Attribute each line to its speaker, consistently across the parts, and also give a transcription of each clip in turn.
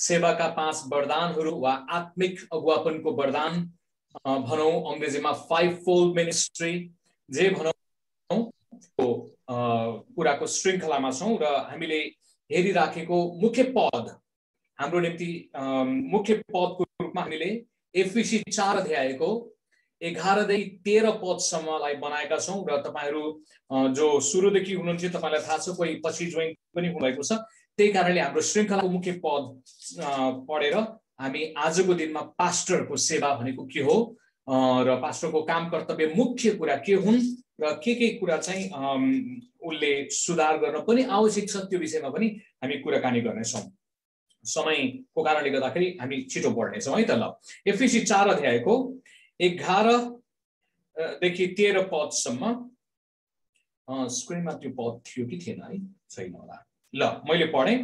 Speaker 1: सेवाका पाँच वरदानहरू वा आत्मिक अगुवापनको वरदान भनौँ अङ्ग्रेजीमा फाइभ फोल्ड मिनिस्ट्री जे भनौँ कुराको श्रृङ्खलामा छौँ र हामीले हेरिराखेको मुख्य पद हाम्रो निम्ति मुख्य पदको रूपमा हामीले एफिसी चार अध्यायको एघारदेखि तेह्र पदसम्मलाई बनाएका छौँ र तपाईँहरू जो सुरुदेखि हुनुहुन्थ्यो तपाईँलाई थाहा छ कोही पछि जोइन पनि हुनुभएको छ। त्यही कारणले हाम्रो श्रृङ्खलाको मुख्य पद पढेर हामी आजको दिनमा पास्टरको सेवा भनेको के हो? र पास्टरको काम कर्तव्य मुख्य कुरा के हुन्? र के के कुरा चाहिँ उसले सुधार गर्न पनि आवश्यक छ त्यो विषयमा पनि हामी कुराकानी गर्नेछौँ। समयको कारणले गर्दाखेरि हामी छिटो पढ्नेछौँ है त ल। एफिसी चार अध्यायको एघारदेखि तेह्र पदसम्म स्क्रिनमा त्यो पद थियो कि थिएन है? छैन होला। ल मैले पढेँ।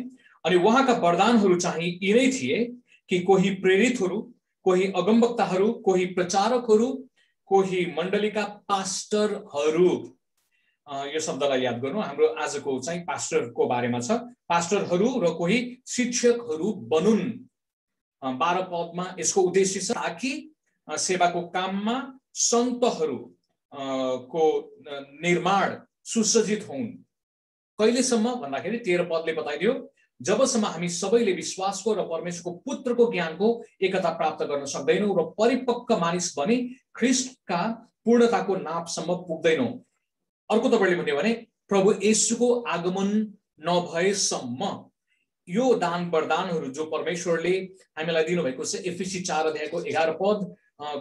Speaker 1: अनि उहाँका वरदानहरू चाहिँ यिनै थिए कि कोही प्रेरितहरू कोही अगमवक्ताहरू कोही प्रचारकहरू कोही मण्डलीका पास्टरहरू। यो शब्दलाई याद गर्नु हाम्रो आजको चाहिँ पास्टरको बारेमा छ। पास्टरहरू र कोही शिक्षकहरू बनुन्। बाह्र पदमा यसको उद्देश्य छ ताकि सेवाको काममा सन्तहरू को निर्माण सुसज्जित हुन्। कहिलेसम्म भन्दाखेरि तेह्र पदले बताइदियो जबसम्म हामी सबैले विश्वासको र परमेश्वरको पुत्रको ज्ञानको एकता प्राप्त गर्न सक्दैनौँ र परिपक्व मानिस भने ख्रिस्टका पूर्णताको नापसम्म पुग्दैनौँ। अर्को तपाईँले भन्यो भने प्रभु येसुको आगमन नभएसम्म यो दान वरदानहरू जो परमेश्वरले हामीलाई दिनुभएको छ एफिसी चार अध्यायको एघार पद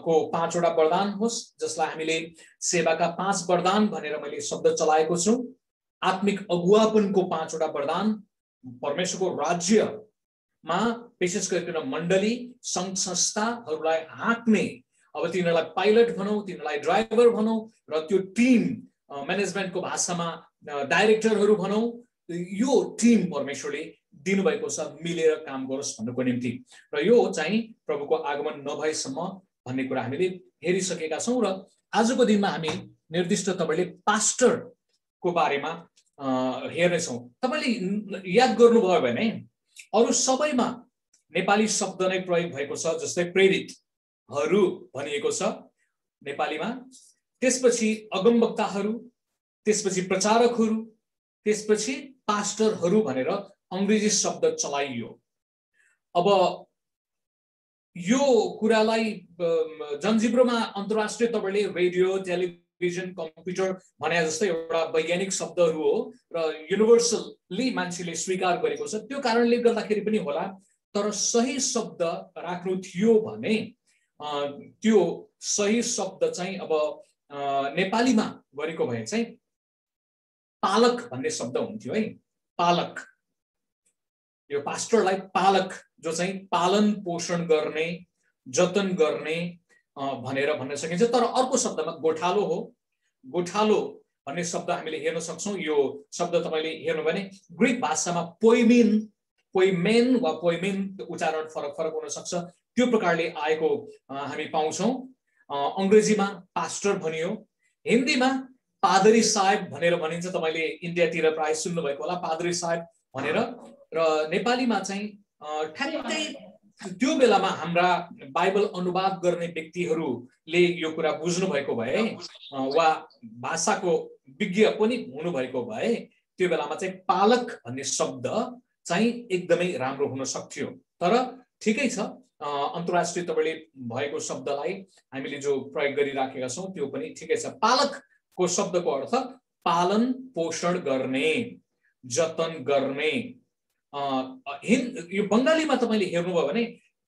Speaker 1: को पाँचवटा वरदान होस् जसलाई हामीले सेवाका पाँच वरदान भनेर मैले शब्द चलाएको छु। आत्मिक अगुवापनको पाँचवटा वरदान परमेश्वरको राज्यमा विशेष गरिकन मण्डली सङ्घ संस्थाहरूलाई हाँक्ने अब तिनीहरूलाई पाइलट भनौँ तिनीहरूलाई ड्राइभर भनौँ र त्यो टिम म्यानेजमेन्टको भाषामा डाइरेक्टरहरू भनौँ यो टिम परमेश्वरले दिनुभएको छ मिलेर काम गरोस् भन्नुको निम्ति। र यो चाहिँ प्रभुको आगमन नभएसम्म भन्ने कुरा हामीले हेरिसकेका छौँ र आजको दिनमा हामी निर्दिष्ट तपाईँले पास्टरको बारेमा हेर्नेछौँ। तपाईँले याद गर्नुभयो भने अरू सबैमा नेपाली शब्द नै प्रयोग भएको छ जस्तै प्रेरितहरू भनिएको छ नेपालीमा। त्यसपछि अगमवक्ताहरू त्यसपछि प्रचारकहरू त्यसपछि पास्टरहरू भनेर अङ्ग्रेजी शब्द चलाइयो। अब यो कुरालाई जनजिब्रोमा अन्तर्राष्ट्रिय तपाईँले रेडियो टेलिभिजन कम्प्युटर भने जस्तै एउटा वैज्ञानिक शब्दहरू हो र युनिभर्सल्ली मान्छेले स्वीकार गरेको छ। त्यो कारणले गर्दाखेरि पनि होला तर सही शब्द राख्नु थियो भने त्यो सही शब्द चाहिँ अब नेपालीमा गरेको भए चाहिँ पालक भन्ने शब्द हुन्थ्यो है पालक। यो पास्टरलाई पालक जो चाहिँ पालन पोषण गर्ने जतन गर्ने भनेर भन्न सकिन्छ। तर अर्को शब्दमा गोठालो हो। गोठालो भन्ने शब्द हामीले हेर्न सक्छौँ। यो शब्द तपाईँले हेर्नु भने ग्रिक भाषामा पोइमिन पोइमेन वा पोइमिन उच्चारण फरक फरक हुन सक्छ त्यो प्रकारले आएको हामी पाउँछौँ। अङ्ग्रेजीमा पास्टर भनियो। हिन्दीमा पादरी साहेब भनेर भनिन्छ। तपाईँले इन्डियातिर प्राय सुन्नुभएको होला पादरी साहेब भनेर। र नेपालीमा चाहिँ ठ्याक्कै त्यो बेलामा हाम्रा बाइबल अनुवाद गर्ने व्यक्तिहरूले यो कुरा बुझ्नु भएको भए वा भाषाको विज्ञ पनि हुनुभएको भए त्यो बेलामा चाहिँ पालक भन्ने शब्द चाहिँ एकदमै राम्रो हुन सक्थ्यो। तर ठिकै छ अन्तर्राष्ट्रिय तपाईँले भएको शब्दलाई हामीले जो प्रयोग गरिराखेका छौँ त्यो पनि ठिकै छ। पालकको शब्दको अर्थ पालन पोषण गर्ने जतन गर्ने। हिन्द यो बङ्गालीमा तपाईँले हेर्नुभयो भने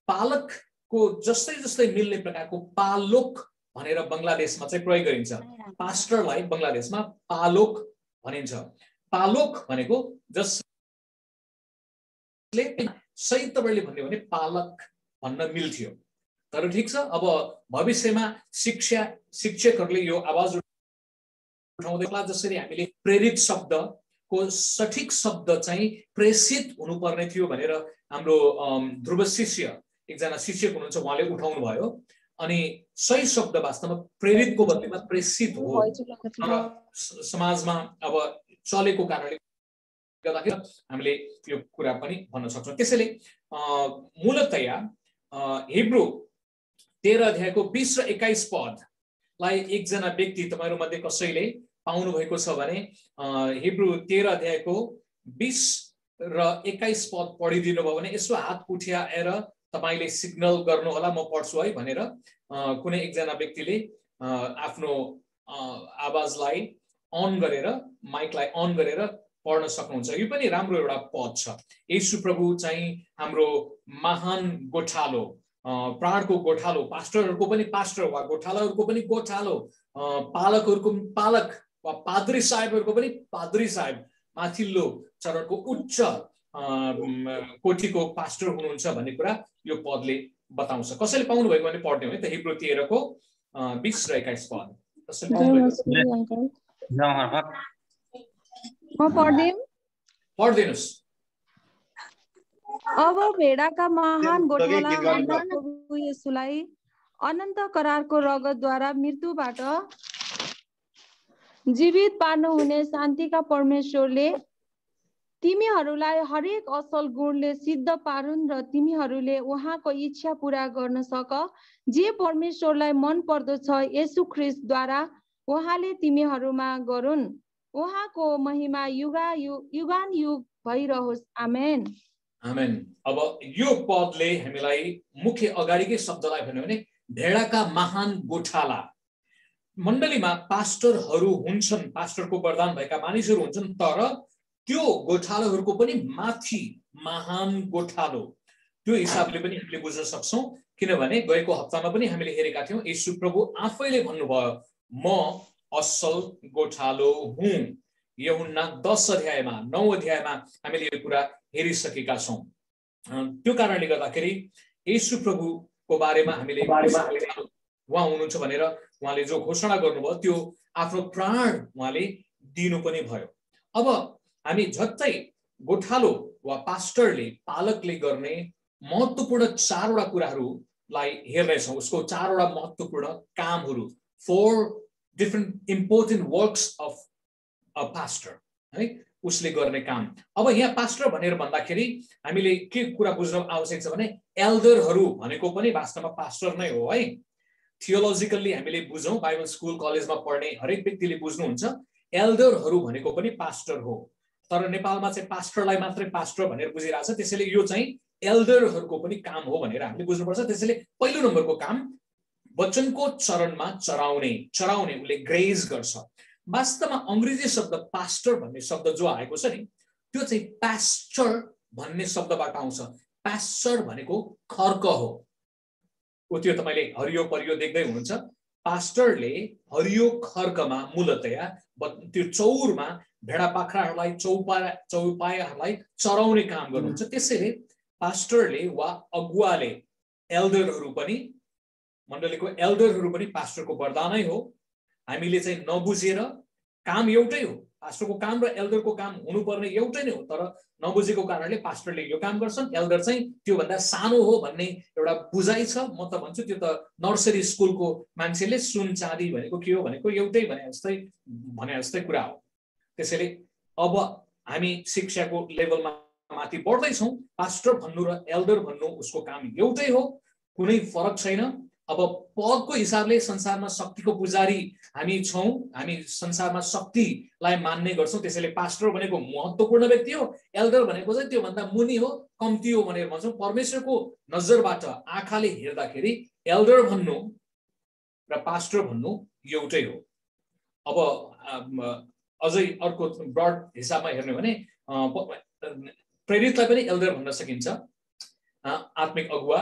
Speaker 1: पालकको जस्तै जस्तै मिल्ने प्रकारको पालोक भनेर बङ्गलादेशमा चाहिँ प्रयोग गरिन्छ। पास्टरलाई बङ्गलादेशमा पालोक भनिन्छ। पालोक भनेको जसले सही तपाईँले भन्यो भने पालक भन्न मिल्थ्यो। तर ठिक छ अब भविष्यमा शिक्षा शिक्षकहरूले यो आवाज उठाउँदै जसरी हामीले प्रेरित शब्दको सठिक शब्द चाहिँ प्रेसित हुनुपर्ने थियो भनेर हाम्रो ध्रुव शिष्य एकजना शिक्षक हुनुहुन्छ उहाँले उठाउनु भयो अनि सही शब्द वास्तवमा प्रेरितको बदलीमा प्रेसित हो। तर समाजमा अब चलेको कारणले गर्दाखेरि हामीले यो कुरा पनि भन्न सक्छौँ। त्यसैले मूलतया हिब्रू तेह्र अध्यायको बिस र एक्काइस पदलाई एकजना व्यक्ति तपाईँहरू मध्ये कसैले पाउनु भएको छ भने हिब्रू तेह्र अध्यायको बिस र एक्काइस पद पढिदिनु भयो भने यसो हात उठ्याएर तपाईँले सिग्नल गर्नुहोला म पढ्छु है भनेर कुनै एकजना व्यक्तिले आफ्नो आवाजलाई अन गरेर माइकलाई अन गरेर पढ्न सक्नुहुन्छ। यो पनि राम्रो एउटा पद छ। यसु प्रभु चाहिँ हाम्रो महान गोठालो प्राणको गोठालो पास्टरहरूको पनि पास्टर वा गोठालाहरूको पनि गोठालो पालकहरूको पालक वा पाद्री साहेबहरूको पनि पाद्री साहेब माथिल्लो चरणको उच्च कोठीको पास्टर हुनुहुन्छ भन्ने कुरा यो पदले बताउँछ। कसैले पाउनु भएको भने पढ्ने है त हिब्रो तेह्रको बिस र एक्काइस पद। पढिदिनुहोस्।
Speaker 2: अब भेडाका महान गोठाला यसुलाई अनन्त करारको रगतद्वारा मृत्युबाट जीवित पार्नुहुने शान्तिका परमेश्वरले तिमीहरूलाई हरेक असल गुणले सिद्ध पारुन् र तिमीहरूले उहाँको इच्छा पुरा गर्न सक। जे परमेश्वरलाई मन पर्दछ यसु ख्रिस्टद्वारा उहाँले तिमीहरूमा गरून्। उहाँको महिमा युगा युगान युग भइरहोस्। आमेन।
Speaker 1: आमेन। अब यो पदले हामीलाई मुख्य अगाडिकै शब्दलाई भन्यो भने भेडाका महान गोठाला। मण्डलीमा पास्टरहरू हुन्छन् पास्टरको वरदान भएका मानिसहरू हुन्छन् तर त्यो गोठालोहरूको पनि माथि महान गोठालो। त्यो हिसाबले पनि हामीले बुझ्न सक्छौँ किनभने गएको हप्तामा पनि हामीले हेरेका थियौँ यशु प्रभु आफैले भन्नुभयो म असल गोठालो हुँ। यहुन्ना दस अध्यायमा नौ अध्यायमा हामीले यो कुरा हेरिसकेका छौँ। त्यो कारणले गर्दाखेरि यशु प्रभुको बारेमा हामीले उहाँ हुनुहुन्छ भनेर उहाँले जो घोषणा गर्नुभयो त्यो आफ्नो प्राण उहाँले दिनु पनि भयो। अब हामी झट्टै गोठालो वा पास्टरले पालकले गर्ने महत्त्वपूर्ण चारवटा कुराहरूलाई हेर्नेछौँ। उसको चारवटा महत्त्वपूर्ण कामहरू four different important works of a pastor है? उसले गर्ने काम। अब यहाँ पास्टर भनेर भन्दाखेरि हामीले के कुरा बुझ्न आवश्यक छ भने एल्डरहरू भनेको पनि वास्तवमा पास्टर नै हो है? थियोलोजिकल्ली हामीले बुझौँ बाइबल स्कुल कलेजमा पढ्ने हरेक व्यक्तिले बुझ्नुहुन्छ एल्डरहरू भनेको पनि पास्टर हो। तर नेपालमा चाहिँ पास्टरलाई मात्रै पास्टर भनेर बुझिरहेको छ त्यसैले यो चाहिँ एल्डरहरूको पनि काम हो भनेर हामीले बुझ्नुपर्छ। त्यसैले पहिलो नम्बरको काम वचनको चरणमा चराउने चराउने उसले ग्रेज गर्छ। वास्तवमा अङ्ग्रेजी शब्द पास्टर भन्ने शब्द जो आएको छ नि त्यो चाहिँ पास्टर भन्ने शब्दबाट आउँछ। पास्टर भनेको खर्क हो। त्यो तपाईँले हरियो परियो देख्दै हुनुहुन्छ। पास्टरले हरियो खर्कमा मूलतया त्यो चौरमा भेडा बाख्राहरूलाई चौपा चौपायाहरूलाई चराउने काम गर्नुहुन्छ। त्यसैले पास्टरले वा अगुवाले एल्डरहरू पनि मण्डलीको एल्डरहरू पनि पास्टरको वरदानै हो। हामीले चाहिँ नबुझेर काम एउटै हो। पास्टरको काम र एल्डरको काम हुनुपर्ने एउटै नै हो तर नबुझेको कारणले पास्टरले यो काम गर्छन् एल्डर चाहिँ त्योभन्दा सानो हो भन्ने एउटा बुझाइ छ। म त भन्छु त्यो त नर्सरी स्कुलको मान्छेले सुन चाँदी भनेको के हो भनेको एउटै भने जस्तै भने जस्तै कुरा हो। त्यसैले अब हामी शिक्षाको लेभलमा माथि बढ्दैछौँ। पास्टर भन्नु र एल्डर भन्नु उसको काम एउटै हो कुनै फरक छैन। अब पदको हिसाबले संसारमा शक्तिको पुजारी हामी छौँ हामी संसारमा शक्तिलाई मान्ने गर्छौँ। त्यसैले पास्टर भनेको महत्त्वपूर्ण व्यक्ति हो एल्डर भनेको चाहिँ त्योभन्दा मुनि हो कम्ती हो भनेर भन्छौँ। परमेश्वरको नजरबाट आँखाले हेर्दाखेरि एल्डर भन्नु र पास्टर भन्नु एउटै हो। अब अझै अर्को ब्रड हिसाबमा हेर्ने भने प्रेरितलाई पनि एल्डर भन्न सकिन्छ। आत्मिक अगुवा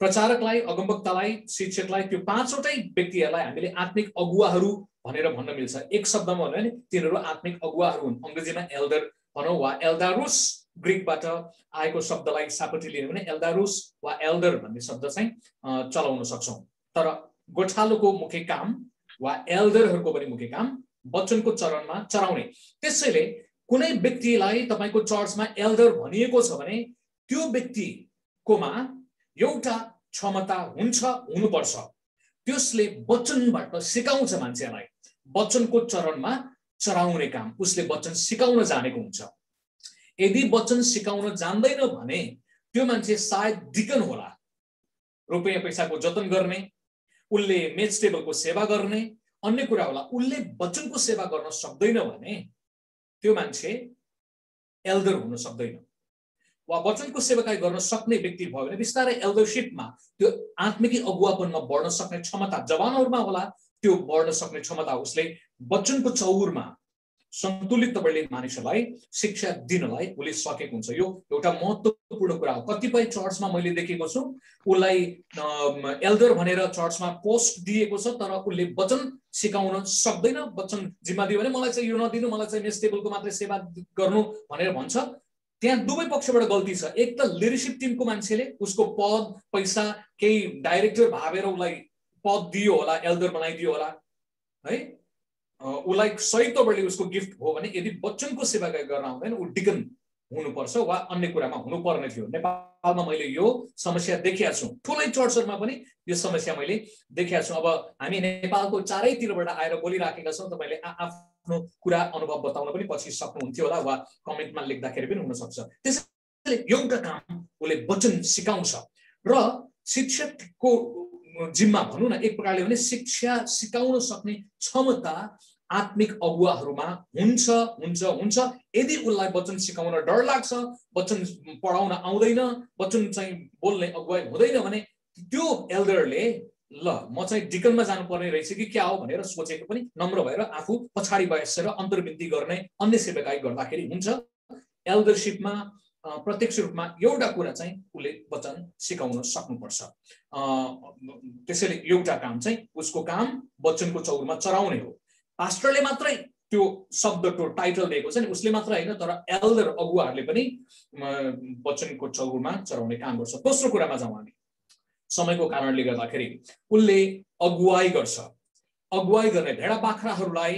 Speaker 1: प्रचारकलाई अगमवक्तालाई शिक्षकलाई त्यो पाँचवटै व्यक्तिहरूलाई हामीले आत्मिक अगुवाहरू भनेर भन्न मिल्छ। एक शब्दमा भन्यो भने तिनीहरू आत्मिक अगुवाहरू हुन्। अङ्ग्रेजीमा एल्डर भनौँ वा एल्दारुस ग्रिकबाट आएको शब्दलाई सापटी लिने भने एल्दारुस वा एल्डर भन्ने शब्द चाहिँ चलाउन सक्छौँ। तर गोठालोको मुख्य काम वा एल्डरहरूको पनि मुख्य काम वचनको चरणमा चराउने त्यसैले कुनै व्यक्तिलाई तपाईँको चर्चमा एल्डर भनिएको छ भने त्यो व्यक्तिकोमा एउटा क्षमता हुन्छ हुनुपर्छ। त्यसले वचनबाट सिकाउँछ मान्छेलाई। वचनको चरणमा चराउने काम उसले वचन सिकाउन जानेको हुन्छ। यदि वचन सिकाउन जान्दैन भने त्यो मान्छे सायद डिकन होला। रुपियाँ पैसाको जतन गर्ने उसले मेज टेबलको सेवा गर्ने अन्य कुरा होला उसले वचनको सेवा गर्न सक्दैन भने त्यो मान्छे एल्डर हुन सक्दैन। वा वचनको सेवाकाई गर्न सक्ने व्यक्ति भयो भने बिस्तारै एल्डरसिपमा त्यो आत्मिकी अगुवापनमा बढ्न सक्ने क्षमता जवानहरूमा होला त्यो बढ्न सक्ने क्षमता उसले वचनको चौरमा सन्तुलित तपाईँले मानिसहरूलाई शिक्षा दिनलाई उसले सकेको हुन्छ। यो एउटा महत्त्वपूर्ण कुरा हो। कतिपय चर्चमा मैले देखेको छु उसलाई एल्डर भनेर चर्चमा पोस्ट दिएको छ तर उसले वचन सिकाउन सक्दैन। वचन जिम्मा दियो भने मलाई चाहिँ यो नदिनु मलाई चाहिँ मेस टेबलको मात्रै सेवा गर्नु भनेर भन्छ। त्यहाँ दुवै पक्षबाट गल्ती छ। एक त लिडरसिप टिमको मान्छेले उसको पद पैसा केही डाइरेक्टर भावेर उसलाई पद दियो होला एल्डर बनाइदियो होला है? उसलाई सही तौरले उसको गिफ्ट हो भने यदि बच्चनको सेवा गर्न आउँदैन ऊ डिकन हुनुपर्छ वा अन्य कुरामा हुनुपर्ने थियो। नेपालमा मैले यो समस्या देखिया छु। ठुलै चर्चहरूमा पनि यो समस्या मैले देखिया छु। अब हामी नेपालको चारैतिरबाट आएर बोलिराखेका छौँ तपाईँले आफ्नो कुरा अनुभव बताउन पनि पछि सक्नुहुन्थ्यो होला वा कमेन्टमा लेख्दाखेरि पनि हुनसक्छ। त्यसैले एउटा काम उसले वचन सिकाउँछ। र शिक्षकको जिम्मा भनौँ न एक प्रकारले भने शिक्षा सिकाउन सक्ने क्षमता आत्मिक अगुवाहरूमा हुन्छ हुन्छ हुन्छ। यदि उसलाई वचन सिकाउन डर लाग्छ वचन पढाउन आउँदैन वचन चाहिँ बोल्ने अगुवाई हुँदैन भने त्यो एल्डरले ल म चाहिँ डिकनमा जानुपर्ने रहेछ कि क्या हो भनेर सोचेको पनि नम्र भएर आफू पछाडि बसेर अन्तर्वृद्धि गर्ने अन्य सेवाकाई गर्दाखेरि हुन्छ। एल्डरसिपमा प्रत्यक्ष रूपमा एउटा कुरा चाहिँ उसले वचन सिकाउन सक्नुपर्छ। त्यसैले एउटा काम चाहिँ उसको काम वचनको चौरमा चराउने हो। पास्टरले मात्रै त्यो शब्द त्यो टाइटल दिएको छ नि उसले मात्र होइन तर एल्डर अगुवाहरूले पनि वचनको चौरमा चराउने काम गर्छ। दोस्रो कुरामा जाउँ हामी। समयको कारणले गर्दाखेरि उसले अगुवाई गर्छ। अगुवाई गर्ने भेडा बाख्राहरूलाई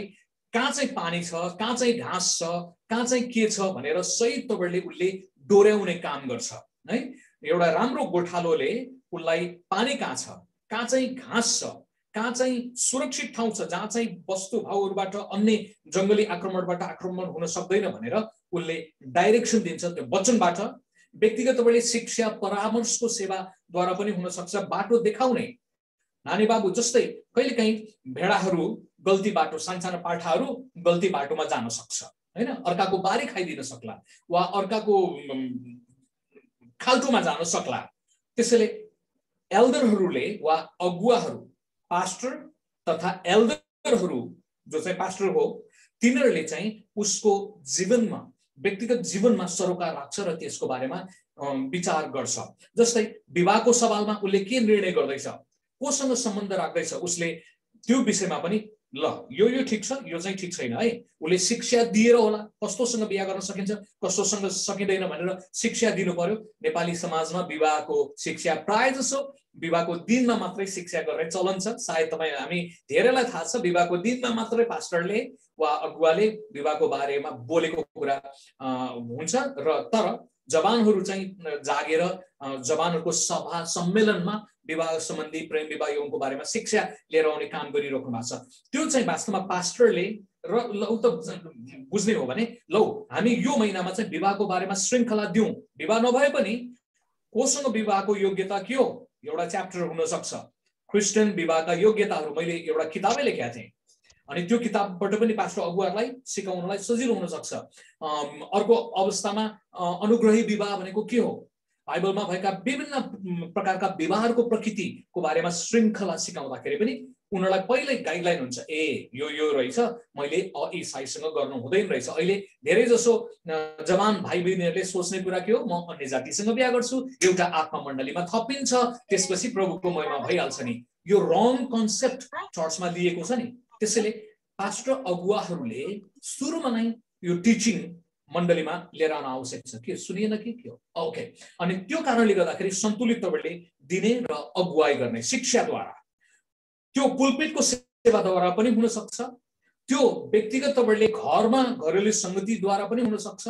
Speaker 1: कहाँ चाहिँ पानी छ कहाँ चाहिँ घाँस छ कहाँ चाहिँ के छ भनेर सही तपाईँले उसले डोर्याउने काम गर्छ है? एउटा राम्रो गोठालोले उसलाई पानी कहाँ छ कहाँ चाहिँ घाँस छ कहाँ चाहिँ सुरक्षित ठाउँ छ जहाँ चाहिँ वस्तु भाउहरूबाट अन्य जङ्गली आक्रमणबाट आक्रमण हुन सक्दैन भनेर उसले डाइरेक्सन दिन्छ त्यो वचनबाट। व्यक्तिगत तपाईँले शिक्षा परामर्शको सेवाद्वारा पनि हुनसक्छ। बाटो देखाउने नानी बाबु जस्तै कहिलेकाहीँ भेडाहरू गल्ती बाटो सानसानो पाठाहरू गल्ती बाटोमा जान सक्छ होइन? अर्काको बारी खाइदिन सक्ला वा अर्काको खाल्टोमा जान सक्ला। त्यसैले एल्डरहरूले वा अगुवाहरू पास्टर तथा एल्डरहरू जो चाहिँ पास्टर हो तिनीहरूले चाहिँ उसको जीवनमा व्यक्तिगत जीवनमा सरोकार राख्छ र त्यसको बारेमा विचार गर्छ। जस्तै विवाहको सवालमा उसले के निर्णय गर्दैछ कोसँग सम्बन्ध राख्दैछ उसले त्यो विषयमा पनि ल यो यो ठिक छ यो चाहिँ ठिक छैन है। उसले शिक्षा दिएर होला कस्तोसँग बिहा गर्न सकिन्छ कस्तोसँग सकिँदैन भनेर शिक्षा दिनु पर्यो। नेपाली समाजमा विवाहको शिक्षा प्राय जसो विवाहको दिनमा मात्रै शिक्षा गर्ने चलन छ। सायद तपाईँ हामी धेरैलाई थाहा छ विवाहको दिनमा मात्रै पास्टरले वा अगुवाले विवाहको बारेमा बोलेको कुरा हुन्छ र तर जवानहरू चाहिँ जागेर जवानहरूको सभा सम्मेलनमा विवाह सम्बन्धी प्रेम विवाह यौनको बारेमा शिक्षा लिएर आउने काम गरिराख्नु भएको छ। त्यो चाहिँ वास्तवमा पास्टरले र लौ त बुझ्ने हो भने लौ हामी यो महिनामा चाहिँ विवाहको बारेमा श्रृङ्खला दिउँ। विवाह नभए पनि कोसँग विवाहको योग्यता के हो? एउटा च्याप्टर हुनसक्छ। क्रिस्चियन विवाहका योग्यताहरू मैले एउटा किताबै लेखेका थिएँ। अनि त्यो किताबबाट पनि पास्टर अगुवाहरूलाई सिकाउनलाई सजिलो हुनसक्छ। अर्को अवस्थामा अनुग्रही विवाह भनेको के हो? बाइबलमा भएका विभिन्न प्रकारका विवाहहरूको प्रकृतिको बारेमा श्रृङ्खला सिकाउँदाखेरि पनि उनीहरूलाई पहिल्यै गाइडलाइन हुन्छ। ए यो यो रहेछ मैले अ साईसँग गर्नु हुँदैन रहेछ। अहिले धेरै जसो जवान भाइ बहिनीहरूले सोच्ने कुरा के हो? म अन्य जातिसँग बिहा गर्छु एउटा आत्मा मण्डलीमा थपिन्छ त्यसपछि प्रभुको महिमा भइहाल्छ नि। यो रङ कन्सेप्ट चर्चमा लिएको छ नि। त्यसैले पास्टर अगुवाहरूले सुरुमा नै यो टिचिङ मण्डलीमा लिएर आउन आवश्यक छ। के? सुनिएन कि? के हो? ओके अनि त्यो कारणले गर्दाखेरि सन्तुलित तपाईँले दिने र अगुवाई गर्ने शिक्षाद्वारा त्यो पुलपिटको सेवाद्वारा पनि हुन सक्छ त्यो व्यक्तिगत तपाईँले घरमा घरेलु सङ्गतिद्वारा पनि हुनसक्छ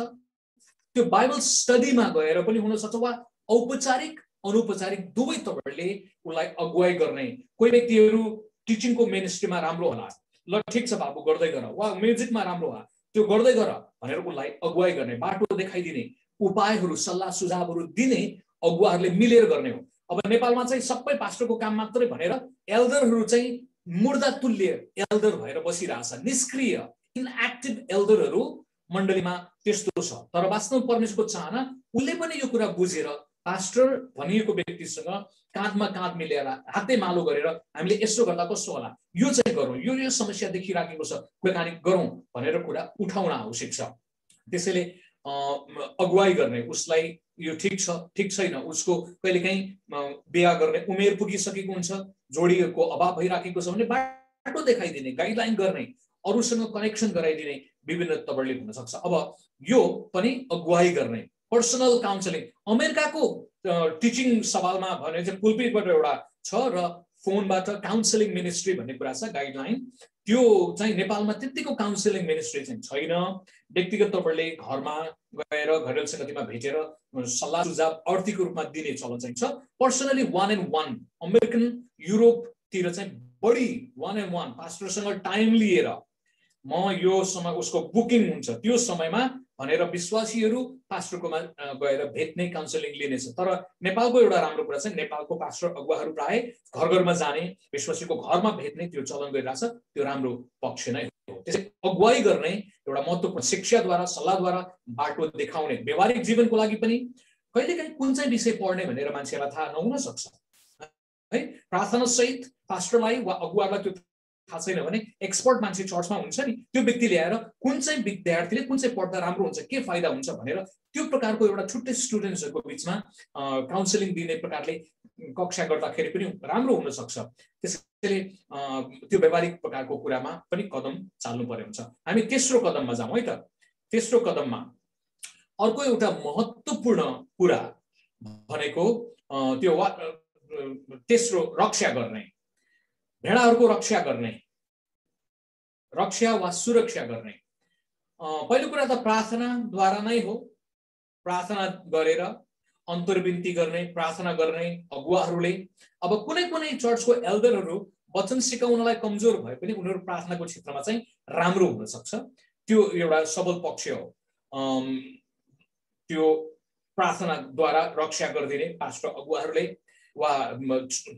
Speaker 1: त्यो बाइबल स्टडीमा गएर पनि हुनसक्छ वा औपचारिक अनौपचारिक दुवै तपाईँहरूले उसलाई अगुवाई गर्ने। कोही व्यक्तिहरू टिचिङको मिनिस्ट्रीमा राम्रो होला। ल ठिक छ बाबु गर्दै गर। वा म्युजिकमा राम्रो होला। त्यो गर्दै गर भनेर उसलाई अगुवाई गर्ने बाटो देखाइदिने उपायहरू सल्लाह सुझावहरू दिने अगुवाहरूले मिलेर गर्ने हो। अब नेपालमा चाहिँ सबै पास्टरको काम मात्रै भनेर एल्डरहरू चाहिँ मुर्दा तुल्य एल्डर भएर बसिरहेछ। निष्क्रिय इनएक्टिभ एल्डरहरू मण्डलीमा त्यस्तो छ। तर वास्तव परमेश्वरको चाहना उसले पनि यो कुरा बुझेर पास्टर भनिएको व्यक्तिसँग काँधमा काँध मिलेर हातै मालो गरेर हामीले यसो गर्दा कस्तो होला? यो चाहिँ गरौँ। यो यो समस्या देखिराखेको छ। कुराकानी गरौँ भनेर कुरा उठाउन आवश्यक छ। त्यसैले अगुवाई गर्ने उसलाई यो ठिक छ ठिक छैन उसको कहिलेकाहीँ बिहा गर्ने उमेर पुगिसकेको हुन्छ जोडिएको अभाव भइराखेको छ भने बाटो देखाइदिने गाइडलाइन गर्ने अरूसँग कनेक्सन गराइदिने विभिन्न तवरले हुनसक्छ। अब यो पनि अगुवाई गर्ने पर्सनल काउन्सिलिङ अमेरिकाको टिचिङ सवालमा भने चाहिँ पुलपिटबाट एउटा छ र फोनबाट काउन्सिलिङ मिनिस्ट्री भन्ने कुरा छ गाइडलाइन त्यो चाहिँ नेपालमा त्यत्तिको काउन्सिलिङ मिनिस्ट्री चाहिँ छैन। व्यक्तिगत तवरले घरमा गएर घरेलु सङ्गतिमा भेटेर सल्लाह सुझाव अर्थीको रूपमा दिने चलन चाहिँ छ। Personally one and one American युरोपतिर चाहिँ बढी वान एन्ड वान पास्टरसँग टाइम लिएर म यो समय उसको बुकिङ हुन्छ। त्यो समयमा भनेर विश्वासीहरू पास्टरकोमा गएर भेट्ने काउन्सिलिङ लिनेछ। तर नेपालको एउटा राम्रो कुरा चाहिँ नेपालको पास्टर अगुवाहरू प्राय घर घरमा जाने विश्वासीको घरमा भेट्ने त्यो चलन गरिरहेछ त्यो राम्रो पक्ष नै हो। त्यसै अगुवाई गर्ने एउटा महत्त्वपूर्ण शिक्षाद्वारा सल्लाहद्वारा बाटो देखाउने व्यवहारिक जीवनको लागि पनि कहिलेकाहीँ कुन चाहिँ विषय पढ्ने भनेर मान्छेलाई थाहा नहुन सक्छ। है प्रार्थना सहित पास्टरलाई वा अगुवालाई त्यो थाहा छैन भने एक्सपर्ट मान्छे चर्चमा हुन्छ नि। त्यो व्यक्ति ल्याएर कुन चाहिँ विद्यार्थीले कुन चाहिँ पढ्दा राम्रो हुन्छ के फाइदा हुन्छ भनेर त्यो प्रकारको एउटा छुट्टै स्टुडेन्ट्सहरूको बिचमा काउन्सिलिङ दिने प्रकारले कक्षा गर्दाखेरि पनि राम्रो हुनसक्छ। त्यसैले त्यो व्यावहारिक प्रकारको कुरामा पनि कदम चाल्नु पर्ने हुन्छ। हामी तेस्रो कदममा जाउँ है त। तेस्रो कदममा अर्को एउटा महत्त्वपूर्ण कुरा भनेको त्यो तेस्रो रक्षा गर्ने। भेडाहरूको रक्षा गर्ने रक्षा वा सुरक्षा गर्ने। पहिलो कुरा त प्रार्थनाद्वारा नै हो। प्रार्थना गरेर अन्तर्विन्ती गर्ने प्रार्थना गर्ने अगुवाहरूले। अब कुनै कुनै चर्चको एल्डरहरू वचन सिकाउनलाई कमजोर भए पनि उनीहरू प्रार्थनाको क्षेत्रमा चाहिँ राम्रो हुनसक्छ। त्यो एउटा सबल पक्ष हो। त्यो प्रार्थनाद्वारा रक्षा गरिदिने पास्टर अगुवाहरूले वा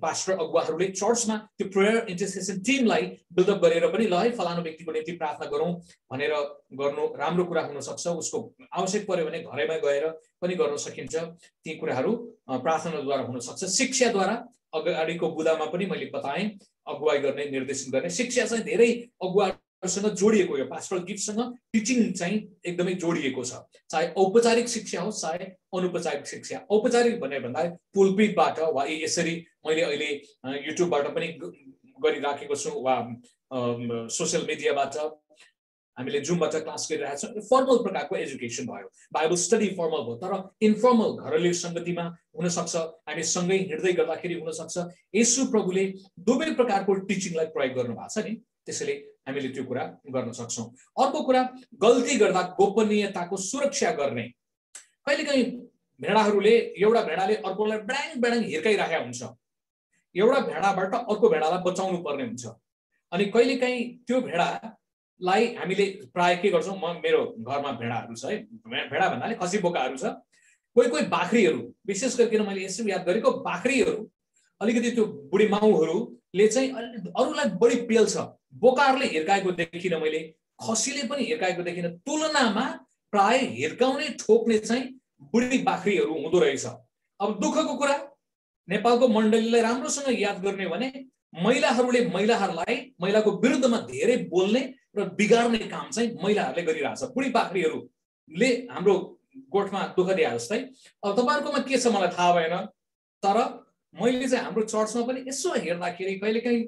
Speaker 1: पास्टर अगुवाहरूले चर्चमा त्यो प्रेयर इन्टरसेसन टिमलाई बिल्डअप गरेर पनि ल है फलानु व्यक्तिको निम्ति प्रार्थना गरौँ भनेर गर्नु राम्रो कुरा हुनसक्छ उसको आवश्यक पर्यो भने घरैमा गएर पनि गर्न सकिन्छ। ती कुराहरू प्रार्थनाद्वारा हुनसक्छ। शिक्षाद्वारा अगाडिको बुदामा पनि मैले बताएँ अगुवाई गर्ने निर्देशन गर्ने। शिक्षा चाहिँ धेरै अगुवा सँग जोडिएको यो पास्टल गिफ्टसँग टिचिङ चाहिँ एकदमै जोडिएको छ। चाहे औपचारिक शिक्षा होस् चाहे अनौपचारिक शिक्षा। औपचारिक भनेर भन्दा पुलपिटबाट वा यसरी मैले अहिले युट्युबबाट पनि गरिराखेको छु वा सोसियल मिडियाबाट हामीले जुमबाट क्लास गरिरहेको छौँ। फर्मल प्रकारको एजुकेसन भयो। बाइबल स्टडी फर्मल भयो तर इन्फर्मल घरले सङ्गतिमा हुनसक्छ। हामी सँगै हिँड्दै गर्दाखेरि हुनसक्छ। यसु प्रभुले दुवै प्रकारको टिचिङलाई प्रयोग गर्नु भएको छ नि। त्यसैले हामीले त्यो कुरा गर्न सक्छौँ। अर्को कुरा गल्ती गर्दा गोपनीयताको सुरक्षा गर्ने। कहिलेकाहीँ भेडाहरूले एउटा भेडाले अर्कोलाई बेडाङ बेडाङ हिर्काइराखेका हुन्छ। एउटा भेडाबाट अर्को भेडालाई बचाउनु पर्ने हुन्छ। अनि कहिलेकाहीँ त्यो भेडालाई हामीले प्राय के गर्छौँ म मेरो घरमा भेडाहरू छ है भेडा भन्नाले खसी बोकाहरू छ। कोही कोही बाख्रीहरू विशेष गरिकन मैले यसो याद गरेको बाख्रीहरू अलिकति त्यो बुढी माउहरूले चाहिँ अरूलाई बढी पेल्छ बोकाहरूले हिर्काएको देखिनँ मैले खसीले पनि हिर्काएको देखिनँ। तुलनामा प्राय हिर्काउने ठोक्ने चाहिँ बुढी बाख्रीहरू हुँदो रहेछ। अब दुःखको कुरा नेपालको मण्डलीलाई राम्रोसँग याद गर्ने भने महिलाहरूले महिलाहरूलाई महिलाको विरुद्धमा धेरै बोल्ने र बिगार्ने काम चाहिँ महिलाहरूले गरिरहेछ बुढी बाख्रीहरूले हाम्रो गोठमा दुःख दिए जस्तै अब तपाईँहरूकोमा के छ मलाई थाहा भएन तर मैले चाहिँ हाम्रो चर्चमा पनि यसो हेर्दाखेरि कहिलेकाहीँ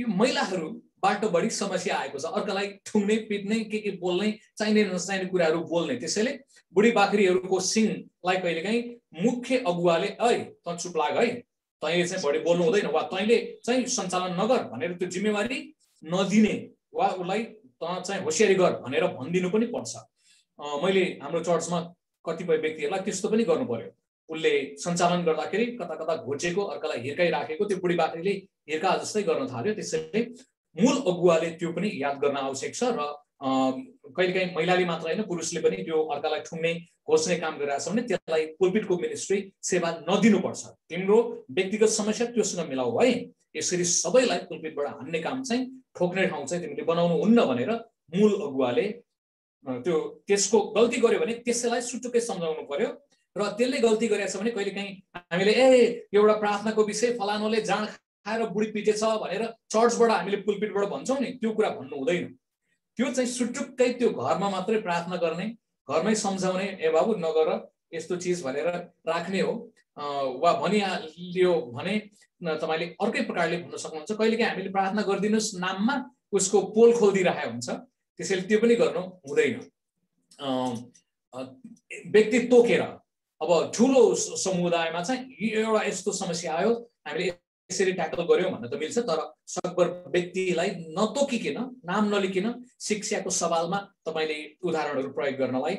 Speaker 1: यो महिलाहरू बाटो बढी समस्या आएको छ। अर्कालाई ठुङ्ने पिट्ने के के बोल्ने चाहिने नचाहिने कुराहरू बोल्ने। त्यसैले बुढी बाख्रीहरूको सिङलाई कहिलेकाहीँ मुख्य अगुवाले ऐ त चुप लाग है। तैँले चाहिँ बढी बोल्नु हुँदैन वा तैँले चाहिँ सञ्चालन नगर भनेर त्यो जिम्मेवारी नदिने वा उसलाई त चाहिँ होसियारी गर भनेर भनिदिनु पनि पर्छ। मैले हाम्रो चर्चमा कतिपय व्यक्तिहरूलाई त्यस्तो पनि गर्नु पर्यो। उसले सञ्चालन गर्दाखेरि कता कता घोचेको अर्कालाई हिर्काइराखेको त्यो बुढी बाख्रीले हिर्का जस्तै गर्न थाल्यो। त्यसैले मूल अगुवाले त्यो पनि याद गर्न आवश्यक छ र कहिलेकाहीँ महिलाले मात्र होइन पुरुषले पनि त्यो अर्कालाई ठुङ्ने घोस्ने काम गरिरहेको छ भने त्यसलाई पुलपिटको मिनिस्ट्री सेवा नदिनुपर्छ। तिम्रो व्यक्तिगत समस्या त्योसँग मिलाऊ है यसरी सबैलाई पुलपिटबाट हान्ने काम चाहिँ ठोक्ने ठाउँ चाहिँ तिमीले बनाउनु हुन्न भनेर मूल अगुवाले त्यो त्यसको गल्ती गर्यो भने त्यसैलाई सुटुकै सम्झाउनु पर्यो। र त्यसले गल्ती गरेछ भने कहिलेकाहीँ हामीले ए एउटा प्रार्थनाको विषय फलानुले जाँड खाएर बुढी पिटेछ भनेर चर्चबाट हामीले पुलपिटबाट भन्छौँ नि त्यो कुरा भन्नु हुँदैन। त्यो चाहिँ सुटुक्कै त्यो घरमा मात्रै प्रार्थना गर्ने घरमै सम्झाउने ए बाबु नगर यस्तो चिज भनेर राख्ने हो। वा भनिहाल्यो भने तपाईँले अर्कै प्रकारले भन्न सक्नुहुन्छ। कहिलेकाहीँ हामीले प्रार्थना गरिदिनुहोस् नाममा उसको पोल खोलिदिइरहेको हुन्छ। त्यसैले त्यो पनि गर्नु हुँदैन। व्यक्ति तोकेर अब ठुलो समुदायमा चाहिँ एउटा यस्तो समस्या आयो। हामीले यसरी ट्याकल गऱ्यौँ भन्न त मिल्छ तर सकभर व्यक्तिलाई नतोकिकन नाम नलिकन शिक्षाको सवालमा तपाईँले उदाहरणहरू प्रयोग गर्नलाई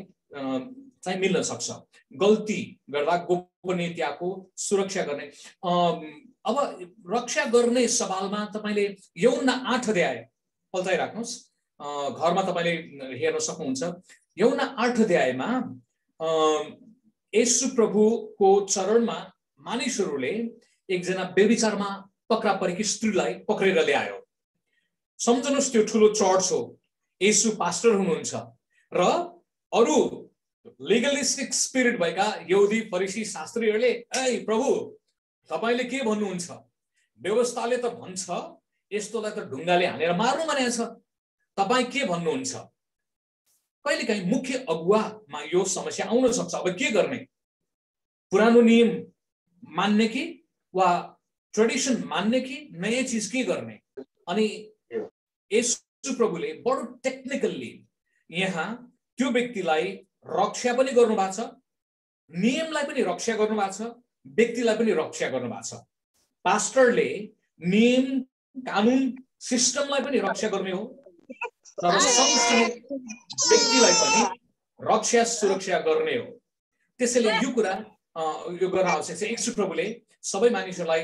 Speaker 1: चाहिँ मिल्न सक्छ। गल्ती गर्दा गोपनीयताको सुरक्षा गर्ने। अब रक्षा गर्ने सवालमा तपाईँले यौन आठ अध्याय पल्टाइराख्नुहोस्। घरमा तपाईँले हेर्न सक्नुहुन्छ। यौन आठ अध्यायमा यसु प्रभुको चरणमा मानिसहरूले एकजना बेविचारमा पक्रा परेकी स्त्रीलाई पक्रेर ल्यायो सम्झनुहोस् त्यो ठुलो चर्च हो। यसु पास्टर हुनुहुन्छ र अरू लिगलिस्टिक स्पिरिट भएका यौदी फरिसी शास्त्रीहरूले ए प्रभु तपाईँले के भन्नुहुन्छ? व्यवस्थाले त भन्छ यस्तोलाई त ढुङ्गाले हानेर मार्नु भनेको छ। तपाईँ के भन्नुहुन्छ? कहिलेकाहीँ मुख्य अगुवामा यो समस्या आउन सक्छ। अब के गर्ने? पुरानो नियम मान्ने कि वा ट्रेडिसन मान्ने कि नयाँ चिज के गर्ने? अनि यसु प्रभुले बडो टेक्निकल्ली यहाँ त्यो व्यक्तिलाई रक्षा पनि गर्नुभएको छ नियमलाई पनि रक्षा गर्नुभएको छ व्यक्तिलाई पनि रक्षा गर्नुभएको छ। पास्टरले नियम कानुन सिस्टमलाई पनि रक्षा गर्ने हो। तर व्यक्तिलाई पनि रक्षा सुरक्षा गर्ने हो। त्यसैले यो कुरा यो गर्न आवश्यक छ यसु प्रभुले सबै मानिसहरूलाई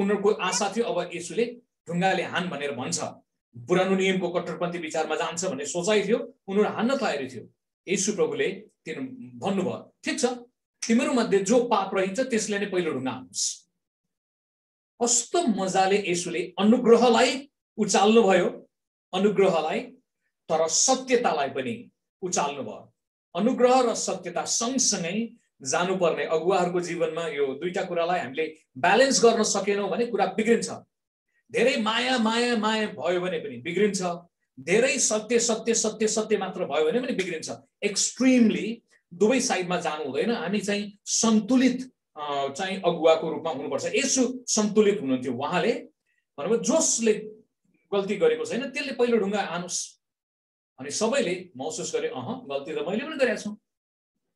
Speaker 1: उनीहरूको आशा थियो अब यसुले ढुङ्गाले हान भनेर भन्छ। पुरानो नियमको कट्टरपन्थी विचारमा जान्छ भन्ने सोचाइ थियो उनीहरू हान्न तयारी थियो। यसु प्रभुले तिनी भन्नुभयो ठिक छ तिमीहरू मध्ये जो पाप रहन्छ त्यसले नै पहिलो ढुङ्गा हान्नुहोस्। कस्तो मजाले यसुले अनुग्रहलाई उचाल्नु भयो अनुग्रहलाई तर सत्यतालाई पनि उचाल्नु भयो अनुग्रह र सत्यता सँगसँगै जानुपर्ने अगुवाहरूको जीवनमा यो दुईटा कुरालाई हामीले ब्यालेन्स गर्न सकेनौँ भने कुरा बिग्रिन्छ। धेरै माया माया माया भयो भने पनि बिग्रिन्छ। धेरै सत्य सत्य सत्य सत्य मात्र भयो भने पनि बिग्रिन्छ। एक्सट्रिमली दुवै साइडमा जानु हुँदैन। हामी चाहिँ सन्तुलित चाहिँ अगुवाको रूपमा हुनुपर्छ। यसो सन्तुलित हुनुहुन्थ्यो। उहाँले भन्नुभयो जसले गल्ती गरेको छैन त्यसले पहिलो ढुङ्गा हानुहोस् अनि सबैले महसुस गरे अह गल्ती त मैले पनि गरेको छु।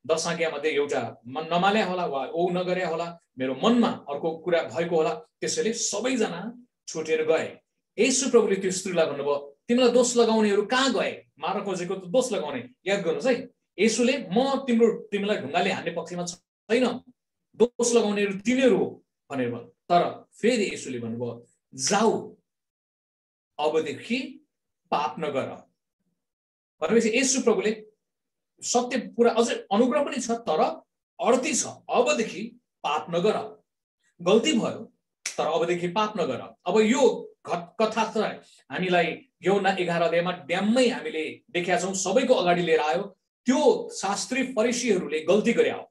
Speaker 1: दस आज्ञामध्ये एउटा मन नमाल्या होला वा औ नगरे होला मेरो मनमा अर्को कुरा भएको होला त्यसैले सबैजना छुटेर गए। यसु प्रभुले त्यो स्त्रीलाई भन्नुभयो तिमीलाई दोष लगाउनेहरू कहाँ गए? मार खोजेको त दोष लगाउने। याद गर्नुहोस् है यसुले म तिम्रो तिमीलाई ढुङ्गाले हान्ने पक्षमा छैन। दोष लगाउनेहरू तिनीहरू हो। भनेर भयो तर फेरि यसुले भन्नुभयो जाऊ अबदेखि पाप नगर। भनेपछि यसु प्रभुले सत्य कुरा अझै अनुग्रह पनि छ तर अर्थी छ। अबदेखि पाप नगर गल्ती भयो तर अबदेखि पाप नगर अब यो कथा त हामीलाई यौना एघार अध्यायमा ड्याममै हामीले देखेका छौँ सबैको अगाडि लिएर आयो। त्यो शास्त्री फरिसीहरूले गल्ती गरे हो।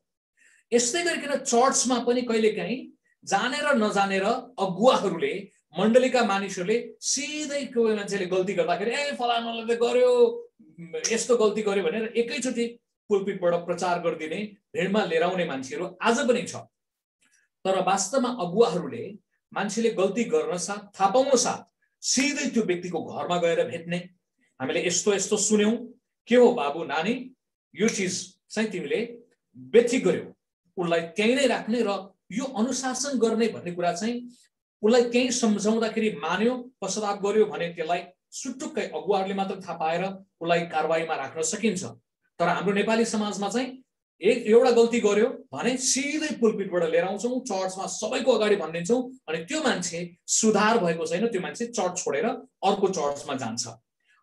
Speaker 1: यस्तै गरिकन चर्चमा पनि कहिलेकाहीँ जानेर नजानेर अगुवाहरूले मण्डलीका मानिसहरूले सिधै कोही मान्छेले गल्ती गर्दाखेरि ए फलानाले त गर्यो। यस्तो गल्ती गर्यो भनेर एकैचोटि पुलपिटबाट प्रचार गरिदिने भिडमा लिएर आउने मान्छेहरू आज पनि छ। तर वास्तवमा अगुवाहरूले मान्छेले गल्ती गर्न साथ थाहा पाउन साथ सिधै त्यो व्यक्तिको घरमा गएर भेट्ने। हामीले यस्तो यस्तो सुन्यौँ के हो बाबु नानी? यो चिज चाहिँ तिमीले व्यथिक गर्यौ। उसलाई त्यहीँ नै राख्ने र यो अनुशासन गर्ने भन्ने कुरा चाहिँ उसलाई त्यहीँ सम्झाउँदाखेरि मान्यो पश्चाताप गर्यो भने त्यसलाई सुटुक्कै अगुवाहरूले मात्र थाहा पाएर उसलाई कारवाहीमा राख्न सकिन्छ। तर हाम्रो नेपाली समाजमा चाहिँ एक एउटा गल्ती गर्यो भने सिधै पुलपिटबाट लिएर आउँछौँ चर्चमा सबैको अगाडि भनिदिन्छौँ अनि त्यो मान्छे सुधार भएको छैन त्यो मान्छे चर्च छोडेर अर्को चर्चमा जान्छ।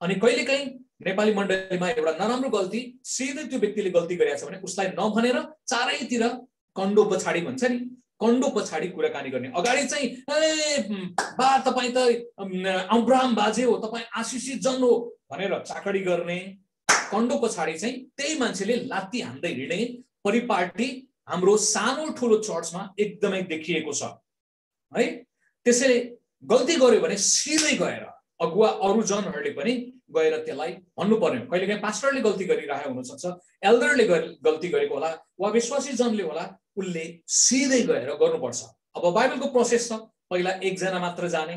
Speaker 1: अनि कहिलेकाहीँ नेपाली मण्डलीमा एउटा नराम्रो गल्ती सिधै त्यो व्यक्तिले गल्ती गरेको भने उसलाई नभनेर चारैतिर कन्डो पछाडि भन्छ नि। कन्डो पछाडि कुराकानी गर्ने। अगाडि चाहिँ ए बा तपाईँ त अब्राहम बाजे हो तपाईँ आशिषित जन हो भनेर चाकडी गर्ने। कन्डो पछाडि चाहिँ त्यही मान्छेले लात्ती हान्दै हिँड्ने परिपाटी हाम्रो सानो ठुलो चर्चमा एकदमै देखिएको छ। है त्यसैले गल्ती गर्यो भने सिधै गएर अगुवा अरू जनहरूले पनि गएर त्यसलाई भन्नु पर्ने कहिलेकाहीँ पास्टरले गल्ती गरिरहेको हुनसक्छ एल्डरले गल्ती गरेको होला वा विश्वासी जनले होला उसले सिधै गएर गर्नुपर्छ। अब बाइबलको प्रोसेस छ पहिला एकजना मात्र जाने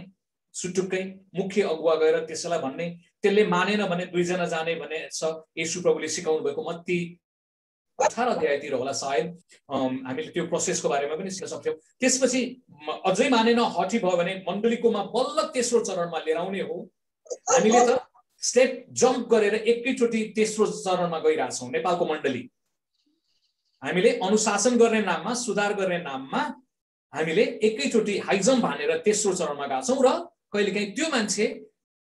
Speaker 1: सुटुक्कै मुख्य अगुवा गएर त्यसैलाई भन्ने त्यसले मानेन भने दुईजना जाने भने छ यसु प्रभुले सिकाउनु भएको मत्ती अठार अध्यायतिर होला सायद हामीले त्यो प्रोसेसको बारेमा पनि सिक्न सक्थ्यौँ। त्यसपछि अझै मानेन हटी भयो भने मण्डलीकोमा बल्ल तेस्रो चरणमा लिएर आउने हो। हामीले त स्टेप जम्प गरेर एकैचोटि तेस्रो चरणमा गइरहेछौँ नेपालको मण्डली। हामीले अनुशासन गर्ने नाममा सुधार गर्ने नाममा हामीले एकैचोटि हाइजम भनेर तेस्रो चरणमा गएको छौँ र कहिलेकाहीँ त्यो मान्छे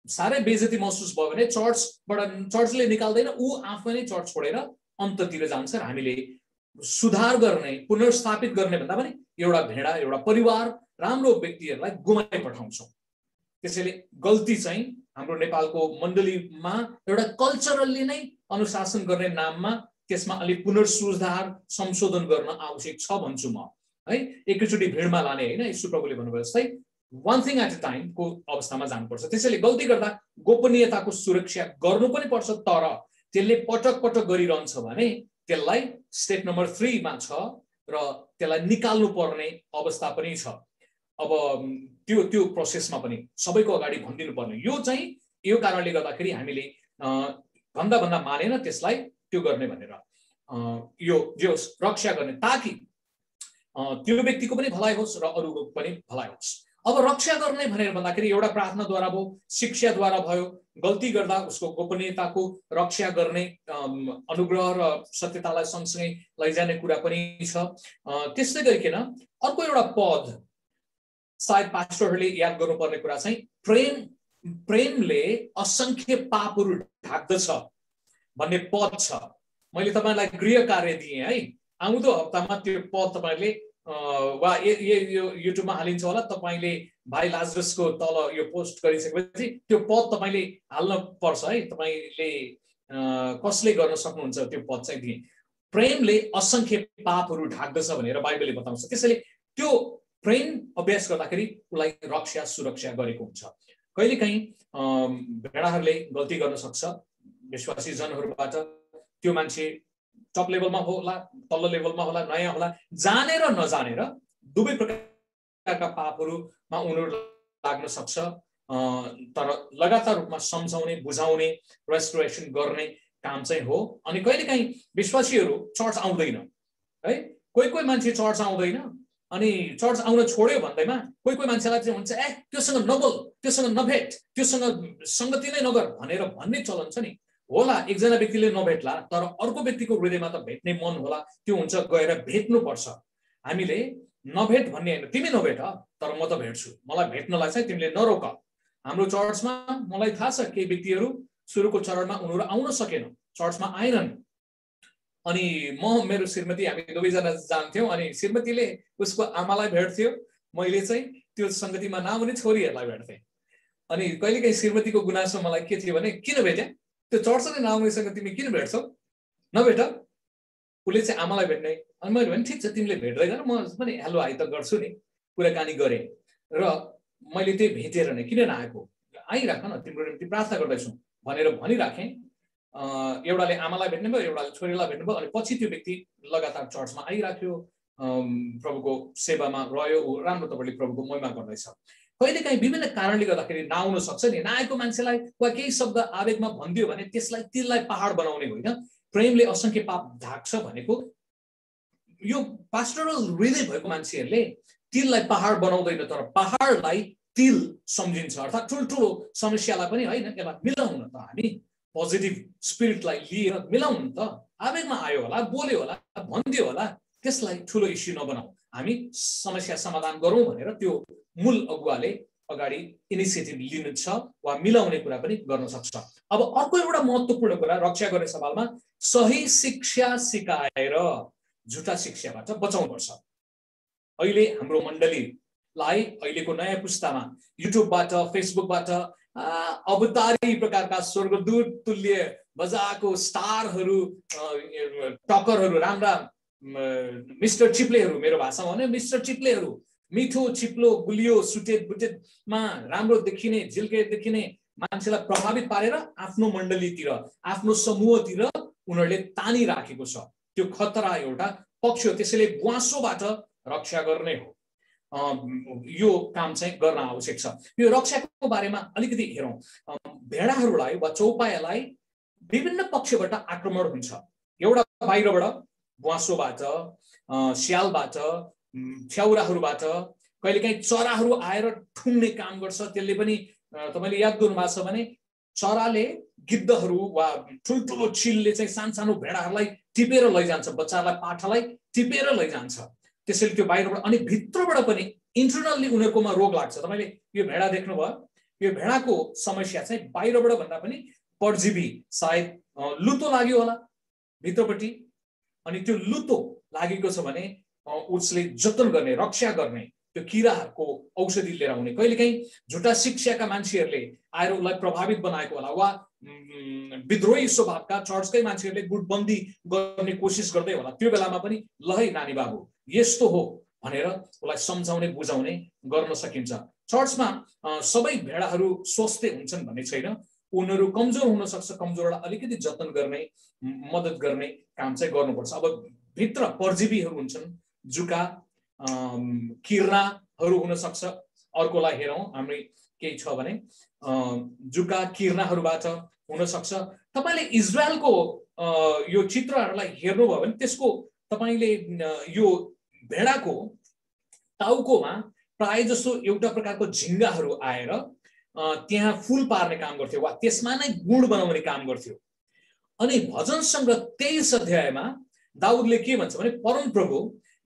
Speaker 1: साह्रै बेजती महसुस भयो भने चर्चबाट चर्चले निकाल्दैन ऊ आफै नै चर्च छोडेर अन्ततिर जान्छ र हामीले सुधार गर्ने पुनर्स्थापित गर्ने भन्दा पनि एउटा भेडा एउटा परिवार राम्रो व्यक्तिहरूलाई गुमाइ पठाउँछौँ। त्यसैले गल्ती चाहिँ हाम्रो नेपालको मण्डलीमा एउटा कल्चरल्ली नै अनुशासन गर्ने नाममा त्यसमा अलिक पुनर्सुधार संशोधन गर्न आवश्यक छ भन्छु म। है एकैचोटि भिडमा लाने होइन यशु प्रभुले भन्नुभयो जस्तै वान थिङ एट अ टाइमको अवस्थामा जानुपर्छ। त्यसैले गल्ती गर्दा गोपनीयताको सुरक्षा गर्नु पनि पर्छ तर त्यसले पटक पटक गरिरहन्छ भने त्यसलाई स्टेप नम्बर थ्रीमा छ र त्यसलाई निकाल्नु पर्ने अवस्था पनि छ। अब त्यो त्यो प्रोसेसमा पनि सबैको अगाडि भनिदिनु पर्ने यो चाहिँ यो कारणले गर्दाखेरि हामीले भन्दा भन्दा मानेन त्यसलाई त्यो गर्ने भनेर। यो जो रक्षा गर्ने ताकि त्यो व्यक्तिको पनि भलाइ होस् र अरूको पनि भलाइ होस्। अब रक्षा गर्ने भनेर भन्दाखेरि एउटा प्रार्थनाद्वारा भयो शिक्षाद्वारा भयो गल्ती गर्दा उसको गोपनीयताको रक्षा गर्ने अनुग्रह र सत्यतालाई सँगसँगै लैजाने कुरा पनि छ। त्यस्तै गरिकन अर्को एउटा पद सायद पास्टरहरूले याद गर्नुपर्ने कुरा चाहिँ प्रेम प्रेमले असङ्ख्य पापहरू ढाक्दछ। भन्ने पद छ। मैले तपाईँलाई गृह कार्य दिएँ है। आउँदो हप्तामा त्यो पद तपाईँले वा युट्युबमा हालिन्छ होला। तपाईँले भाइ लाजरसको तल यो पोस्ट गरिसकेपछि त्यो पद तपाईँले हाल्न पर्छ है। तपाईँले कसले गर्न सक्नुहुन्छ त्यो पद चाहिँ दिए। प्रेमले असङ्ख्य पापहरू ढाक्दछ भनेर बाइबलले बताउँछ। त्यसैले त्यो प्रेम अभ्यास गर्दाखेरि उसलाई रक्षा सुरक्षा गरेको हुन्छ। कहिलेकाहीँ भेडाहरूले गल्ती गर्न सक्छ। विश्वासी जनहरूबाट त्यो मान्छे टप लेभलमा होला तल्लो लेभलमा होला नयाँ होला जानेर नजानेर दुवै प्रकारका पापहरूमा उनीहरू लाग्न सक्छ। तर लगातार रूपमा सम्झाउने बुझाउने रेस्टोरेसन गर्ने काम चाहिँ हो। अनि कहिलेकाहीँ विश्वासीहरू चर्च आउँदैन है? कोही कोही मान्छे चर्च आउँदैन अनि चर्च आउन छोड्यो भन्दैमा कोही कोही मान्छेलाई चाहिँ हुन्छ ए त्योसँग नबोल त्योसँग नभेट त्योसँग सङ्गति नै नगर भनेर भन्ने चलन छ नि। होला एकजना व्यक्तिले नभेट्ला तर अर्को व्यक्तिको हृदयमा त भेट्ने मन होला त्यो हुन्छ गएर भेट्नुपर्छ। हामीले नभेट भन्ने होइन तिमी नभेट तर म त भेट्छु। मलाई भेट्नलाई चाहिँ तिमीले नरोक। हाम्रो चर्चमा मलाई थाहा छ केही व्यक्तिहरू सुरुको चरणमा उनीहरू आउन सकेन चर्चमा आएनन्। अनि म मेरो श्रीमती हामी दुवैजना जान्थ्यौँ अनि श्रीमतीले उसको आमालाई भेट्थ्यो। मैले चाहिँ त्यो सङ्गतिमा नआउने छोरीहरूलाई भेट्थेँ। अनि कहिलेकाहीँ श्रीमतीको गुनासो मलाई के थियो भने किन भेटेँ? त्यो चर्चले नआउनेसँग तिमी किन भेट्छौ? नभेट। उसले चाहिँ आमालाई भेट्ने। अनि मैले भने ठिक छ तिमीले भेट्दै गर। म पनि हेलो हाई त गर्छु नि। कुराकानी गरेँ। र मैले त्यही भेटेर नै किन नआएको? आइराख न तिम्रो निम्ति प्रार्थना गर्दैछु। भनेर भनिराखेँ। एउटाले आमालाई भेट्ने भयो एउटाले छोरीलाई भेट्नु भयो। अनि पछि त्यो व्यक्ति लगातार चर्चमा आइराख्यो। प्रभुको सेवामा रह्यो। ऊ राम्रो तपाईँले प्रभुको महिमा गर्दैछ। कहिलेकाहीँ विभिन्न कारणले गर्दाखेरि नआउन सक्छ। नि नआएको मान्छेलाई वा केही शब्द आवेगमा भनिदियो भने त्यसलाई तिललाई पहाड बनाउने होइन। प्रेमले असङ्ख्य पाप ढाक्छ भनेको यो पास्टरल हृदय भएको मान्छेहरूले तिललाई पहाड बनाउँदैन तर पहाडलाई तिल सम्झिन्छ। अर्थात् ठुल्ठुलो समस्यालाई पनि होइन यसलाई मिलाउन त हामी पोजिटिभ स्पिरिटलाई लिएर मिलाउनु त आवेगमा आयो होला बोल्यो होला भनिदियो होला त्यसलाई ठुलो इस्यु नबनाऊ। हामी समस्या समाधान गरौँ भनेर त्यो मूल अगुवाले अगाडि इनिसिएटिभ लिनु छ वा मिलाउने कुरा पनि गर्न सक्छ। अब अर्को एउटा महत्त्वपूर्ण कुरा रक्षा गर्ने सवालमा सही शिक्षा सिकाएर झुटा शिक्षाबाट बचाउनुपर्छ। अहिले हाम्रो मण्डलीलाई अहिलेको नयाँ पुस्तामा युट्युबबाट फेसबुकबाट अवतारी प्रकारका स्वर्गदूत तुल्य बजाएको स्टारहरू टकरहरू राम्रा मिस्टर चिप्लेहरू मेरो भाषामा भने मिस्टर चिप्लेहरू मिठो चिप्लो गुलियो सुटेद बुटेदमा राम्रो देखिने झिल्के देखिने मान्छेलाई प्रभावित पारेर आफ्नो मण्डलीतिर आफ्नो समूहतिर उनीहरूले तानिराखेको छ। त्यो खतरा एउटा पक्ष हो त्यसैले गुवासोबाट रक्षा गर्ने हो। यो काम चाहिँ गर्न आवश्यक छ। यो रक्षाको बारेमा अलिकति हेरौँ। भेडाहरूलाई वा चौपायालाई विभिन्न पक्षबाट आक्रमण हुन्छ। एउटा बाहिरबाट बुवासोबाट स्यालबाट फ्याउराहरूबाट कहिलेकाहीँ चराहरू आएर ठुङ्ने काम गर्छ त्यसले पनि तपाईँले याद गर्नुभएको छ भने चराले गिद्धहरू वा ठुल्ठुलो चिलले चाहिँ सानो सानो भेडाहरूलाई टिपेर लैजान्छ बच्चालाई पाठालाई टिपेर लैजान्छ। त्यसैले त्यो बाहिरबाट अनि भित्रबाट पनि इन्टरनल्ली उनीहरूकोमा रोग लाग्छ। तपाईँले यो भेडा देख्नुभयो? यो भेडाको समस्या चाहिँ बाहिरबाट भन्दा पनि परजीवी सायद लुतो लाग्यो होला। भित्रपट्टि अनि त्यो लुतो लागेको छ भने उसले जतन गर्ने रक्षा गर्ने त्यो किराहरूको औषधि लिएर आउने। कहिलेकाहीँ झुटा शिक्षाका मान्छेहरूले आएर उसलाई प्रभावित बनाएको होला वा विद्रोही स्वभावका चर्चकै मान्छेहरूले गुटबन्दी गर्ने कोसिस गर्दै होला त्यो बेलामा पनि ल है नानी बाबु यस्तो हो भनेर उसलाई सम्झाउने बुझाउने गर्न सकिन्छ। चर्चमा सबै भेडाहरू स्वस्थ हुन्छन् भन्ने छैन। उनीहरू कमजोर हुनसक्छ कमजोरलाई अलिकति जतन गर्ने मद्दत गर्ने काम चाहिँ गर्नुपर्छ। अब भित्र परजीवीहरू हुन्छन् जुका किर्नाहरू हुनसक्छ अर्कोलाई हेरौँ हाम्रो केही छ भने जुका किर्नाहरूबाट हुनसक्छ तपाईँले इजरायलको यो चित्रहरूलाई हेर्नुभयो भने त्यसको तपाईँले यो भेडाको टाउकोमा प्राय जसो एउटा प्रकारको झिङ्गाहरू आएर त्यहाँ फुल पार्ने काम गर्थ्यो वा त्यसमा नै गुण बनाउने काम गर्थ्यो। अनि भजन तेइस अध्यायमा दाउदले के भन्छ भने परम प्रभु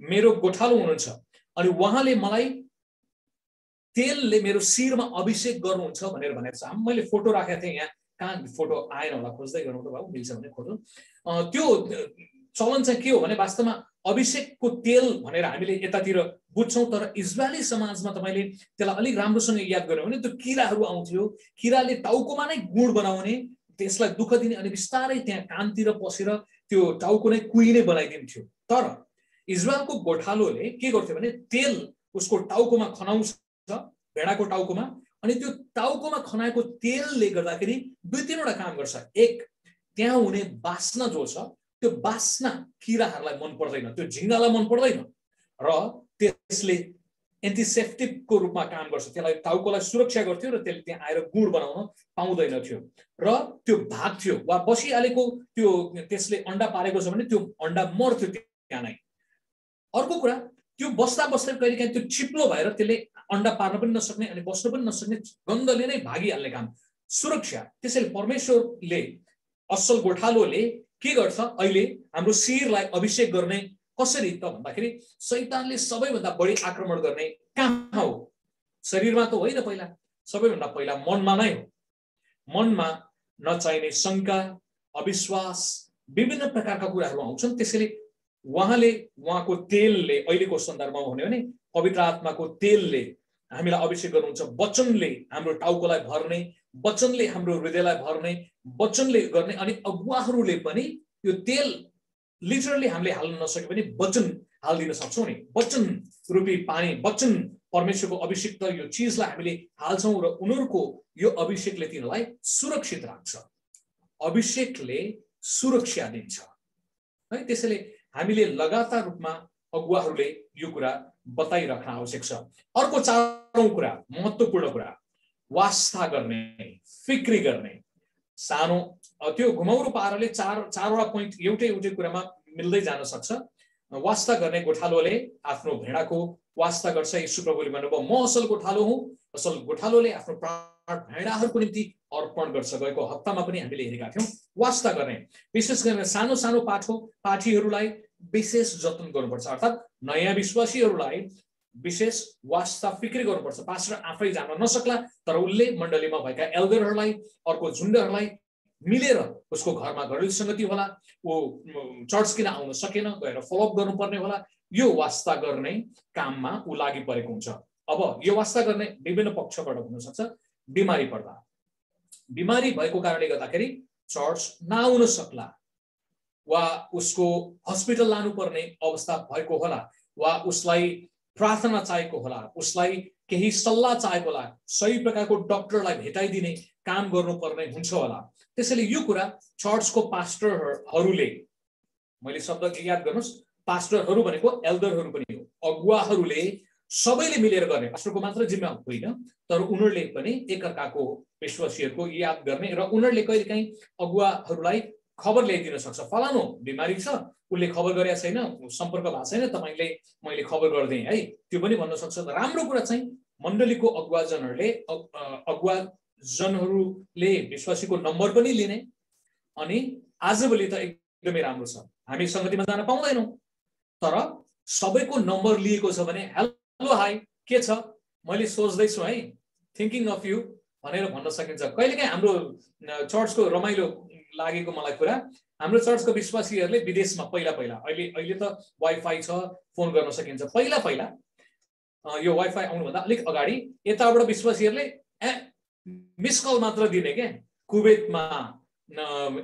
Speaker 1: मेरो गोठालो हुनुहुन्छ अनि उहाँले मलाई तेलले मेरो शिरमा अभिषेक गर्नुहुन्छ भनेर भनेको छ। मैले फोटो राखेको थिएँ यहाँ। कहाँ फोटो आएन होला खोज्दै गर्नु त भाउ मिल्छ भने फोटो। त्यो चलन चाहिँ के हो भने वास्तवमा अभिषेकको तेल भनेर हामीले यतातिर बुझ्छौँ तर इजरायली समाजमा तपाईँले त्यसलाई अलिक राम्रोसँग याद गर्यो भने त्यो किराहरू आउँथ्यो। किराले टाउकोमा नै गुण बनाउने त्यसलाई दुःख दिने अनि बिस्तारै त्यहाँ कानतिर पसेर त्यो टाउको नै कुहिने बनाइदिन्थ्यो। तर इजरायलको गोठालोले के गर्थ्यो भने तेल उसको टाउकोमा खनाउँछ भेडाको टाउकोमा अनि त्यो टाउकोमा खनाएको तेलले गर्दाखेरि दुई तिनवटा काम गर्छ। एक त्यहाँ हुने बास्ना जो छ त्यो बास्ना किराहरूलाई मन पर्दैन त्यो झिङ्गालाई मन पर्दैन। र त्यसले एन्टिसेप्टिकको रूपमा काम गर्छ। त्यसलाई टाउकोलाई सुरक्षा गर्थ्यो र त्यसले त्यहाँ आएर गुड बनाउन पाउँदैन थियो। र त्यो भाग्थ्यो वा बसिहालेको त्यो त्यसले अन्डा पारेको छ भने त्यो अन्डा मर्थ्यो त्यहाँ नै। अर्को कुरा त्यो बस्दा बस्दै कहिले काहीँ त्यो चिप्लो भएर त्यसले अन्डा पार्न पनि नसक्ने अनि बस्न पनि नसक्ने गन्धले नै भागिहाल्ने काम। सुरक्षा त्यसैले परमेश्वरले असल गोठालोले के गर्छ? अहिले हाम्रो शिरलाई अभिषेक गर्ने कसरी त भन्दाखेरि सैतानले सबैभन्दा बढी आक्रमण गर्ने कहाँ हो। शरीरमा त होइन पहिला। सबैभन्दा पहिला मनमा नै हो। मनमा नचाहिने शङ्का अविश्वास विभिन्न प्रकारका कुराहरू आउँछन्। त्यसैले उहाँले उहाँको तेलले अहिलेको सन्दर्भमा भन्यो भने पवित्र आत्माको तेलले हामीलाई अभिषेक गर्नुहुन्छ। वचनले हाम्रो टाउकोलाई भर्ने वचनले हाम्रो हृदयलाई भर्ने वचनले गर्ने अनि अगुवाहरूले पनि यो तेल लिटरली हामीले हाल्न नसके पनि वचन हालिदिन सक्छौँ नि। वचन रूपी पानी वचन परमेश्वरको अभिषेक त यो चिजलाई हामीले हाल्छौँ र उनीहरूको यो अभिषेकले तिनीहरूलाई सुरक्षित राख्छ। अभिषेकले सुरक्षा दिन्छ। है त्यसैले हामीले लगातार रूपमा अगुवाहरूले यो कुरा बताइराख्न आवश्यक छ। अर्को चारौँ कुरा महत्त्वपूर्ण कुरा। वास्ता गर्ने फिक्री गर्ने। सानो त्यो घुमाउरो पाराले चार चारवटा पोइन्ट एउटै एउटै कुरामा मिल्दै जान सक्छ। वास्ता गर्ने गोठालोले आफ्नो भेडाको वास्ता गर्छ यी प्रभुले भन्नुभयो म असल गोठालो हुँ असल गोठालोले आफ्नो प्राण भेडाहरूको निम्ति अर्पण गर्छ। गएको हप्तामा पनि हामीले हेरेका थियौँ वास्ता गर्ने। विशेष गरेर सानो सानो पाठो पाठीहरूलाई विशेष जतन गर्नुपर्छ। अर्थात् नयाँ विश्वासीहरूलाई विशेष वास्ता फिक्री गर्नुपर्छ। पास्टर आफै जान नसक्ला तर उसले मण्डलीमा भएका एल्डरहरूलाई अर्को झुन्डहरूलाई मिलेर उसको घरमा घरेलु सङ्गति होला ऊ चर्च किन आउन सकेन गएर फलोअप गर्नुपर्ने होला यो वास्ता गर्ने काममा ऊ लागि परेको हुन्छ। अब यो वास्ता गर्ने विभिन्न पक्षबाट हुनसक्छ बिमारी पर्दा। बिमारी भएको कारणले गर्दाखेरि चर्च नआउन सक्ला वा उसको हस्पिटल लानुपर्ने अवस्था भएको होला वा उसलाई प्रार्थना चाहेको होला उसलाई केही सल्लाह चाहेको होला सही प्रकारको डक्टरलाई भेटाइदिने काम गर्नुपर्ने हुन्छ होला। त्यसैले यो कुरा चर्चको पास्टरहरूले मैले शब्द याद गर्नुहोस् पास्टरहरू भनेको एल्डरहरू पनि हो अगुवाहरूले सबैले मिलेर गर्ने पास्टरको मात्र जिम्मा होइन तर उनीहरूले पनि एकअर्काको विश्वासीहरूको याद गर्ने र उनीहरूले कहिलेकाहीँ अगुवाहरूलाई खबर ल्याइदिन सक्छ। फलानु बिमारी छ उसले खबर गरेका छैन सम्पर्क भएको छैन तपाईँले मैले खबर गरिदिएँ है त्यो पनि भन्न सक्छ। राम्रो कुरा चाहिँ मण्डलीको अगुवाजनहरूले अगुवाजनहरूले विश्वासीको नम्बर पनि लिने अनि आजभोलि त एकदमै राम्रो छ। हामी सङ्गतिमा जान पाउँदैनौँ तर सबैको नम्बर लिएको छ भने हेलो हाई के छ? मैले सोच्दैछु है थिङ्किङ अफ यु भनेर भन्न सकिन्छ। कहिलेकाहीँ हाम्रो चर्चको रमाइलो लागेको मलाई कुरा। हाम्रो चर्चको विश्वासीहरूले विदेशमा पहिला पहिला अहिले अहिले त वाइफाई छ फोन गर्न सकिन्छ। पहिला पहिला यो वाइफाई आउनुभन्दा अलिक अगाडि यताबाट विश्वासीहरूले ए मिस कल मात्र दिने क्या कुवेतमा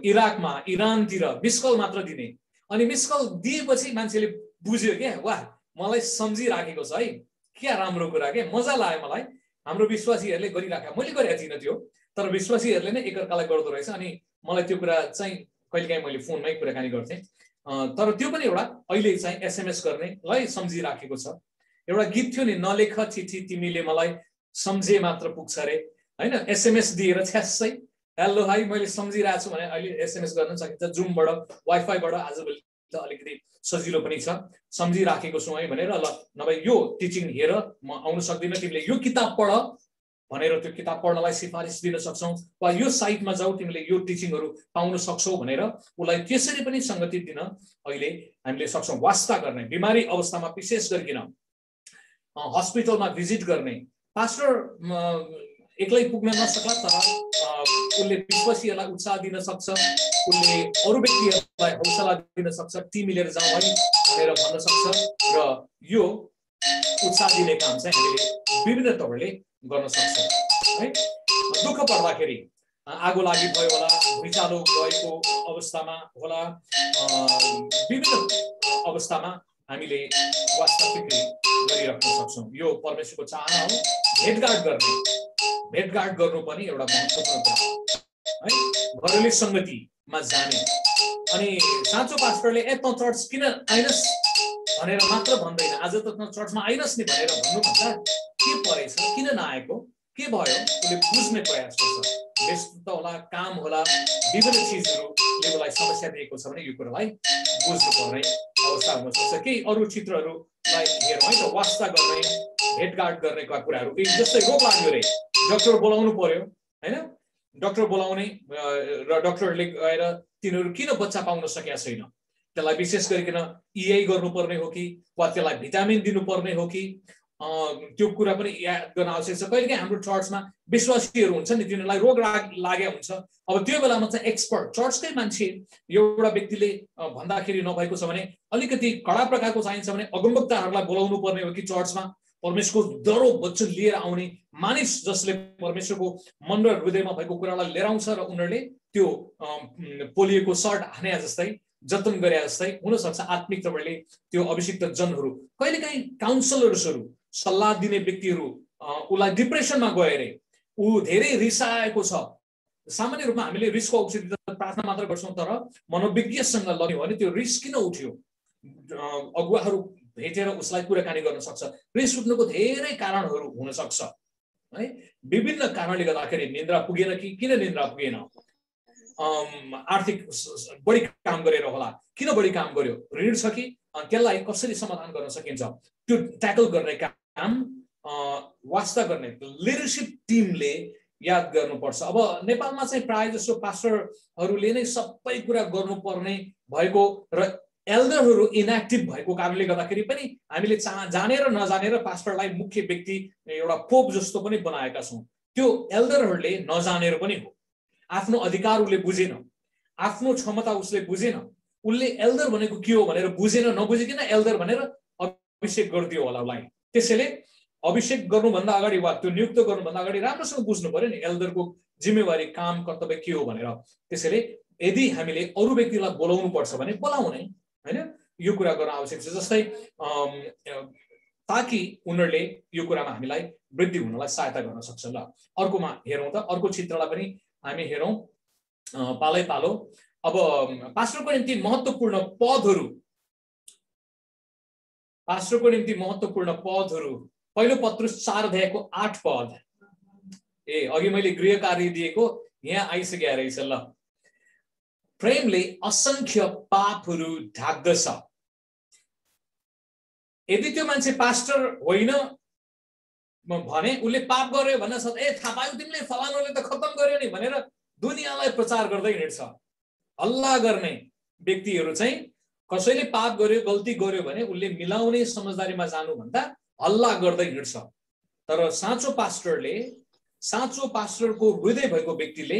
Speaker 1: इराकमा इरानतिर मिस कल मात्र दिने। अनि मिस कल दिएपछि मान्छेले बुझ्यो क्या वाह मलाई सम्झिराखेको छ है। क्या राम्रो कुरा के? मजा लाग्यो मलाई। हाम्रो विश्वासीहरूले गरिराखेको मैले गरेको थिइनँ त्यो तर विश्वासीहरूले नै एकअर्कालाई गर्दो रहेछ। अनि मलाई त्यो कुरा चाहिँ कहिलेकाहीँ मैले फोनमै कुराकानी गर्थेँ। तर त्यो पनि एउटा अहिले चाहिँ एसएमएस गर्नेलाई सम्झिराखेको छ। एउटा गीत थियो नि नलेख चिठी तिमीले मलाई सम्झे मात्र पुग्छ अरे होइन एसएमएस दिएर छ्यासै हेलो हाई मैले सम्झिरहेको छु भने अहिले एसएमएस गर्न सकिन्छ। जुमबाट वाइफाईबाट आजभोलि त अलिकति सजिलो पनि छ। सम्झिराखेको छु है भनेर ल नभए यो टिचिङ हेर म आउनु सक्दिनँ। तिमीले यो किताब पढ। भनेर त्यो किताब पढ्नलाई सिफारिस दिन सक्छौँ। वा यो साइटमा जाऊ तिमीले यो टिचिङहरू पाउन सक्छौ भनेर उसलाई त्यसरी पनि सङ्गति दिन अहिले हामीले सक्छौँ। वास्ता गर्ने बिमारी अवस्थामा विशेष गरिकन हस्पिटलमा भिजिट गर्ने। पास्टर एक्लै पुग्न नसक्ला तर उसले विश्वासीहरूलाई उत्साह दिन सक्छ उसले अरू व्यक्तिहरूलाई हौसला दिन सक्छ ती मिलेर जाउँ है भनेर भन्न सक्छ। र यो उत्साह दिने काम चाहिँ हामीले विभिन्न तवरले गर्न सक्छौँ है? दुःख पर्दाखेरि आगो लागि भयो होला भुइँचालो गएको अवस्थामा होला विभिन्न अवस्थामा हामीले वास्तविक गरिराख्न सक्छौँ। यो परमेश्वरको चाहना हो भेटघाट गर्ने। भेटघाट गर्नु पनि एउटा महत्त्वपूर्ण कुरा है। घरेलु सङ्गतिमा जाने। अनि साँचो पास्टरले ए त चर्च किन आइनस्? भनेर मात्र भन्दैन। आज त चर्चमा आइनस् नि भनेर भन्नुभन्दा के परेछ? किन नआएको? के भयो? उसले बुझ्ने प्रयास गर्छ। व्यस्त होला काम होला विभिन्न चिजहरूले उसलाई समस्या दिएको छ भने यो कुरालाई बुझ्नु पर्ने अवस्था हुनसक्छ केही अरू चित्रहरूलाई हेरौँ है त वास्ता गर्ने भेटघाट गर्नेका कुराहरू। जस्तै रोग लाग्यो अरे डक्टर बोलाउनु पर्यो होइन? डक्टर बोलाउने र डक्टरले गएर तिनीहरू किन बच्चा पाउन सकेका छैन? त्यसलाई विशेष गरिकन इआई गर्नुपर्ने हो कि? वा त्यसलाई भिटामिन दिनुपर्ने हो कि? त्यो कुरा पनि याद गर्न आवश्यक छ। कहिलेकाहीँ हाम्रो चर्चमा विश्वासीहरू हुन्छ नि तिनीहरूलाई रोग लागेको हुन्छ। अब त्यो बेलामा चाहिँ एक्सपर्ट चर्चकै मान्छे एउटा व्यक्तिले भन्दाखेरि नभएको छ भने अलिकति कडा प्रकारको चाहिन्छ भने अगमवक्ताहरूलाई बोलाउनु पर्ने हो कि चर्चमा परमेश्वरको डरो वचन लिएर आउने मानिस जसले परमेश्वरको मन र हृदयमा भएको कुरालाई लिएर आउँछ र उनीहरूले त्यो पोलिएको सर्ट हाने जस्तै जतन गरे जस्तै हुनसक्छ आत्मिक तपाईँले त्यो अभिषिक्त जनहरू। कहिलेकाहीँ काउन्सलर्सहरू सल्लाह दिने व्यक्तिहरू उसलाई डिप्रेसनमा गयो अरे ऊ धेरै रिसाएको छ। सामान्य रूपमा हामीले रिसको औषधि प्रार्थना मात्र गर्छौँ तर मनोविज्ञसँग लग्यो भने त्यो रिस किन उठ्यो? अगुवाहरू भेटेर उसलाई कुराकानी गर्न सक्छ। रिस उठ्नुको धेरै कारणहरू हुन सक्छ। है विभिन्न कारणले गर्दाखेरि निन्द्रा पुगेन कि किन निन्द्रा पुगेन? आर्थिक बढी काम गरेर होला। किन बढी काम गर्यो? ऋण छ कि? त्यसलाई कसरी समाधान गर्न सकिन्छ? त्यो ट्याकल गर्ने काम वास्ता गर्ने लिडरसिप टिमले याद गर्नुपर्छ। अब नेपालमा चाहिँ प्रायः जसो पास्टरहरूले नै सबै कुरा गर्नुपर्ने भएको र एल्डरहरू इनएक्टिभ भएको कारणले गर्दाखेरि पनि हामीले चा जानेर नजानेर पास्टरलाई मुख्य व्यक्ति एउटा पोप जस्तो पनि बनाएका छौँ। त्यो एल्डरहरूले नजानेर पनि हो। आफ्नो अधिकार उसले बुझेन। आफ्नो क्षमता उसले बुझेन। उसले एल्डर भनेको के हो भनेर बुझेन नबुझिकन एल्डर भनेर अभिषेक गरिदियो होला उसलाई। त्यसैले अभिषेक गर्नुभन्दा अगाडि वा त्यो नियुक्त गर्नुभन्दा अगाडि राम्रोसँग बुझ्नु पऱ्यो नि एल्डरको जिम्मेवारी काम कर्तव्य के हो भनेर। त्यसैले यदि हामीले अरू व्यक्तिलाई बोलाउनु पर्छ भने बोलाउने होइन? यो कुरा गर्न आवश्यक छ। जस्तै ताकि उनीहरूले यो कुरामा हामीलाई वृद्धि हुनलाई सहायता गर्न सक्छ ल अर्कोमा हेरौँ त अर्को चित्रलाई पनि हामी हेरौँ। पालै पालो। अब पास्टरको निम्ति महत्त्वपूर्ण पदहरू पास्टरको निम्ति महत्त्वपूर्ण पदहरू। पहिलो पत्र चार अध्यायको आठ पद। ए अघि मैले गृह कार्य दिएको यहाँ आइसकेको रहेछ ल। प्रेमले असङ्ख्य पापहरू ढाक्दछ। यदि त्यो मान्छे पास्टर होइन भने उसले पाप गर्यो भन्न सक्छ ए थाहा पायो तिमीले फलानुले त खत्तम गर्यो नि भनेर दुनियाँलाई प्रचार गर्दै हिँड्छ। हल्ला गर्ने व्यक्तिहरू चाहिँ कसैले पाप गर्यो गल्ती गर्यो भने उसले मिलाउने समझदारीमा जानुभन्दा हल्ला गर्दै हिँड्छ। तर साँचो पास्टरले साँचो पास्टरको हृदय भएको व्यक्तिले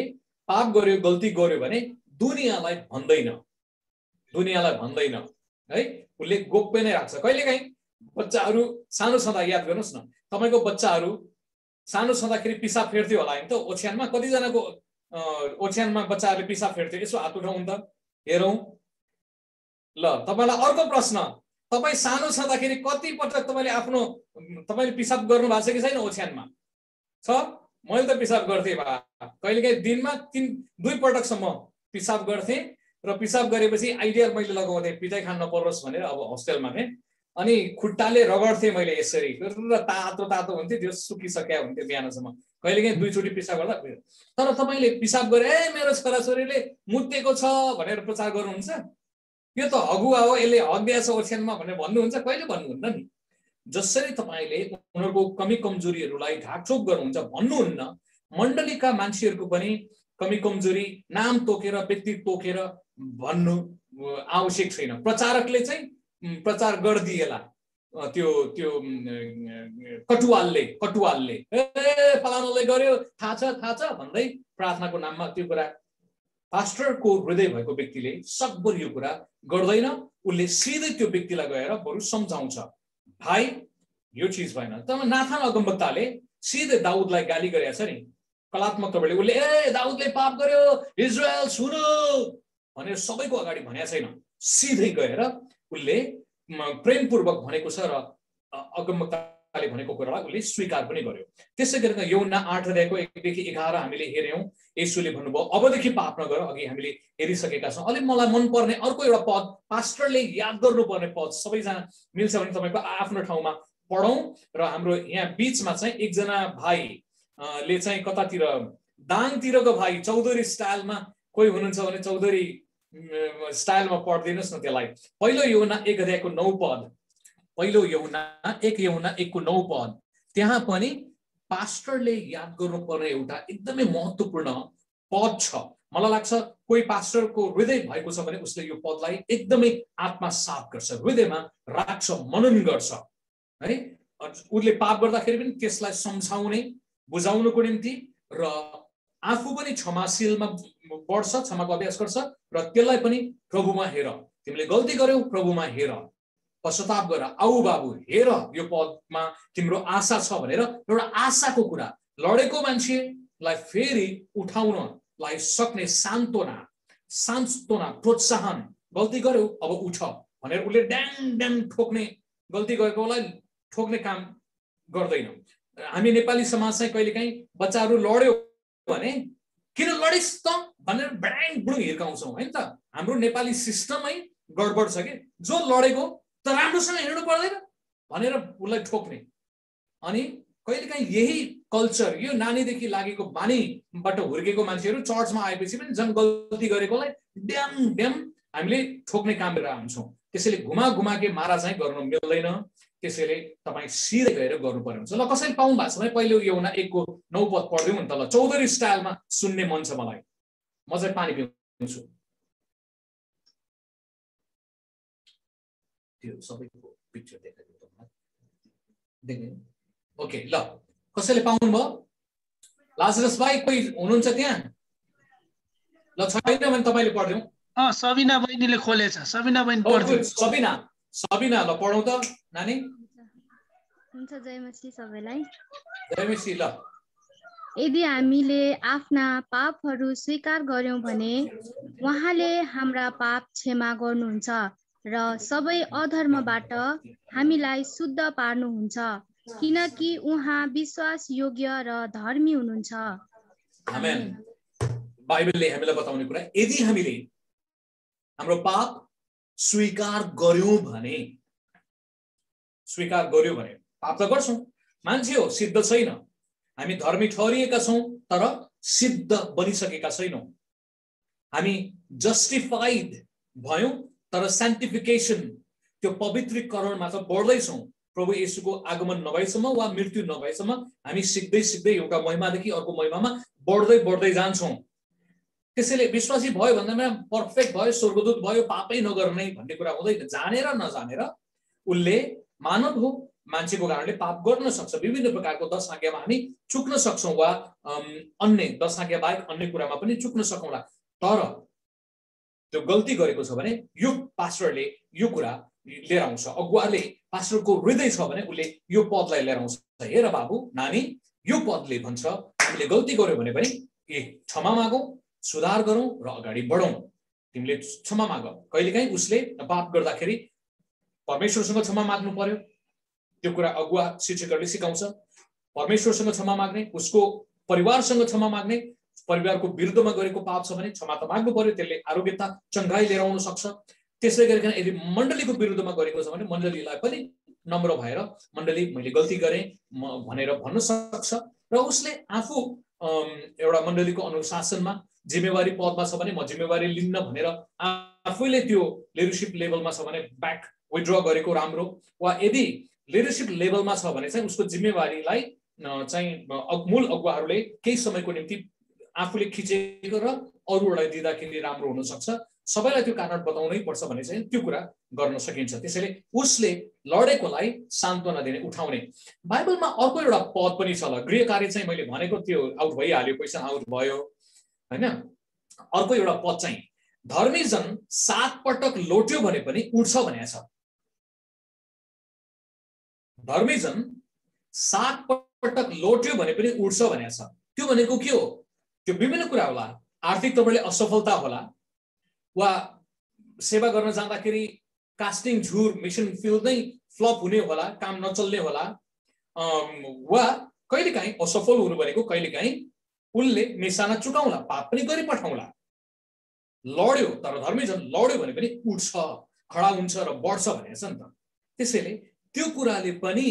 Speaker 1: पाप गर्यो गल्ती गर्यो भने दुनियाँलाई भन्दैन। दुनियाँलाई भन्दैन। है उसले गोप्य नै राख्छ। कहिलेकाहीँ बच्चाहरू सानो छँदा याद गर्नुहोस् न। तपाईँको बच्चाहरू सानो छँदाखेरि पिसाब फेर्थ्यो होला नि त? ओछ्यानमा कतिजनाको ओछ्यानमा बच्चाहरूले पिसाब फेर्थ्यो? यसो हात उठाउँ त। हेरौँ। ल तपाईँलाई अर्को प्रश्न। तपाईँ सानो छँदाखेरि कति पटक तपाईँले आफ्नो तपाईँले पिसाब गर्नु भएको छ कि छैन ओछ्यानमा? छ? मैले त पिसाब गर्थेँ भा। कहिलेकाहीँ दिनमा तिन दुई पटकसम्म पिसाब गर्थेँ र पिसाब गरेपछि आइडियल मैले लगाउँथेँ पिटाइ खान नपरोस् भनेर अब होस्टेलमा थिएँ अनि खुट्टाले रगड्थेँ मैले यसरी। तातो तातो हुन्थ्यो त्यो सुकिसक्या हुन्थ्यो बिहानसम्म। कहिलेकाहीँ दुईचोटि पिसाब गर्दा तर तपाईँले पिसाब गरे ए मेरो छोराछोरीले मुतेको छ भनेर प्रचार गर्नुहुन्छ? यो त हगुवा हो यसले हगिया छ ओछ्यानमा भनेर भन्नुहुन्छ कहिले भन्नुहुन्न नि? जसरी तपाईँले उनीहरूको कमी कमजोरीहरूलाई ढाकछोप गर्नुहुन्छ भन्नुहुन्न। मण्डलीका मान्छेहरूको पनि कमी कमजोरी नाम तोकेर व्यक्ति तोकेर भन्नु आवश्यक छैन। प्रचारकले चाहिँ प्रचार गरिदिएला। त्यो त्यो कटुवालले कटुवालले। ए फलानाले गर्यो थाहा छ थाहा छ भन्दै प्रार्थनाको नाममा त्यो कुरा पास्टरको हृदय भएको व्यक्तिले सकभर यो कुरा गर्दैन। उसले सिधै त्यो व्यक्तिलाई गएर बरु सम्झाउँछ। भाइ यो चिज भएन। तर नाथान अगमवक्ताले सिधै दाउदलाई गाली गरेका छ नि। कलात्मक तपाईँले उसले ए दाउदले पाप गर्यो। इजरायल सुन! भनेर सबैको अगाडि भनेको छैन। सिधै गएर उसले प्रेमपूर्वक भनेको छ र अगमताले भनेको कुरालाई उसले स्वीकार पनि गर्यो। त्यसै गरेर यौना आठ अध्यायको एकदेखि एघार हामीले हेऱ्यौँ यसुले भन्नुभयो अबदेखि पाप नगर अघि हामीले हेरिसकेका छौँ। अलिक मलाई मनपर्ने अर्को एउटा पद पास्टरले याद गर्नुपर्ने पद सबैजना मिल्छ भने तपाईँको आफ्नो ठाउँमा पढौँ र हाम्रो यहाँ बिचमा चाहिँ एकजना भाइ ले चाहिँ कतातिर दाङतिरको भाइ चौधरी स्टाइलमा कोही हुनुहुन्छ भने चौधरी स्टाइलमा पढिदिनुहोस् न त्यसलाई। पहिलो यौना एक अध्यायको नौ पद पहिलो यौना एक यौना एकको नौ पद। त्यहाँ पनि पास्टरले याद गर्नुपर्ने एउटा एकदमै महत्त्वपूर्ण पद छ। मलाई लाग्छ कोही पास्टरको हृदय भएको छ भने उसले यो पदलाई एकदमै आत्मा साफ गर्छ। हृदयमा राख्छ मनन गर्छ। है? उसले पाप गर्दाखेरि पनि त्यसलाई सम्झाउने बुझाउनुको निम्ति र आफू पनि क्षमाशीलमा पढ्छ क्षमाको अभ्यास गर्छ र त्यसलाई पनि प्रभुमा हेर। तिमीले गल्ती गर्यौ प्रभुमा हेर। पश्चाताप गर आऊ बाबु हेर यो पदमा तिम्रो आशा छ भनेर एउटा आशाको कुरा। लडेको मान्छेलाई फेरि उठाउनलाई सक्ने सान्त्वना सान्त्वना प्रोत्साहन गल्ती गर्यो अब उठ भनेर उसले ड्याङ ड्याङ ठोक्ने गल्ती गरेकोलाई ठोक्ने काम गर्दैन। हामी नेपाली समाज चाहिँ कहिलेकाहीँ बच्चाहरू लड्यो भने किन लडिस् त? भनेर ब्याङ बुढुङ हिर्काउँछौँ होइन त? हाम्रो नेपाली सिस्टमै गडबड छ कि? जो लडेको त राम्रोसँग हिँड्नु पर्दैन भनेर उसलाई ठोक्ने। अनि कहिलेकाहीँ यही कल्चर यो नानीदेखि लागेको बानीबाट हुर्केको मान्छेहरू चर्चमा आएपछि पनि जन गल्ती गरेकोलाई ड्याम ड्याम हामीले ठोक्ने काम गरेर हुन्छौँ त्यसैले घुमा घुमाके मारा चाहिँ गर्नु मिल्दैन। त्यसैले तपाईँ सिधै गएर गर्नु पर्ने हुन्छ। ल कसैले पाउनु भएको छ भने पहिलो एउटा एकको नौ पद पढिदिउँ नि त। ल चौधरी स्टाइलमा सुन्ने मन छ मलाई। म चाहिँ पानी पिउँछु। त्यो सबैको पिक्चर देखाएको तपाईँलाई। देख्ने ओके ल। कसैले पाउनुभयो? लाजरस भाइ कोही हुनुहुन्छ त्यहाँ? ल छैन भने तपाईँले पढिदिउँ
Speaker 3: अँ सबिना बहिनीले खोलेछ। सबिना बहिनी
Speaker 1: Oh,
Speaker 3: पढ्थ्यो.
Speaker 1: सबिना सबिना ल पढौँ त नानी।
Speaker 4: हुन्छ जय मसी सबैलाई।
Speaker 1: जयमेसी ल।
Speaker 4: यदि हामीले आफ्ना पापहरू स्वीकार गर्यौँ भने उहाँले हाम्रा पाप क्षमा गर्नुहुन्छ। र सबै अधर्मबाट हामीलाई शुद्ध पार्नुहुन्छ किनकि उहाँ विश्वास योग्य र धर्मी हुनुहुन्छ।
Speaker 1: बाइबलले हामीलाई बताउने कुरा यदि हामीले हाम्रो पाप स्वीकार गर्यौँ भने स्वीकार गर्यो भने पाप त गर्छौँ। मान्छे हो सिद्ध छैन। हामी धर्मी ठहरिएका छौँ तर सिद्ध बनिसकेका छैनौँ। हामी जस्टिफाइड भयौँ तर सेन्टिफिकेसन त्यो पवित्रीकरणमा त बढ्दैछौँ। प्रभु येशूको आगमन नभएसम्म वा मृत्यु नभएसम्म हामी सिक्दै सिक्दै एउटा महिमादेखि अर्को महिमामा बढ्दै बढ्दै जान्छौँ। त्यसैले विश्वासी भयो भन्दामा पर्फेक्ट भयो स्वर्गदूत भयो पापै नगर्ने भन्ने कुरा हुँदैन। जानेर नजानेर उसले मानव हो मान्छेको कारणले पाप गर्न सक्छ। विभिन्न प्रकारको दस आज्ञामा हामी चुक्न सक्छौँ वा अन्य दस आज्ञा बाहेक अन्य कुरामा पनि चुक्न सकौँला। तर त्यो गल्ती गरेको छ भने यो पास्टरले यो कुरा लिएर आउँछ। अगुवाले पास्टरको हृदय छ भने उसले यो पदलाई लिएर आउँछ। हेर बाबु नानी यो पदले भन्छ हामीले गल्ती गर्यो भने पनि ए क्षमा मागौँ सुधार गरौँ र अगाडि बढौँ। तिमीले क्षमा माग। कहिलेकाहीँ उसले पाप गर्दाखेरि परमेश्वरसँग क्षमा माग्नु पर्यो। त्यो कुरा अगुवा शिक्षकहरूले सिकाउँछ। परमेश्वरसँग क्षमा माग्ने उसको परिवारसँग क्षमा माग्ने परिवारको विरुद्धमा गरेको पाप छ भने क्षमा त माग्नु पर्यो त्यसले आरोग्यता चङ्गाई लिएर आउन सक्छ। त्यसै गरिकन यदि मण्डलीको विरुद्धमा गरेको छ भने मण्डलीलाई पनि नम्र भएर मण्डली मैले गल्ती गरेँ म भनेर भन्न सक्छ र उसले आफू एउटा मण्डलीको अनुशासनमा जिम्मेवारी पदमा छ भने म जिम्मेवारी लिन्न भनेर आफैले त्यो लिडरसिप लेभलमा छ भने ब्याक विड्र गरेको राम्रो। वा यदि लिडरसिप लेभलमा छ भने चाहिँ उसको जिम्मेवारीलाई चाहिँ मूल अगुवाहरूले केही समयको निम्ति आफूले खिचेको र अरूहरूलाई दिँदाखेरि राम्रो हुनसक्छ सबैलाई त्यो कारण बताउनै पर्छ भने चाहिँ त्यो कुरा गर्न सकिन्छ। त्यसैले उसले लडेकोलाई सान्त्वना दिने उठाउने। बाइबलमा अर्को एउटा पद पनि छ ल। गृह कार्य चाहिँ मैले भनेको त्यो आउट भइहाल्यो पैसा आउट भयो होइन? अर्को एउटा पद चाहिँ धर्मीजन सात पटक लोट्यो भने पनि उठ्छ भनेको छ। धर्मीजन सात पटक लोट्यो भने पनि उठ्छ भनेको छ। त्यो भनेको के हो? त्यो विभिन्न कुरा होला आर्थिक तपाईँले असफलता होला वा सेवा गर्न जाँदाखेरि कास्टिङ झुर मिसन फिल्ड नै फ्लप हुने होला काम नचल्ने होला वा कहिलेकाहीँ असफल हुनु भनेको कहिलेकाहीँ उसले निशाना चुकाउला पाप पनि गरी पठाउला। लड्यो तर धर्मीजन लड्यो भने पनि उठ्छ खडा हुन्छ र बढ्छ भनेको छ नि त। त्यसैले त्यो कुराले पनि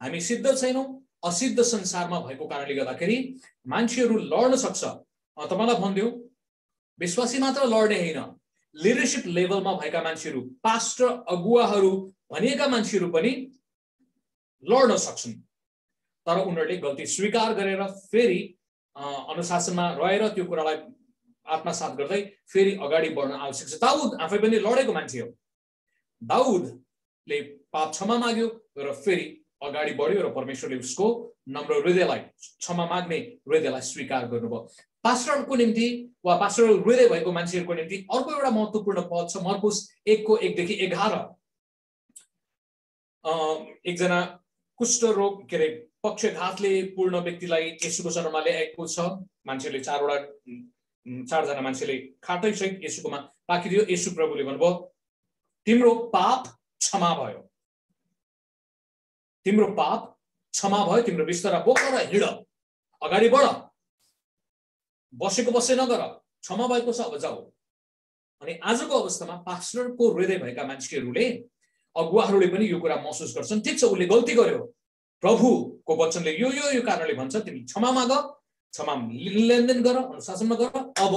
Speaker 1: हामी सिद्ध छैनौँ। असिद्ध संसारमा भएको कारणले गर्दाखेरि मान्छेहरू लड्न सक्छ। तपाईँलाई भनिदिउँ विश्वासी मात्र लड्ने होइन। लिडरसिप लेभलमा भएका मान्छेहरू पास्टर अगुवाहरू भनिएका मान्छेहरू पनि लड्न सक्छन्। तर उनीहरूले गल्ती स्वीकार गरेर फेरि अनुशासनमा रहेर त्यो कुरालाई आत्मसात गर्दै फेरि अगाडि बढ्न आवश्यक छ। दाउद आफै पनि लडेको मान्छे हो। दाउदले पाप क्षमा माग्यो र फेरि अगाडि बढ्यो र परमेश्वरले उसको नम्र हृदयलाई क्षमा माग्ने हृदयलाई स्वीकार गर्नुभयो। पास्टरको निम्ति वा पास्टर हृदय भएको मान्छेहरूको निम्ति अर्को एउटा महत्त्वपूर्ण पद छ मर्कुस एकको एकदेखि एघार। एकजना कुष्ठरोग के अरे पक्षघातले पूर्ण व्यक्तिलाई यसुको शरणमा ल्याएको छ। मान्छेले चारवटा चारजना मान्छेले खाटै सहित यसुकोमा। पाकिदियो यसु प्रभुले भन्नुभयो तिम्रो पाप क्षमा भयो। तिम्रो पाप क्षमा भयो तिम्रो बिस्तारा बोकेर हिँड। अगाडि बढ। बसेको बसे नगर। क्षमा भएको छ अब जाऊ। अनि आजको अवस्थामा पास्टरको हृदय भएका मान्छेहरूले अगुवाहरूले पनि यो कुरा महसुस गर्छन्। ठिक छ उसले गल्ती गर्यो। प्रभुको वचनले यो यो यो कारणले भन्छ तिमी क्षमा माग क्षमा लेनदेन गर अनुशासनमा गर। अब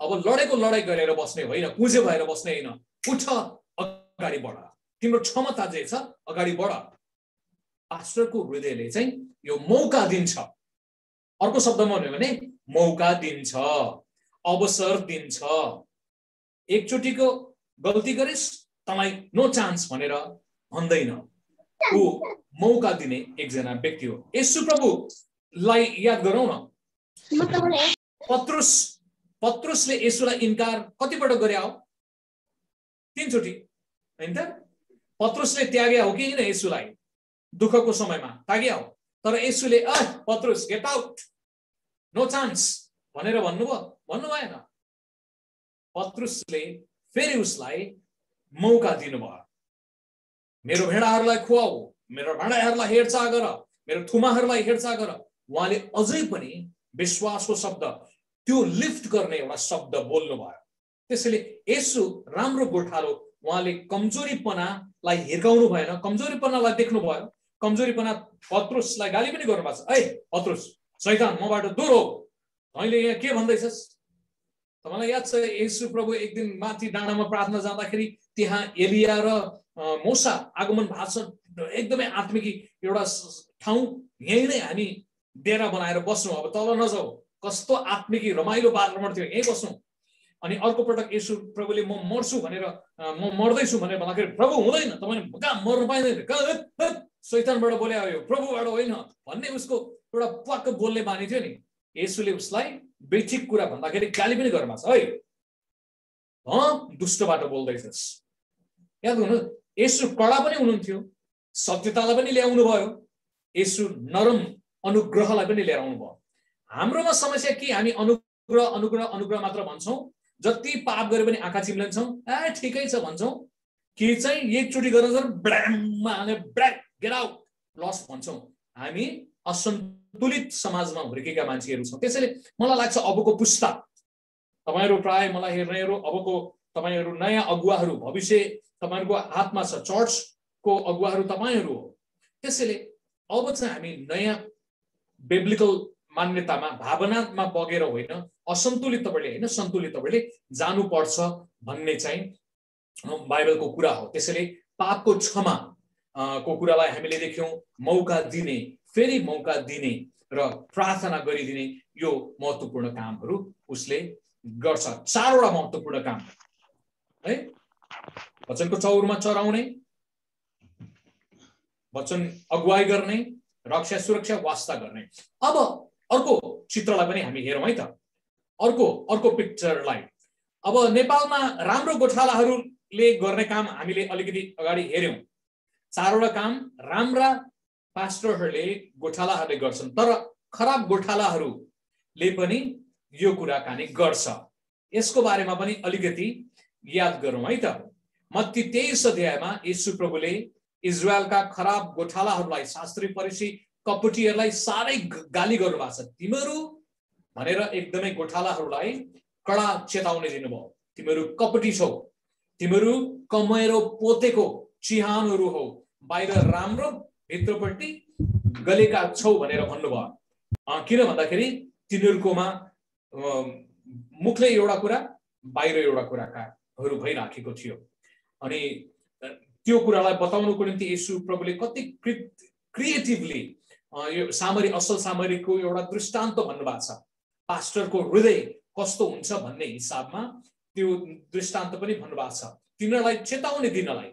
Speaker 1: अब लडेको लडाइँ गरेर बस्ने होइन कुजे भएर बस्ने होइन। उठ अगाडि बढ। तिम्रो क्षमता जे छ अगाडि बढ। पास्टरको हृदयले चाहिँ यो मौका दिन्छ। अर्को शब्दमा भन्यो भने मौका दिन्छ अवसर दिन्छ। एकचोटिको गल्ती गरिस् तँलाई नो चान्स भनेर भन्दैन। ऊ मौका दिने एकजना व्यक्ति हो। यसु प्रभुलाई याद गरौँ न। पत्रुस पत्रुसले यसुलाई इन्कार कतिपल्ट गरे हो? तिनचोटि होइन त? पत्रुसले त्यागे हो कि किन यसुलाई दुःखको समयमा त्यागे हो तर यसुले अ पत्रुस गेट आउट नो चान्स भनेर भन्नुभयो। भन्नु भएन। पत्रुसले फेरि उसलाई मौका दिनुभयो। मेरो भेडाहरूलाई खुवाऊ मेरो भाँडाहरूलाई हेरचाह गर मेरो थुमाहरूलाई हेरचाह गर। उहाँले अझै पनि विश्वासको शब्द त्यो लिफ्ट गर्ने एउटा शब्द बोल्नु भयो त्यसैले यसो राम्रो गोठालो उहाँले कमजोरीपनालाई हिर्काउनु भएन कमजोरीपनालाई देख्नु भयो कमजोरीपना पत्रुसलाई गाली पनि गर्नुभएको छ। है पत्रुस सैतान मबाट दूर हो। तैँले यहाँ के भन्दैछस्? तपाईँलाई याद छ यसु प्रभु एक दिन माथि डाँडामा प्रार्थना जाँदाखेरि त्यहाँ एलिया र मौसा आगमन भएको एकदमै आत्मिक एउटा ठाउँ। यहीँ नै हामी डेरा बनाएर बस्छौँ। अब तल नजाऊ। कस्तो आत्मिक रमाइलो वातावरण थियो। यहीँ बस्छौँ। अनि अर्को पटक यसु प्रभुले म मर्छु भनेर म मर्दैछु भनेर भन्दाखेरि प्रभु हुँदैन। तपाईँले कहाँ मर्नु पाइँदैन। शैतानबाट बोले आयो प्रभुबाट होइन? भन्ने उसको एउटा पक्क बोल्ने बानी थियो नि। यसुले उसलाई बेठिक कुरा भन्दाखेरि गाली पनि गर्नु छ है। दुष्टबाट बोल्दैछस्। याद हुनु यसु कडा पनि हुनुहुन्थ्यो। सत्यतालाई पनि ल्याउनु भयो। यसु नरम अनुग्रहलाई पनि लिएर आउनु भयो। हाम्रोमा समस्या के? हामी अनुग्रह अनुग्रह अनुग्रह मात्र भन्छौँ। जति पाप गरे पनि आँखा चिम्लन्छौँ। ए ठिकै छ भन्छौँ। कि चाहिँ? एकचोटि गरेर ब्राममा हाल्ने ब्राक गेट आउट लस भन्छौँ। हामी असन्तुलित समाजमा हुर्केका मान्छेहरू छौँ। त्यसैले मलाई लाग्छ अबको पुस्ता। तपाईँहरू प्राय मलाई हेर्नेहरू अबको तपाईँहरू नयाँ अगुवाहरू भविष्य तपाईँहरूको हातमा छ। चर्चको अगुवाहरू तपाईँहरू हो। त्यसैले अब चाहिँ हामी नयाँ बेब्लिकल मान्यतामा भावनामा बगेर होइन असन्तुलित तपाईँले होइन सन्तुलित तपाईँले जानुपर्छ भन्ने चाहिँ बाइबलको कुरा हो। त्यसैले पापको क्षमा को कुरालाई हामीले देख्यौँ मौका दिने फेरि मौका दिने र प्रार्थना गरिदिने यो महत्त्वपूर्ण कामहरू उसले गर्छ। चारवटा महत्त्वपूर्ण काम। है? वचनको चौरमा चराउने वचन अगुवाई गर्ने रक्षा सुरक्षा वास्ता गर्ने। अब अर्को चित्रलाई पनि हामी हेरौँ है त। अर्को अर्को पिक्चरलाई। अब नेपालमा राम्रो गोठालाहरूले गर्ने काम हामीले अलिकति अगाडि हेऱ्यौँ। चारवटा काम राम्रा पास्टरहरूले गोठालाहरूले गर्छन् तर खराब गोठालाहरूले पनि यो कुराकानी गर्छ। यसको बारेमा पनि अलिकति याद गरौँ है त। मत्ती तेइस अध्यायमा यीशु प्रभुले इजरायलका खराब गोठालाहरूलाई शास्त्री परिसी कपटीहरूलाई साह्रै गाली गर्नुभएको छ। तिमीहरू भनेर एकदमै गोठालाहरूलाई कडा चेताउने दिनुभयो। तिमीहरू कपटी छौ। तिमीहरू कमेरो पोतेको चिहानहरू हौ। बाहिर राम्रो भित्रपट्टि गलेका छौ भनेर भन्नुभयो। किन भन्दाखेरि तिनीहरूकोमा मुखले एउटा कुरा बाहिर एउटा कुराकाहरू भइराखेको थियो। अनि त्यो कुरालाई बताउनुको निम्ति यसु प्रभुले कति क्रिएटिभली यो सामरी असल सामरीको एउटा दृष्टान्त भन्नुभएको छ। पास्टरको हृदय कस्तो हुन्छ भन्ने हिसाबमा त्यो दृष्टान्त पनि भन्नुभएको छ। तिनीहरूलाई चेताउने दिनलाई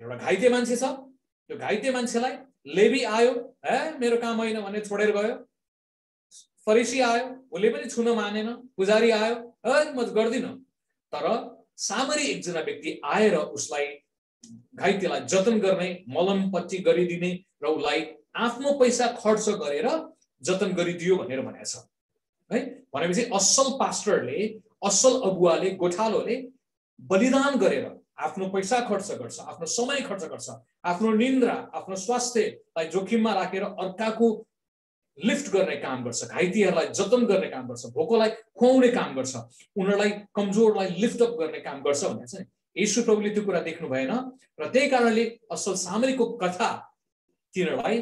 Speaker 1: एउटा घाइते मान्छे छ। त्यो घाइते मान्छेलाई लेबी आयो है मेरो काम होइन भने छोडेर गयो। फरिसी आयो उसले पनि छुन मानेन पुजारी आयो है म गर्दिनँ। तर सामरी एकजना व्यक्ति आएर उसलाई घाइतेलाई जतन गर्ने मलमपट्टि गरिदिने र उसलाई आफ्नो पैसा खर्च गरेर जतन गरिदियो भनेर भनेको छ है भनेपछि असल पास्टरले असल अगुवाले गोठालोले बलिदान गरेर आफ्नो पैसा खर्च गर्छ आफ्नो समय खर्च गर्छ आफ्नो निन्द्रा आफ्नो स्वास्थ्यलाई जोखिममा राखेर अर्काको लिफ्ट गर्ने काम गर्छ घाइतेहरूलाई जतन गर्ने काम गर्छ भोकोलाई खुवाउने काम गर्छ उनीहरूलाई कमजोरलाई लिफ्टअप गर्ने काम गर्छ भनेर चाहिँ यीशु प्रभुले त्यो कुरा देख्नु भएन र त्यही कारणले असल सामरीको कथा तिनीहरूलाई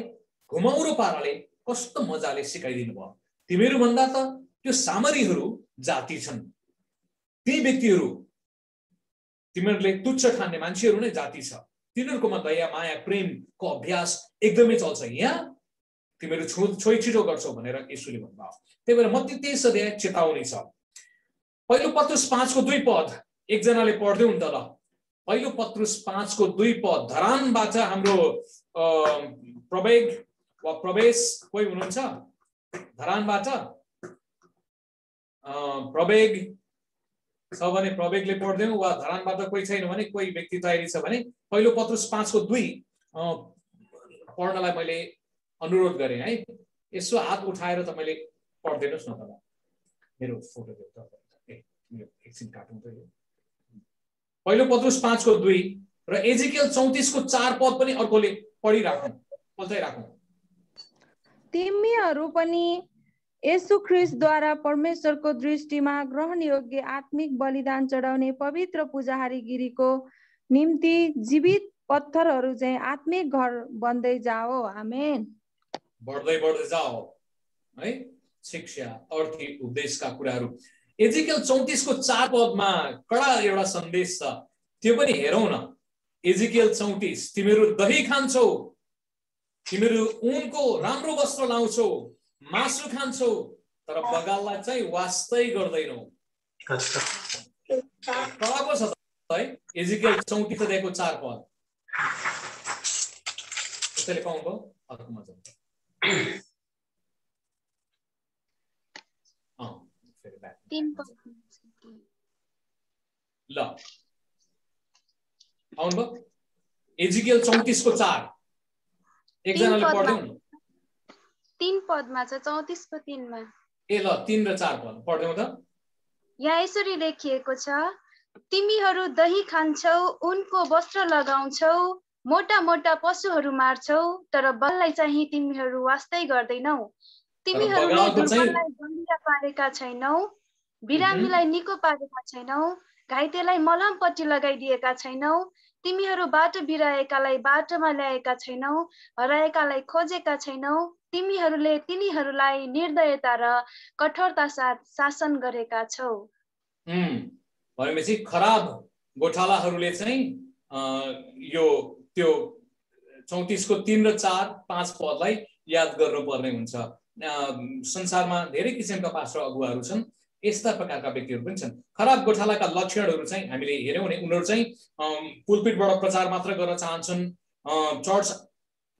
Speaker 1: घुमाउरो पाराले कस्तो मजाले सिकाइदिनु भयो। तिमीहरू भन्दा त त्यो सामरीहरू जाति छन्। ती व्यक्तिहरू तिमीहरूले तुच्छ ठान्ने मान्छेहरू नै जाति छ। तिनीहरूकोमा दया माया प्रेमको अभ्यास एकदमै चल्छ यहाँ। तिमीहरू छो छोइ छिटो गर्छौ भनेर यसुले भन्नुभयो। त्यही भएर मत्ती त्यस अध्याय चेतावनी छ। पहिलो पत्रुस पाँचको दुई पद। एकजनाले पढ्दै हुन्छ ल। पहिलो पत्रुस पाँचको दुई पद। धरानबाट हाम्रो प्रवेग वा प्रवेश कोही हुनुहुन्छ? धरानबाट? प्रवेग छ भने प्रवेगले पढ्दैनौँ वा धरानबाट कोही छैन भने कोही व्यक्ति तयारी छ भने पहिलो पत्रुस पाँचको दुई पढ्नलाई मैले अनुरोध गरेँ है। यसो हात उठाएर तपाईँले पढिदिनुहोस् न तपाईँ मेरो फोटो त। एकछिन काटौँ त यो पहिलो पत्रुस पाँचको दुई र एजिकेल चौतिसको चार पद पनि अर्कोले पढिराखौँ पल्टाइराखौँ
Speaker 2: तिमीहरू पनि यसु ख्रिस्टद्वारा परमेश्वरको दृष्टिमा ग्रहण योग्य आत्मिक बलिदान चढाउने पवित्र पुजाहारी गिरीको निम्ति जीवित पत्थरहरू चाहिँ आत्मिक घर बन्दै जाओ। आमेन।
Speaker 1: बढ्दै बढ्दै जाओ है? शिक्षा अर्थी उपदेशका कुराहरू। एजिकल चौतिसको चार पदमा कडा एउटा सन्देश छ। त्यो पनि हेरौँ न। एजिकल चौतिस तिमीहरू दही खान्छौ तिमीहरू ऊनको राम्रो वस्त्र लाउँछौ। मासु खान्छौ तर बगाललाई चाहिँ वास्तै गर्दैनौ। पो छ त? है एजिकल चौतिस दिएको चार पद। त्यसैले पाउनुभयो अर्कोमा जाउँ अँ, फेरि back.
Speaker 4: तिन पद
Speaker 1: ल। आउनुभयो? एजिकेल चौतिसको चार। एकजनाले। पढ्दैौ
Speaker 4: तिन पदमा छ चौतिसको तिनमा।
Speaker 1: ए ल तिन र चार पद पढ्दैौ त।
Speaker 4: यहाँ यसरी लेखिएको छ तिमीहरू दही खान्छौ उनको वस्त्र लगाउँछौ मोटा मोटा पशुहरू मार्छौ तर बललाई चाहिँ तिमीहरू वास्तै गर्दैनौ। तिमीहरूले दुर्बललाई बलिया पारेका छैनौ बिरामीलाई निको पारेका छैनौ घाइतेलाई मलमपट्टि लगाइदिएका छैनौ तिमीहरू बाटो बिराएकालाई बाटोमा ल्याएका छैनौ हराएकालाई खोजेका छैनौ। तिमीहरूले तिनीहरूलाई निर्दयता र कठोरता साथ शासन गरेका छौ।
Speaker 1: भनेपछि खराब गोठालाहरूले चाहिँ यो त्यो चौतिसको तिन र चार पाँच पदलाई याद गर्नुपर्ने हुन्छ। संसारमा धेरै किसिमका पास्टर अगुवाहरू छन्। यस्ता प्रकारका व्यक्तिहरू पनि छन्। खराब गोठालाका लक्षणहरू चाहिँ हामीले हेऱ्यौँ भने उनीहरू चाहिँ पुलपिटबाट प्रचार मात्र गर्न चाहन्छन् चर्च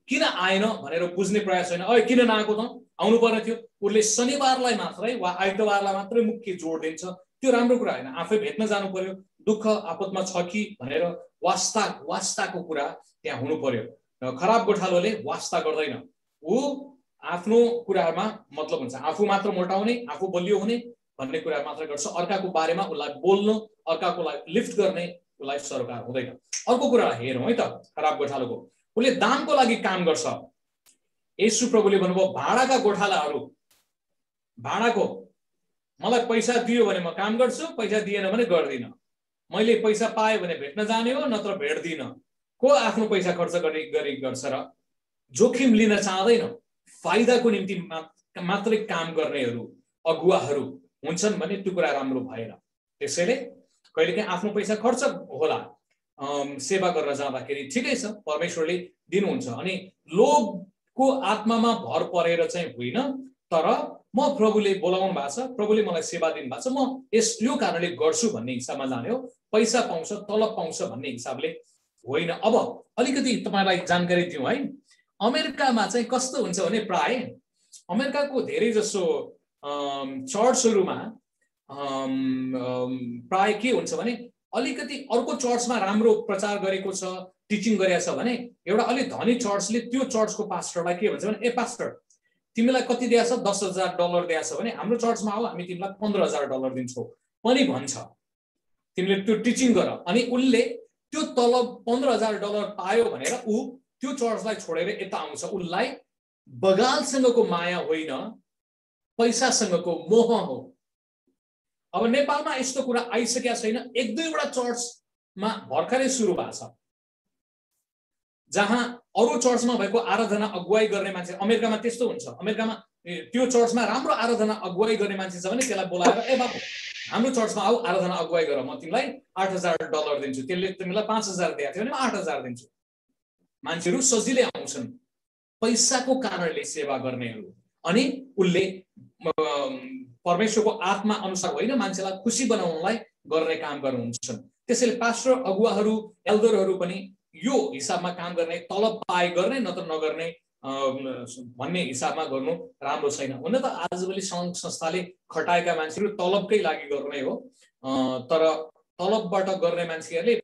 Speaker 1: किन आएन भनेर बुझ्ने प्रयास छैन अरे किन नआएको त? आउनु पर्ने थियो। उसले शनिबारलाई मात्रै वा आइतबारलाई मात्रै मुख्य जोड दिन्छ। त्यो राम्रो कुरा होइन। आफै भेट्न जानु पर्यो। दुःख आपतमा छ कि भनेर वास्ता वास्ताको कुरा त्यहाँ हुनु पर्यो। खराब गोठालोले वास्ता गर्दैन। ऊ आफ्नो कुरामा मतलब हुन्छ। आफू मात्र मोटाउने आफू बलियो हुने भन्ने कुरा मात्र गर्छ। अर्काको बारेमा उसलाई बोल्नु अर्काकोलाई लिफ्ट गर्ने उसलाई सरोकार हुँदैन। अर्को कुरा हेरौँ है त खराब गोठालोको। उसले दामको लागि काम गर्छ। यसु प्रभुले भन्नुभयो भाडाका गोठालाहरू भाडाको मलाई पैसा दियो भने म काम गर्छु पैसा दिएन भने गर्दिनँ। मैले पैसा पाएँ भने भेट्न जाने हो नत्र भेट्दिनँ। को आफ्नो पैसा खर्च गरी गरी गर्छ र जोखिम लिन चाहँदैन? फाइदाको निम्ति मात्रै काम गर्नेहरू अगुवाहरू हुन्छन् भने त्यो कुरा राम्रो भएन। त्यसैले कहिलेकाहीँ आफ्नो पैसा खर्च होला। सेवा गर्न जाँदाखेरि ठिकै छ परमेश्वरले दिनुहुन्छ अनि लोभको आत्मामा भर परेर चाहिँ होइन तर म प्रभुले बोलाउनु भएको छ प्रभुले मलाई सेवा दिनु भएको छ म यस यो कारणले गर्छु भन्ने हिसाबमा जाने हो। पैसा पाउँछ तलब पाउँछ भन्ने हिसाबले होइन। अब अलिकति तपाईँलाई जानकारी दिउँ है। अमेरिकामा चाहिँ कस्तो हुन्छ भने प्राय अमेरिकाको धेरै जसो चर्चहरूमा प्राय के हुन्छ भने अलिकति अर्को चर्चमा राम्रो प्रचार गरेको छ टिचिङ गरेको छ भने एउटा अलिक धनी चर्चले त्यो चर्चको पास्टरलाई के भन्छ भने ए पास्टर तिमीलाई कति दिएछ दस हजार डलर दिएछ भने हाम्रो चर्चमा आऊ हामी तिमीलाई पन्ध्र हजार डलर दिन्छौँ। पनि भन्छ। तिमीले त्यो टिचिङ गर। अनि उसले त्यो तलब पन्ध्र हजार डलर पायो भनेर ऊ त्यो चर्चलाई छोडेर यता आउँछ। उसलाई बगालसँगको माया होइन। पैसासँगको मोह हो। अब नेपालमा यस्तो कुरा आइसकेका छैन। एक दुईवटा चर्चमा भर्खरै सुरु भएको छ। जहाँ अरू चर्चमा भएको आराधना अगुवाई गर्ने मान्छे अमेरिकामा त्यस्तो हुन्छ। अमेरिकामा त्यो चर्चमा राम्रो आराधना अगुवाई गर्ने मान्छे छ भने त्यसलाई बोलाएर ए बाबु हाम्रो चर्चमा आऊ आराधना अगुवाई गर। म तिमीलाई आठ हजार डलर दिन्छु। त्यसले तिमीलाई पाँच हजार दिएको थियो भने म आठ हजार दिन्छु। मान्छेहरू सजिलै आउँछन्। पैसाको कारणले सेवा गर्नेहरू। अनि उसले परमेश्वरको आत्मा अनुसार होइन मान्छेलाई खुसी बनाउनलाई गर्ने काम गर्नुहुन्छन् त्यसैले पास्टर अगुवाहरू एल्डरहरू पनि यो हिसाबमा काम गर्ने तलब पाए गर्ने नत्र नगर्ने भन्ने हिसाबमा गर्नु राम्रो छैन। हुन त आजभोलि सङ्घ संस्थाले खटाएका मान्छेहरू तलबकै लागि गर्ने हो। तर तलबबाट गर्ने मान्छेहरूले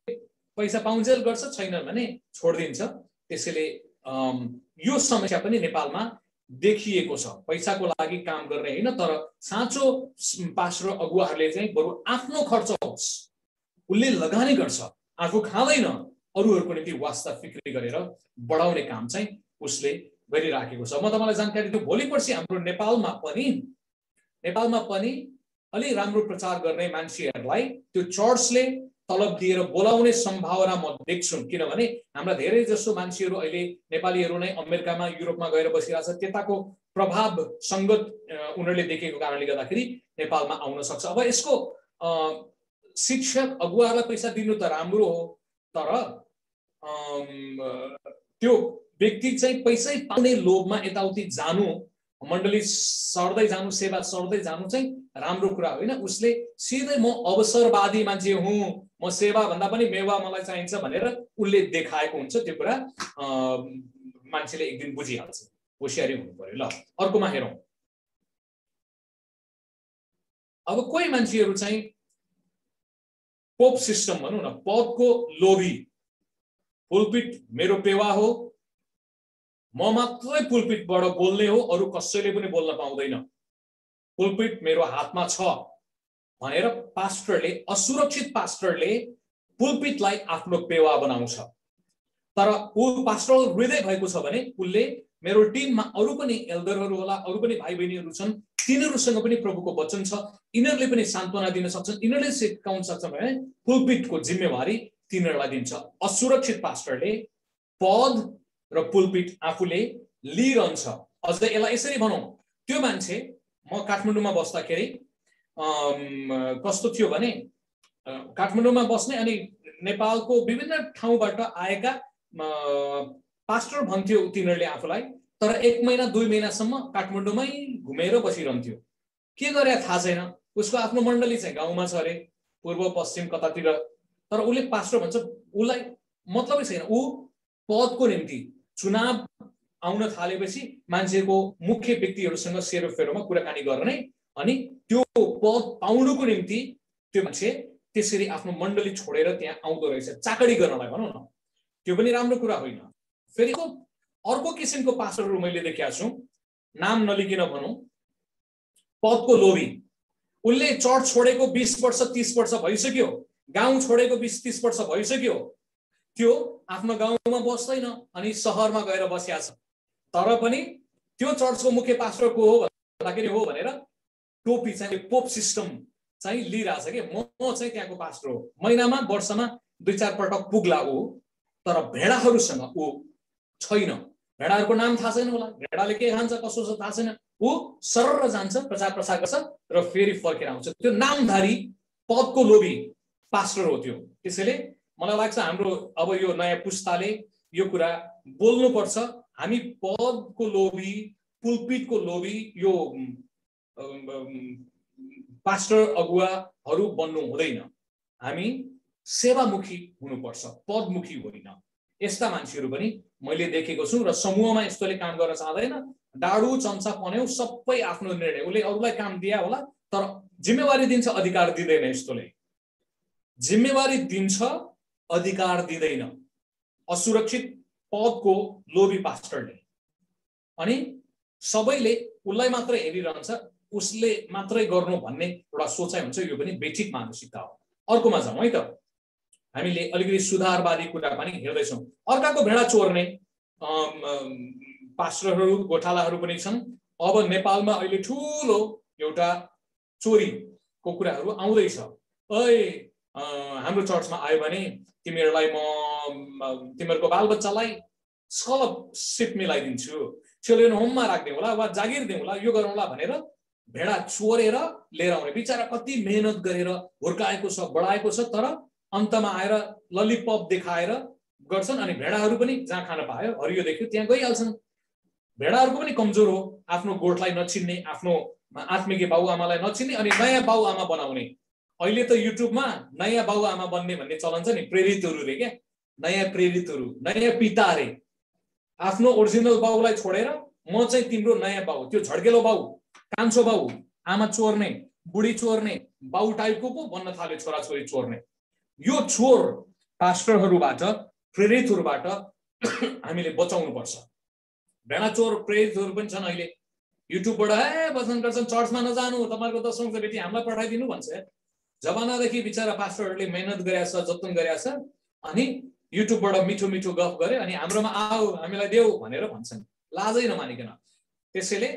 Speaker 1: पैसा पाउन्जेल गर्छ छैन भने छोडिदिन्छ। त्यसैले यो समस्या पनि नेपालमा देखिएको छ पैसाको लागि काम गर्ने होइन तर साँचो पास र अगुवाहरूले चाहिँ बरु आफ्नो खर्च होस् उसले लगानी गर्छ आफू खाँदैन अरूहरूको निम्ति वास्ता फिक्री गरेर बढाउने काम चाहिँ उसले गरिराखेको छ। म तपाईँलाई जानकारी दिउँ भोलि पर्सि हाम्रो नेपालमा पनि नेपालमा पनि अलि राम्रो प्रचार गर्ने मान्छेहरूलाई त्यो चर्चले तलब दिएर बोलाउने सम्भावना म देख्छु। किनभने हाम्रा धेरै जसो मान्छेहरू अहिले नेपालीहरू नै अमेरिकामा युरोपमा गएर बसिरहेछ त्यताको प्रभाव सङ्गत उनीहरूले देखेको कारणले गर्दाखेरि नेपालमा आउन सक्छ। अब यसको शिक्षक अगुवालाई पैसा दिनु त राम्रो हो तर त्यो व्यक्ति चाहिँ पैसै पाउने लोभमा यताउति जानु मण्डली सर्दै जानु सेवा सर्दै जानु चाहिँ राम्रो कुरा होइन। उसले सिधै म अवसरवादी मान्छे हुँ म सेवा भन्दा पनि मेवा मलाई चाहिन्छ भनेर उसले देखाएको हुन्छ त्यो कुरा मान्छेले एक दिन बुझिहाल्छ। होसियारी हुनु पर्यो। ल अर्कोमा हेरौँ। अब कोही मान्छेहरू चाहिँ पोप सिस्टम भनौँ न पदको लोभी पुलपिट मेरो पेवा हो म मात्रै पुलपिटबाट बोल्ने हो अरू कसैले पनि बोल्न पाउँदैन। पुलपिट मेरो हातमा छ। भनेर पास्टरले असुरक्षित पास्टरले पुलपिटलाई आफ्नो पेवा बनाउँछ। तर ऊ पास्टर हृदय भएको छ भने उसले मेरो टिममा अरू पनि एल्डरहरू होला अरू पनि भाइ बहिनीहरू छन् तिनीहरूसँग पनि प्रभुको वचन छ यिनीहरूले पनि सान्त्वना दिन सक्छन् यिनीहरूले सिकाउन सक्छन् भने पुलपिटको जिम्मेवारी तिनीहरूलाई दिन्छ। असुरक्षित पास्टरले पद र पुलपिट आफूले लिइरहन्छ। अझ यसलाई यसरी भनौँ त्यो मान्छे म काठमाडौँमा बस्दाखेरि कस्तो थियो भने काठमाडौँमा बस्ने अनि नेपालको विभिन्न ठाउँबाट आएका पास्टर भन्थ्यो तिनीहरूले आफूलाई तर एक महिना दुई महिनासम्म काठमाडौँमै घुमेर बसिरहन्थ्यो। के गरे थाहा छैन। उसको आफ्नो मण्डली चाहिँ गाउँमा छ अरे पूर्व पश्चिम कतातिर। तर उसले पास्टर भन्छ उसलाई मतलबै छैन। ऊ पदको निम्ति चुनाव आउन थालेपछि मान्छेको मुख्य व्यक्तिहरूसँग सेरोफेरोमा कुराकानी गर्ने अनि त्यो पद पाउनुको निम्ति त्यो मान्छे त्यसरी आफ्नो मण्डली छोडेर त्यहाँ आउँदो रहेछ। चाकडी गर्नलाई भनौँ न। त्यो पनि राम्रो कुरा होइन। फेरि अर्को किसिमको पासहरू मैले देखेका छु। नाम नलिकन भनौँ। पदको लोभी। उसले चर्च छोडेको बिस वर्ष तिस वर्ष भइसक्यो। गाउँ छोडेको बिस तिस वर्ष भइसक्यो। त्यो आफ्नो गाउँमा बस्दैन अनि सहरमा गएर बसिया छ। तर पनि त्यो चर्चको मुख्य पास्टर को हो भन्दाखेरि हो भनेर टोपी चाहिँ पोप सिस्टम चाहिँ लिइरहेछ कि? म चाहिँ त्यहाँको पास्टर हो। महिनामा वर्षमा दुई चार पटक पुग्ला ऊ तर भेडाहरूसँग ऊ छैन। भेडाहरूको नाम थाहा छैन होला। भेडाले के खान्छ कसो छ थाहा छैन। ऊ सरर जान्छ प्रचार प्रसार गर्छ र फेरि फर्केर आउँछ। त्यो नामधारी पदको लोभी पास्टर हो त्यो। त्यसैले मलाई लाग्छ हाम्रो अब यो नयाँ पुस्ताले यो कुरा बोल्नुपर्छ। हामी पदको लोभी पुलपिटको लोभी यो पास्टर अगुवाहरू बन्नु हुँदैन। हामी सेवामुखी हुनुपर्छ पदमुखी होइन। यस्ता मान्छेहरू पनि मैले देखेको छु र समूहमा यस्तोले काम गर्न चाहँदैन। डाडु चम्चा पन्यौ सबै आफ्नो निर्णय। उसले अरूलाई काम दिया होला तर जिम्मेवारी दिन्छ अधिकार दिँदैन यस्तोले। जिम्मेवारी दिन्छ अधिकार दिँदैन। असुरक्षित पदको लोभी पास्टरले। अनि सबैले उसलाई मात्रै हेरिरहन्छ उसले मात्रै गर्नु भन्ने एउटा सोचाइ हुन्छ यो पनि बेठिक मानसिकता हो। अर्कोमा जाउँ है त। हामीले अलिकति सुधारवादी कुरा पनि हेर्दैछौँ। अर्काको भेडा चोर्ने पास्टरहरू गोठालाहरू पनि छन्। अब नेपालमा अहिले ठुलो एउटा चोरीको कुराहरू आउँदैछ। ऐ हाम्रो चर्चमा आयो भने तिमीहरूलाई म तिमीहरूको बालबच्चालाई स्कलरसिप मिलाइदिन्छु। चिल्ड्रेन होममा राखिदिउँ होला वा जागिर दिउँ होला यो गरौँला भनेर भेडा चोरेर लिएर आउने। बिचरा कति मेहनत गरेर हुर्काएको छ बढाएको छ तर अन्तमा आएर ललिपप देखाएर गर्छन् अनि भेडाहरू पनि जहाँ खान पायो हरियो देख्यो त्यहाँ गइहाल्छन्। भेडाहरूको पनि कमजोर हो आफ्नो गोठलाई नचिन्ने आफ्नो आत्मिकी बाबुआमालाई नचिन्ने अनि नयाँ बाबुआमा बनाउने। अहिले त युट्युबमा नयाँ बाउ आमा बन्ने भन्ने चलन छ नि प्रेरितहरू रे क्या। नयाँ प्रेरितहरू नयाँ पिता अरे आफ्नो ओरिजिनल बाउलाई छोडेर म चाहिँ तिम्रो नयाँ बाउ त्यो झड्केलो बाउ कान्छो बाउ आमा चोर्ने बुढी चोर्ने बाउ टाइपको पो बन्न थाल्यो छोराछोरी चोर्ने। यो चोर पास्टरहरूबाट प्रेरितहरूबाट हामीले बचाउनुपर्छ। भेडा चोर प्रेरितहरू पनि छन् अहिले। युट्युबबाट ए वचन गर्छन् चर्चमा नजानु तपाईँहरूको दसौँ बेटी हामीलाई पठाइदिनु भन्छ। जमानादेखि बिचरा पास्टरहरूले मेहनत गरेका छ जतन गरेका छ अनि युट्युबबाट मिठो मिठो गफ गरे अनि हाम्रोमा आऊ हामीलाई देऊ भनेर भन्छन्। लाजै नमानिकन। त्यसैले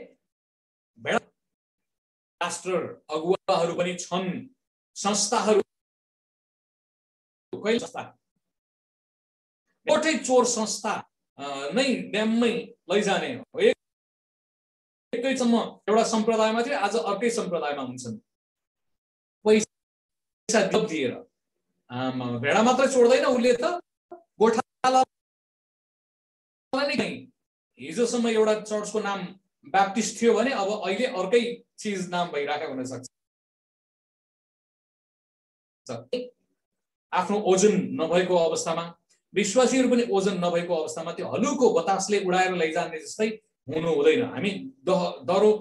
Speaker 1: पास्टर अगुवाहरू पनि छन्। संस्थाहरू एउटै चोर संस्था नै ड्याममै लैजाने हो। एकैसम्म एउटा सम्प्रदायमा थियो आज अर्कै सम्प्रदायमा हुन्छन्। पैसा दिएर। भेडा मात्रै छोड्दैन उसले त गोठाला हिजोसम्म एउटा चर्चको नाम ब्याप्टिस्ट थियो भने अब अहिले अर्कै चिज नाम भइरहेको हुन सक्छ। आफ्नो ओजन नभएको अवस्थामा विश्वासीहरू पनि ओजन नभएको अवस्थामा त्यो हलुको बतासले उडाएर लैजाने जस्तै हुनु हुँदैन। हामी दह दरो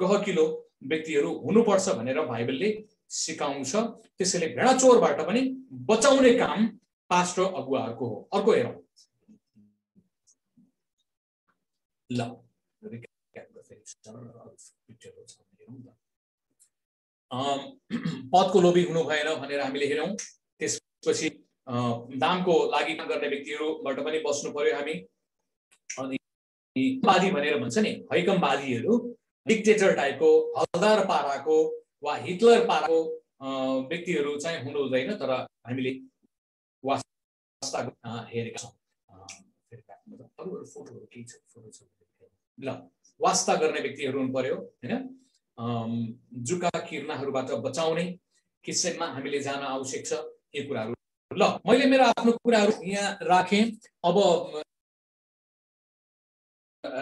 Speaker 1: गहकिलो व्यक्तिहरू हुनुपर्छ भनेर बाइबलले सिकाउँछ। त्यसैले भेडा चोरबाट पनि बचाउने काम पास्टर अगुवाहरूको हो। अर्को हेरौँ। ल। पदको लोभी हुनु भएन भनेर हामीले हेरौँ। त्यसपछि दामको लागि काम गर्ने व्यक्तिहरूबाट पनि बस्नु पर्यो हामी। अनि भनेर भन्छ नि हैकमवादीहरू डिक्टेटर टाइपको हलदार पाराको वा हिटलर पाराको व्यक्तिहरू चाहिँ हुनु हुँदैन तर हामीले हेरेका छौँ। ल वास्ता गर्ने व्यक्तिहरू हुनु पर्यो होइन? जुका किर्नाहरूबाट बचाउने किचनमा हामीले जान आवश्यक छ यी कुराहरू। ल मैले मेरो आफ्नो कुराहरू यहाँ राखेँ। अब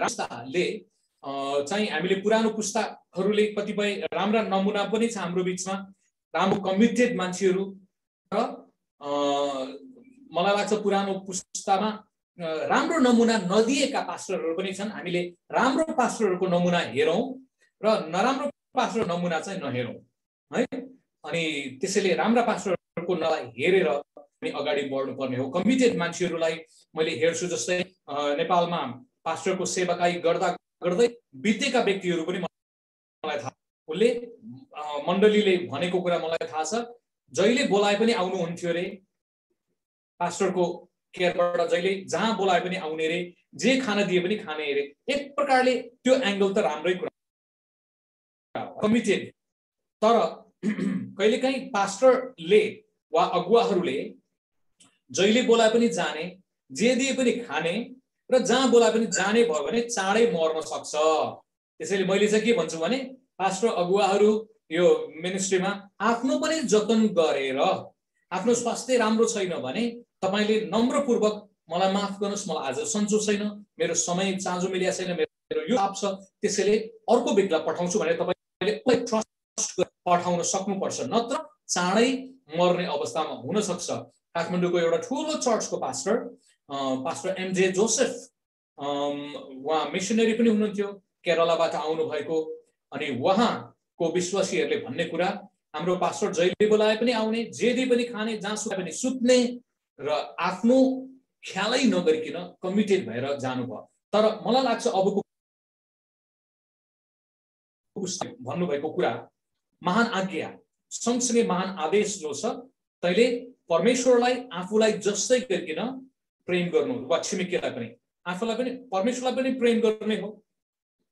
Speaker 1: रास्ताले चाहिँ हामीले पुरानो पुस्ताहरूले कतिपय राम्रा नमुना पनि छ हाम्रो बिचमा। राम्रो कमिटेड मान्छेहरू र मलाई लाग्छ पुरानो पुस्तामा राम्रो नमुना नदिएका पास्टरहरू पनि छन्। हामीले राम्रो पास्टरहरूको नमुना हेरौँ। र नराम्रो पास्टर नमुना चाहिँ नहेरौँ है? अनि त्यसैले राम्रा पास्टरहरूको नलाई हेरेर हामी अगाडि बढ्नुपर्ने हो। कमिटेड मान्छेहरूलाई मैले हेर्छु जस्तै नेपालमा पास्टरको सेवाकाई गर्दा गर्दै बितेका व्यक्तिहरू पनि मलाई थाहा उसले मण्डलीले भनेको कुरा मलाई थाहा छ। जहिले बोलाए पनि आउनुहुन्थ्यो अरे पास्टरको केयरबाट जहिले जहाँ बोलाए पनि आउने रे जे खान दिए पनि खाने अरे एक प्रकारले त्यो एङ्गल त राम्रै कुरा कमिटेड। तर कहिलेकाहीँ पास्टरले वा अगुवाहरूले जहिले बोलाए पनि जाने जे दिए पनि खाने र जहाँ बोला पनि जाने भयो भने चाँडै मर्न सक्छ। त्यसैले मैले चाहिँ के भन्छु भने पास्टर अगुवाहरू यो मिनिस्ट्रीमा आफ्नो पनि जतन गरेर आफ्नो स्वास्थ्य राम्रो छैन भने तपाईँले नम्रपूर्वक मलाई माफ गर्नुहोस् मलाई आज सन्चो छैन मेरो समय चाँजो मिलिया छैन मेरो यो आप छ त्यसैले अर्को व्यक्तिलाई पठाउँछु भने तपाईँले ट्रस्ट पठाउन सक्नुपर्छ नत्र चाँडै मर्ने अवस्थामा हुन सक्छ काठमाडौँको एउटा ठुलो चर्चको पास्टर पास्टर एमजे जोसेफ उहाँ मिसनरी पनि हुनुहुन्थ्यो केरलाबाट आउनु भएको अनि उहाँको विश्वासीहरूले भन्ने कुरा हाम्रो पास्टर जहिले बोलाए पनि आउने जे पनि खाने जहाँ सुत्ने पनि सुत्ने र आफ्नो ख्यालै नगरिकन कमिटेड भएर जानुभयो। तर मलाई लाग्छ अबको भन्नुभएको कुरा महान आज्ञा सँगसँगै महान आदेश जो छ तैँले परमेश्वरलाई आफूलाई जस्तै गरिकन प्रेम गर्नु वा छिमेकीलाई पनि। आफूलाई पनि परमेश्वरलाई पनि प्रेम गर्ने हो।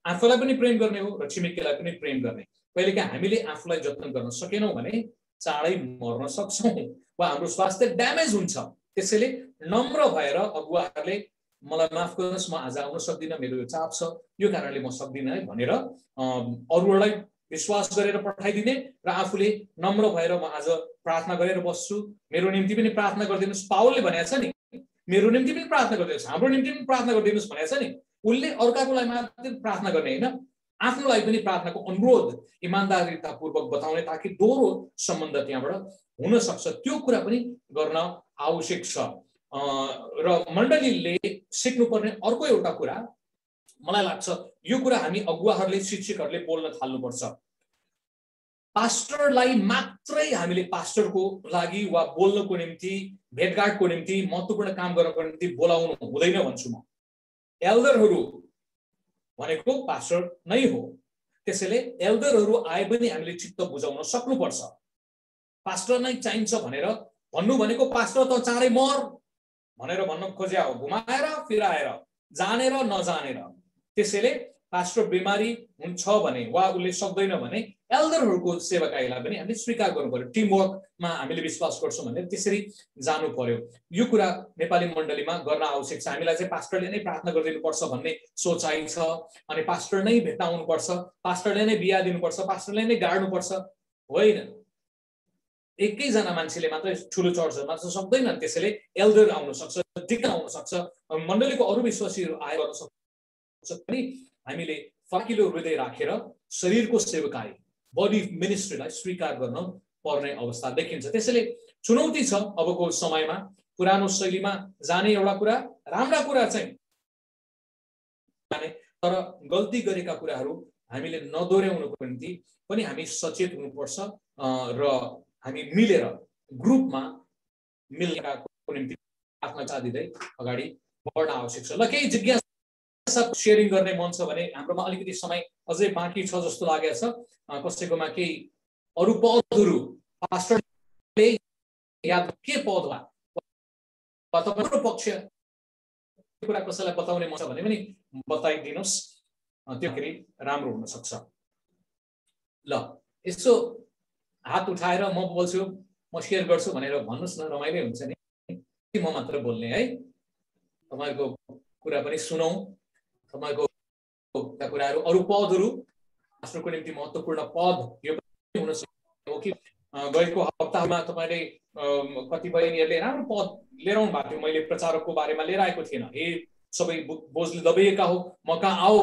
Speaker 1: आफूलाई पनि प्रेम गर्ने हो र छिमेकीलाई पनि प्रेम गर्ने। कहिलेकाहीँ हामीले आफूलाई जतन गर्न सकेनौँ भने चाँडै मर्न सक्छौँ। वा हाम्रो स्वास्थ्य ड्यामेज हुन्छ। त्यसैले नम्र भएर अगुवाहरूले मलाई माफ गर्नुहोस् म आज आउन सक्दिनँ मेरो यो चाप छ। यो कारणले म सक्दिनँ है भनेर अरूहरूलाई विश्वास गरेर पठाइदिने र आफूले नम्र भएर म आज प्रार्थना गरेर बस्छु। मेरो निम्ति पनि प्रार्थना गरिदिनुहोस्। पावलले भनेको छ नि मेरो निम्ति पनि प्रार्थना गरिदिनुहोस् हाम्रो निम्ति पनि प्रार्थना गरिदिनुहोस् भनेको छ नि। उसले अर्काको लागि मात्र प्रार्थना गर्ने होइन आफ्नो लागि पनि प्रार्थनाको अनुरोध इमान्दारितापूर्वक बताउने ताकि दोहोरो सम्बन्ध त्यहाँबाट हुन सक्छ। त्यो कुरा पनि गर्न आवश्यक छ। र मण्डलीले सिक्नुपर्ने अर्को एउटा कुरा मलाई लाग्छ यो कुरा हामी अगुवाहरूले शिक्षकहरूले बोल्न थाल्नुपर्छ। पास्टरलाई मात्रै हामीले पास्टरको लागि वा बोल्नको निम्ति भेटघाटको निम्ति महत्त्वपूर्ण काम गर्नको निम्ति बोलाउनु हुँदैन भन्छु म। एल्डरहरू भनेको पास्टर नै हो। त्यसैले एल्डरहरू आए पनि हामीले चित्त बुझाउन सक्नुपर्छ। पास्टर नै चाहिन्छ भनेर भन्नु भनेको पास्टर त चाँडै मर। भनेर भन्न खोज्या हो घुमाएर फिराएर जानेर नजानेर। त्यसैले पास्टर बिमारी हुन्छ भने वा उसले सक्दैन भने एल्डरहरूको सेवाकाईलाई पनि हामीले स्वीकार गर्नु पर्यो टिमवर्कमा हामीले विश्वास गर्छौँ भने त्यसरी जानु पर्यो यो कुरा नेपाली मण्डलीमा गर्न आवश्यक छ। हामीलाई चाहिँ पास्टरले नै प्रार्थना गरिदिनुपर्छ भन्ने सोचाइ छ अनि पास्टर नै भेट्न आउनुपर्छ पास्टरले नै बिहा दिनुपर्छ पास्टरले नै गाड्नुपर्छ। होइन। एकैजना मान्छेले मात्रै ठुलो चर्चहरूमा चाहिँ सक्दैनन् त्यसैले एल्डर आउन सक्छ डिक्न आउन सक्छ मण्डलीको अरू विश्वासीहरू आए गर्न सक्छ पनि हामीले फर्किलो हृदय राखेर शरीरको सेवकाई बडी मिनिस्ट्रीलाई स्वीकार गर्न पर्ने अवस्था देखिन्छ। त्यसैले चुनौती छ अबको समयमा पुरानो शैलीमा जाने एउटा कुरा राम्रा कुरा चाहिँ तर गल्ती गरेका कुराहरू हामीले नदोहोऱ्याउनुको निम्ति पनि हामी सचेत हुनुपर्छ र हामी मिलेर ग्रुपमा मिलेको निम्ति आफ्नो चाह अगाडि बढ्न आवश्यक छ। ल केही जिज्ञासा सेयरिङ गर्ने मन छ भने हाम्रोमा अलिकति समय अझै बाँकी छ जस्तो लागेको छ। कसैकोमा केही अरू पदहरू पास्टरले याद के पद वा तपाईँको पक्ष कुरा कसैलाई बताउने मन छ भने पनि बताइदिनुहोस्। त्यो राम्रो हुनसक्छ। ल यसो हात उठाएर म बोल्छु म सेयर गर्छु भनेर भन्नुहोस् न रमाइलो हुन्छ नि। म मात्र बोल्ने है? तपाईँको कुरा पनि सुनौ। तपाईँको कुराहरू अरू पदहरू राष्ट्रको निम्ति महत्त्वपूर्ण पद यो पनि हुन सक्छ हो कि? गएको हप्तामा तपाईँले कतिपय यिनीहरूले राम्रो पद लिएर आउनु भएको थियो। मैले प्रचारकको बारेमा लिएर आएको थिएन। ए सबै बोझले दबाइएका हो। म कहाँ आओ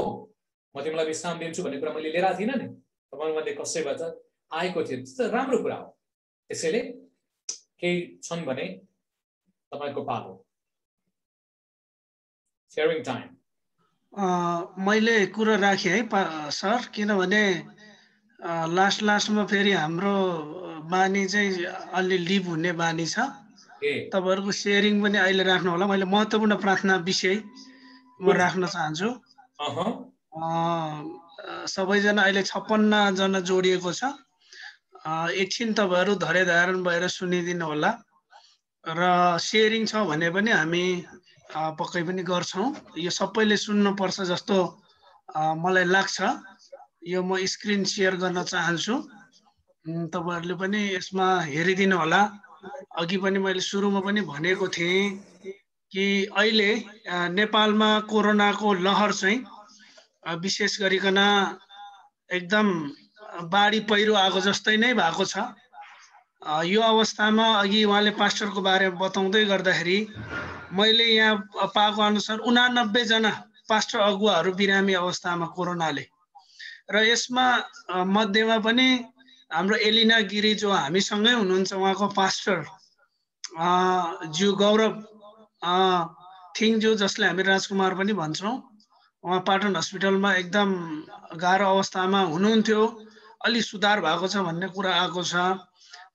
Speaker 1: म तिमीलाई विश्राम दिन्छु भन्ने कुरा मैले लिएर आएको थिइनँ नि। तपाईँमध्ये कसैबाट आएको थियो। त्यो त राम्रो कुरा हो। त्यसैले केही छन् भने तपाईँको पालो। सेयरिङ टाइम
Speaker 3: मैले कुरो राखेँ है सर किनभने लास्ट लास्टमा फेरि हाम्रो बानी चाहिँ अलि लिभ हुने बानी छ। तपाईँहरूको सेयरिङ पनि अहिले राख्नु होला। मैले महत्त्वपूर्ण प्रार्थना विषय म राख्न चाहन्छु। सबैजना अहिले छप्पन्नजना जोडिएको छ। एकछिन तपाईँहरू धरे धारण भएर सुनिदिनु होला र सेयरिङ छ भने पनि हामी पक्कै पनि गर्छौँ। यो सबैले सुन्नुपर्छ जस्तो मलाई लाग्छ। यो म स्क्रिन सेयर गर्न चाहन्छु। तपाईँहरूले पनि यसमा हेरिदिनु होला। अघि पनि मैले सुरुमा पनि भनेको थिएँ कि अहिले नेपालमा कोरोनाको लहर चाहिँ विशेष गरिकन एकदम बाढी पहिरो आएको जस्तै नै भएको छ। यो अवस्थामा अघि उहाँले पास्टरको बारेमा बताउँदै गर्दाखेरि मैले यहाँ पाएको अनुसार उनानब्बेजना पास्टर अगुवाहरू बिरामी अवस्थामा कोरोनाले। र यसमा मध्येमा पनि हाम्रो एलिना गिरी जो हामीसँगै हुनुहुन्छ उहाँको पास्टर ज्यू गौरव थिङज्यू जसले हामी राजकुमार पनि भन्छौँ उहाँ पाटन हस्पिटलमा एकदम गाह्रो अवस्थामा हुनुहुन्थ्यो। अलि सुधार भएको छ भन्ने कुरा आएको छ।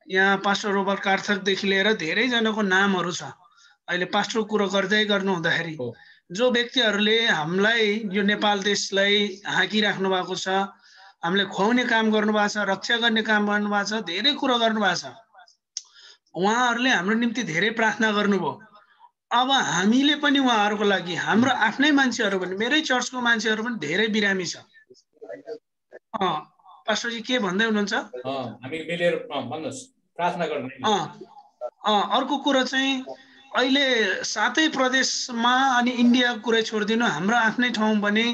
Speaker 3: यहाँ पास्टर रोबर्ट कार्थकदेखि लिएर धेरैजनाको नामहरू छ। अहिले पास्टरको कुरो गर्दै गर्नु हुँदाखेरि जो व्यक्तिहरूले हामीलाई यो नेपाल देशलाई हाँकिराख्नु भएको छ हामीले खुवाउने काम गर्नुभएको छ रक्षा गर्ने काम गर्नुभएको छ धेरै कुरो गर्नुभएको छ। उहाँहरूले हाम्रो निम्ति धेरै प्रार्थना गर्नुभयो। अब हामीले पनि उहाँहरूको लागि हाम्रो आफ्नै मान्छेहरू पनि मेरै चर्चको मान्छेहरू पनि धेरै बिरामी छ। पास्टरजी के भन्दै हुनुहुन्छ?
Speaker 1: हामी मिलेर भन्नुहोस्। प्रार्थना गर्ने
Speaker 3: अर्को कुरो चाहिँ अहिले सातै प्रदेशमा अनि इन्डियाको कुरै छोडिदिनु। हाम्रो आफ्नै ठाउँ भने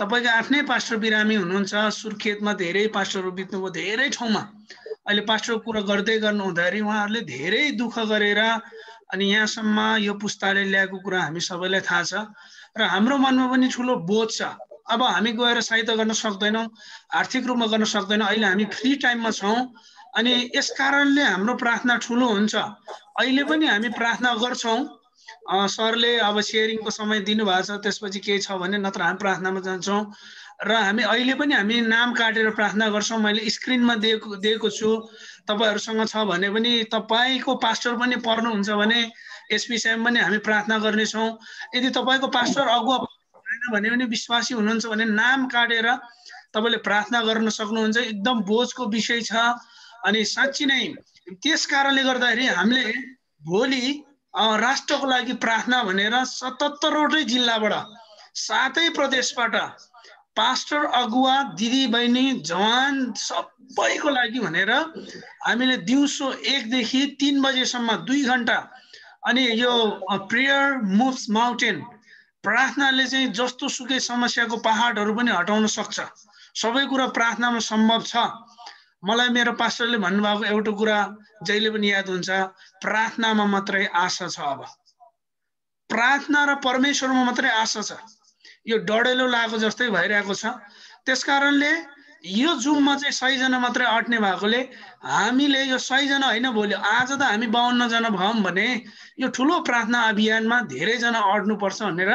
Speaker 3: तपाईँको आफ्नै पास्टर बिरामी हुनुहुन्छ। सुर्खेतमा धेरै पास्टरहरू बित्नुभयो धेरै ठाउँमा। अहिले पास्टरको कुरो गर्दै गर्नु हुँदाखेरि उहाँहरूले धेरै दुःख गरेर अनि यहाँसम्म यो पुस्ताले ल्याएको कुरा हामी सबैलाई थाहा छ। र हाम्रो मनमा पनि ठुलो बोध छ। अब हामी गएर सहायता गर्न सक्दैनौँ आर्थिक रूपमा गर्न सक्दैनौँ। अहिले हामी फ्री टाइममा छौँ अनि यस कारणले हाम्रो प्रार्थना ठुलो हुन्छ। अहिले पनि हामी प्रार्थना गर्छौँ। सरले अब सेयरिङको समय दिनुभएको छ त्यसपछि केही छ भने नत्र हामी प्रार्थनामा जान्छौँ। र हामी अहिले पनि हामी नाम काटेर प्रार्थना गर्छौँ। मैले स्क्रिनमा दिएको दिएको छु। तपाईँहरूसँग छ भने पनि तपाईँको पास्टर पनि पर्नुहुन्छ भने एसपी साहेब पनि हामी प्रार्थना गर्नेछौँ। यदि तपाईँको पास्टर अगुवा भएन भने पनि विश्वासी हुनुहुन्छ भने नाम काटेर तपाईँले प्रार्थना गर्न सक्नुहुन्छ। एकदम बोझको विषय छ अनि साँच्ची नै त्यस कारणले गर्दाखेरि हामीले भोलि राष्ट्रको लागि प्रार्थना भनेर सतहत्तरवटै जिल्लाबाट सातै प्रदेशबाट पास्टर अगुवा दिदी बहिनी जवान सबैको लागि भनेर हामीले दिउँसो एकदेखि तिन बजेसम्म दुई घन्टा अनि यो प्रेयर मुभ्स माउन्टेन प्रार्थनाले चाहिँ जस्तो सुकै समस्याको पहाडहरू पनि हटाउन सक्छ। सबै कुरा प्रार्थनामा सम्भव छ। मलाई मेरो पास्टरले भन्नुभएको एउटा कुरा जहिले पनि याद हुन्छ प्रार्थनामा मात्रै आशा छ अब। प्रार्थना र परमेश्वरमा मात्रै आशा छ। यो डढेलो लागेको जस्तै भइरहेको छ। त्यस कारणले यो जुममा चाहिँ सयजना मात्रै अट्ने भएकोले हामीले यो सयजना होइन भोलि आज त हामी बाहन्नजना भयौँ भने यो ठुलो प्रार्थना अभियानमा धेरैजना अड्नुपर्छ भनेर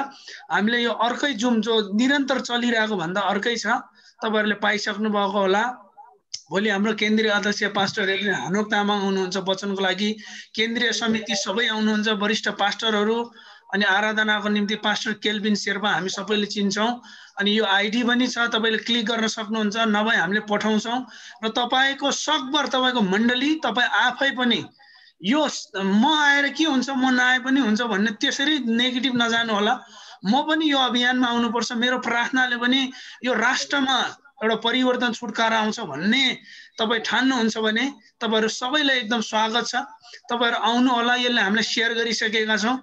Speaker 3: हामीले यो अर्कै जुम जो निरन्तर चलिरहेको भन्दा अर्कै छ। तपाईँहरूले पाइसक्नु भएको होला। भोलि हाम्रो केन्द्रीय अध्यक्ष पास्टर हानुक तामाङ आउनुहुन्छ वचनको लागि। केन्द्रीय समिति सबै आउनुहुन्छ वरिष्ठ पास्टरहरू अनि आराधनाको निम्ति पास्टर केल्बिन शेर्पा हामी सबैले चिन्छौँ। अनि यो आइडी पनि छ तपाईँले क्लिक गर्न सक्नुहुन्छ नभए हामीले पठाउँछौँ। र तपाईँको सकभर तपाईँको मण्डली तपाईँ आफै पनि यो म आएर के हुन्छ म नआए पनि हुन्छ भन्ने त्यसरी नेगेटिभ नजानु होला। म पनि यो अभियानमा आउनुपर्छ। मेरो प्रार्थनाले पनि यो राष्ट्रमा एउटा परिवर्तन छुटकारा आउँछ भन्ने तपाईँ ठान्नुहुन्छ भने तपाईँहरू सबैलाई एकदम स्वागत छ। तपाईँहरू आउनु होला यसले हामीले सेयर गरिसकेका छौँ।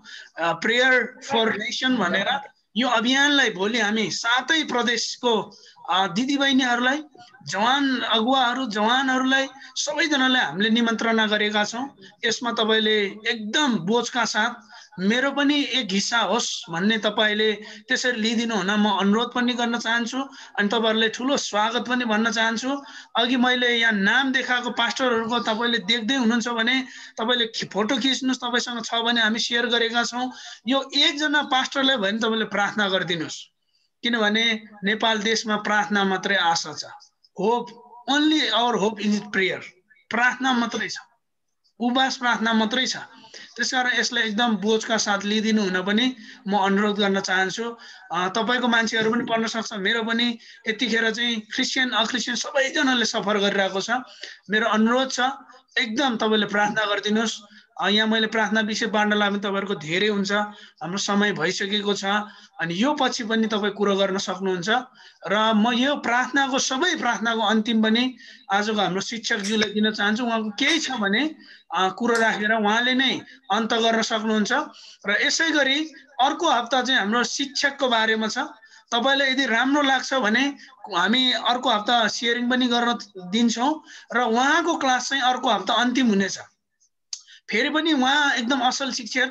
Speaker 3: प्रेयर फर नेसन भनेर। यो अभियानलाई भोलि हामी सातै प्रदेशको दिदीबहिनीहरूलाई जवान अगुवाहरू जवानहरूलाई सबैजनालाई हामीले निमन्त्रणा गरेका छौँ। यसमा तपाईँले एकदम बोझका साथ मेरो पनि एक हिस्सा होस् भन्ने तपाईँले त्यसरी लिइदिनु हुन म अनुरोध पनि गर्न चाहन्छु अनि तपाईँहरूलाई ठुलो स्वागत पनि भन्न चाहन्छु। अघि मैले यहाँ नाम देखाएको पास्टरहरूको तपाईँले देख्दै हुनुहुन्छ भने तपाईँले फोटो खिच्नुहोस् तपाईँसँग छ भने हामी सेयर गरेका छौँ। यो एकजना पास्टरलाई भने तपाईँले प्रार्थना गरिदिनुहोस्। किनभने नेपाल देशमा प्रार्थना मात्रै आशा छ। Hope only our hope is prayer प्रार्थना मात्रै छ। उबास प्रार्थना मात्रै छ। त्यस कारण यसलाई एकदम बोझका साथ लिइदिनु हुन पनि म अनुरोध गर्न चाहन्छु। तपाईँको मान्छेहरू पनि पढ्न सक्छ। मेरो पनि यतिखेर चाहिँ क्रिस्चियन अक्रिस्चियन सबैजनाले सफर गरिरहेको छ। मेरो अनुरोध छ एकदम तपाईँले प्रार्थना गरिदिनुहोस्। यहाँ मैले प्रार्थना विषय बाँड्न लाग्नु तपाईँहरूको धेरै हुन्छ। हाम्रो समय भइसकेको छ। अनि यो पछि पनि तपाईँ कुरो गर्न सक्नुहुन्छ। र म यो प्रार्थनाको सबै प्रार्थनाको अन्तिम पनि आजको हाम्रो शिक्षकज्यूलाई दिन चाहन्छु। उहाँको केही छ भने कुरो राखेर उहाँले नै अन्त गर्न सक्नुहुन्छ। र यसै गरी अर्को हप्ता चाहिँ हाम्रो शिक्षकको बारेमा छ। तपाईँलाई यदि राम्रो लाग्छ भने हामी अर्को हप्ता सेयरिङ पनि गर्न दिन्छौँ। र उहाँको क्लास चाहिँ अर्को हप्ता अन्तिम हुनेछ। फेरि पनि उहाँ एकदम असल शिक्षक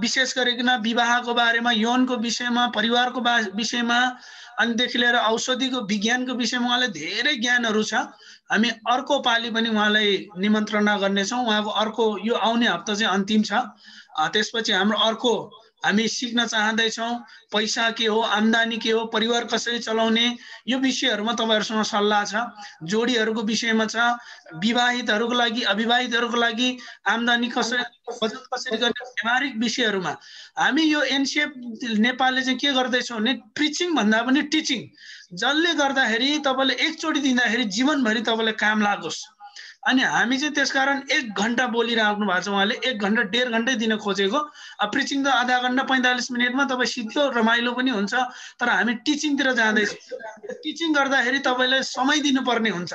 Speaker 3: विशेष गरिकन विवाहको बारेमा यौनको विषयमा परिवारको बा विषयमा अनिदेखि लिएर औषधिको विज्ञानको विषयमा उहाँलाई धेरै ज्ञानहरू छ। हामी अर्को पालि पनि उहाँलाई निमन्त्रणा गर्नेछौँ। उहाँको अर्को यो आउने हप्ता चाहिँ अन्तिम छ। त्यसपछि हाम्रो अर्को हामी सिक्न चाहँदैछौँ। पैसा के हो आम्दानी के हो परिवार कसरी चलाउने यो विषयहरूमा तपाईँहरूसँग सल्लाह छ। जोडीहरूको विषयमा छ। विवाहितहरूको लागि अविवाहितहरूको लागि आम्दानी कसरी बचत कसरी गर्ने व्यावहारिक विषयहरूमा। हामी यो एनसिएफ नेपालले चाहिँ के गर्दैछौँ भने प्रिचिङ भन्दा पनि टिचिङ। जसले गर्दाखेरि तपाईँले एकचोटि दिँदाखेरि जीवनभरि तपाईँलाई काम लागोस्। अनि हामी चाहिँ त्यसकारण एक घन्टा बोलिराख्नु भएको छ उहाँले। एक घन्टा डेढ घन्टै दिन खोजेको। प्रिचिङ त आधा घन्टा पैँतालिस मिनटमा तपाईँ सिधो रमाइलो पनि हुन्छ। तर हामी टिचिङतिर जाँदैछौँ। टिचिङ गर्दाखेरि तपाईँलाई समय दिनुपर्ने हुन्छ।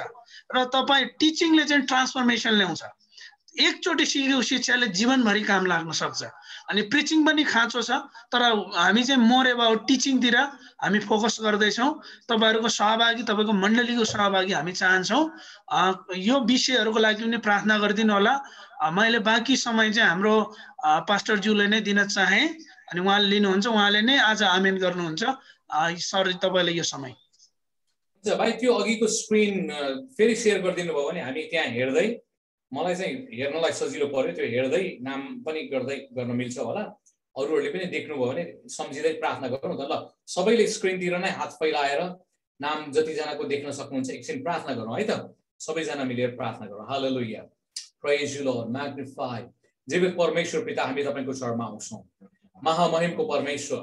Speaker 3: र तपाईँ टिचिङले चाहिँ ट्रान्सफर्मेसन ल्याउँछ एकचोटि सिकेको शिक्षाले जीवनभरि काम लाग्न सक्छ। अनि प्रिचिङ पनि खाँचो छ तर हामी चाहिँ मोर एबाउट टिचिङतिर हामी फोकस गर्दैछौँ। तपाईँहरूको सहभागी तपाईँको मण्डलीको सहभागी हामी चाहन्छौँ। यो विषयहरूको लागि पनि प्रार्थना गरिदिनु होला। मैले बाँकी समय चाहिँ हाम्रो पास्टरज्यूले नै दिन चाहेँ। अनि उहाँले लिनुहुन्छ उहाँले नै आज आमेन गर्नुहुन्छ। सरी तपाईँलाई यो समय।
Speaker 1: भाइ त्यो अघिको स्क्रिन फेरि सेयर गरिदिनु भयो भने हामी त्यहाँ हेर्दै मलाई चाहिँ हेर्नलाई सजिलो पर्यो त्यो हेर्दै नाम पनि गर्दै गर्न मिल्छ होला। अरूहरूले पनि देख्नुभयो भने सम्झिँदै प्रार्थना गरौँ त ल सबैले स्क्रिनतिर नै हात फैलाएर नाम जतिजनाको देख्न सक्नुहुन्छ एकछिन प्रार्थना गरौँ है त? सबैजना मिलेर प्रार्थना गरौँ। Hallelujah praise you lord magnify जे परमेश्वर पिता हामी तपाईँको चरणमा आउँछौँ। महामहिमको परमेश्वर।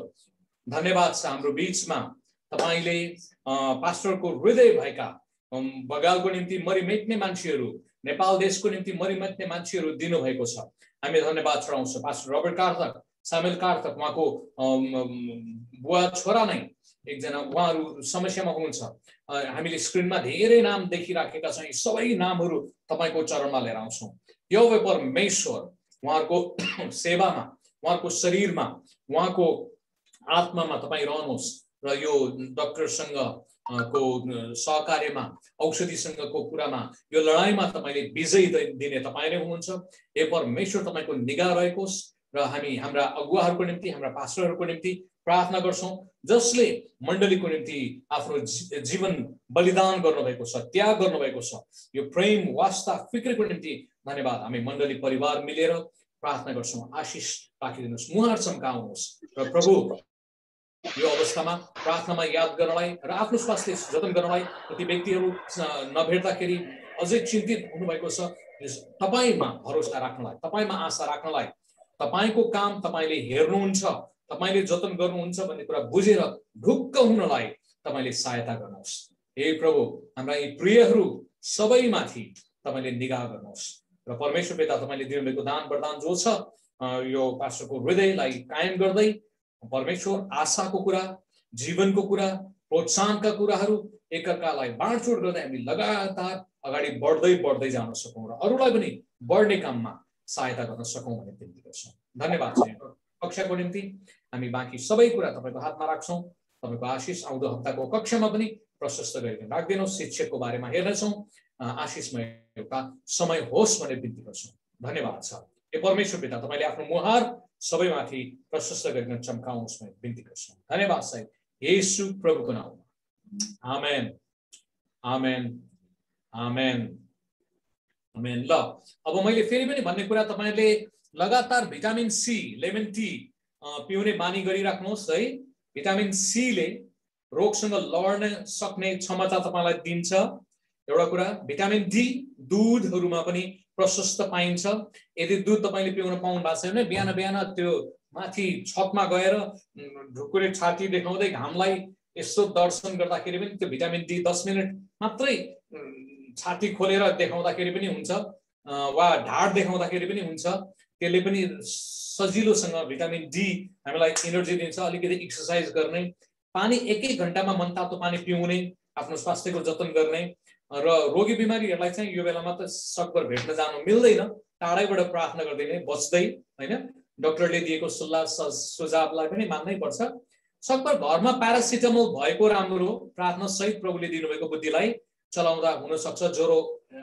Speaker 1: धन्यवाद छ हाम्रो बिचमा। तपाईँले पास्टरको हृदय भएका बगालको निम्ति मरिमेट्ने मान्छेहरू नेपाल देशको निम्ति मरिमेट्ने मान्छेहरू दिनुभएको छ। हामी धन्यवाद चढाउँछौँ पास्टर रबर्ट कार्थक सामेल कार्थक उहाँको बुवा छोरा नै एकजना उहाँहरू समस्यामा हुनुहुन्छ। हामीले स्क्रिनमा धेरै नाम देखिराखेका छौँ। यी सबै नामहरू तपाईँको चरणमा लिएर आउँछौँ। यो परमेश्वर उहाँहरूको सेवामा उहाँहरूको शरीरमा उहाँको आत्मामा तपाईँ रहनुहोस् र यो डक्टरसँग को सहकार्यमा औषधिसँगको कुरामा यो लडाइँमा तपाईँले विजय दिने तपाईँ नै हुनुहुन्छ। हे परमेश्वर तपाईँको निगाह रहेकोस् र हामी हाम्रा अगुवाहरूको निम्ति हाम्रा पास्टरहरूको निम्ति प्रार्थना गर्छौँ जसले मण्डलीको निम्ति आफ्नो जीवन बलिदान गर्नुभएको छ त्याग गर्नुभएको छ। यो प्रेम वास्ता फिक्रीको निम्ति धन्यवाद। हामी मण्डली परिवार मिलेर प्रार्थना गर्छौँ। आशिष राखिदिनुहोस्। मुहार चम्काउनुहोस्। र प्रभु यो अवस्थामा प्रार्थनामा याद गर्नलाई र आफ्नो स्वास्थ्य जतन गर्नलाई ती व्यक्तिहरू नभेट्दाखेरि अझै चिन्तित हुनुभएको छ। तपाईँमा भरोसा राख्नलाई तपाईँमा आशा राख्नलाई तपाईँको काम तपाईँले हेर्नुहुन्छ तपाईँले जतन गर्नुहुन्छ भन्ने कुरा बुझेर ढुक्क हुनलाई तपाईँले सहायता गर्नुहोस्। हे प्रभु हाम्रा यी प्रियहरू सबैमाथि तपाईँले निगाह गर्नुहोस्। र परमेश्वर पिता तपाईँले दिनुभएको दान वरदान जो छ यो पास्टरको हृदयलाई कायम गर्दै परमेश्वर आशाको कुरा जीवनको कुरा प्रोत्साहनका कुराहरू एकअर्कालाई बाँडचुड गर्दै हामी लगातार अगाडि बढ्दै बढ्दै जान सकौँ र अरूलाई पनि बढ्ने काममा सहायता गर्न सकौँ भन्ने बिन्ती गर्छौँ धन्यवाद छ कक्षाको निम्ति। हामी बाँकी सबै कुरा तपाईँको हातमा राख्छौँ। तपाईँको आशिष आउँदो हप्ताको कक्षामा पनि प्रशस्त गरिकन राखिदिनुहोस्। शिक्षकको बारेमा हेर्नेछौँ। आशिषमय एउटा समय होस् भन्ने बिन्ती गर्छौँ। धन्यवाद छ। ए परमेश्वर पिता तपाईँले आफ्नो मुहार सबैमाथि प्रशस्त गरिकन चम्काउनुहोस् भन्ने बिन्ती गर्छौँ धन्यवाद साहेब येसु प्रभुको नाउँमा आमेन आमेन आमेन आमेन ल अब मैले फेरि पनि भन्ने कुरा तपाईँले लगातार भिटामिन सी लेमन टी पिउने बानी गरिराख्नुहोस् है भिटामिन सीले रोगसँग लड्न सक्ने क्षमता तपाईँलाई दिन्छ एउटा कुरा भिटामिन डी दुधहरूमा पनि प्रशस्त पाइन्छ। यदि दुध तपाईँले पिउन पाउनु भएको छैन बिहान बिहान त्यो माथि छतमा गएर ढुकुरे छाती देखाउँदै घामलाई यसो दर्शन गर्दाखेरि पनि त्यो भिटामिन डी दस मिनट मात्रै छाती खोलेर देखाउँदाखेरि पनि हुन्छ वा ढाड देखाउँदाखेरि पनि हुन्छ। त्यसले पनि सजिलोसँग भिटामिन डी हामीलाई इनर्जी दिन्छ अलिकति एक्सर्साइज गर्ने पानी एक एक घन्टामा मनतातो पानी पिउने आफ्नो स्वास्थ्यको जतन गर्ने। र रोगी बिमारीहरूलाई चाहिँ यो बेलामा त सकभर भेट्न जानु मिल्दैन। टाढैबाट प्रार्थना गरिदिने बच्दै होइन? डक्टरले दिएको सल्लाह सुझावलाई पनि मान्नै पर्छ। सकभर घरमा प्यारासिटामोल भएको राम्रो प्रार्थना सहित प्रभुले दिनुभएको बुद्धिलाई चलाउँदा हुनसक्छ। ज्वरो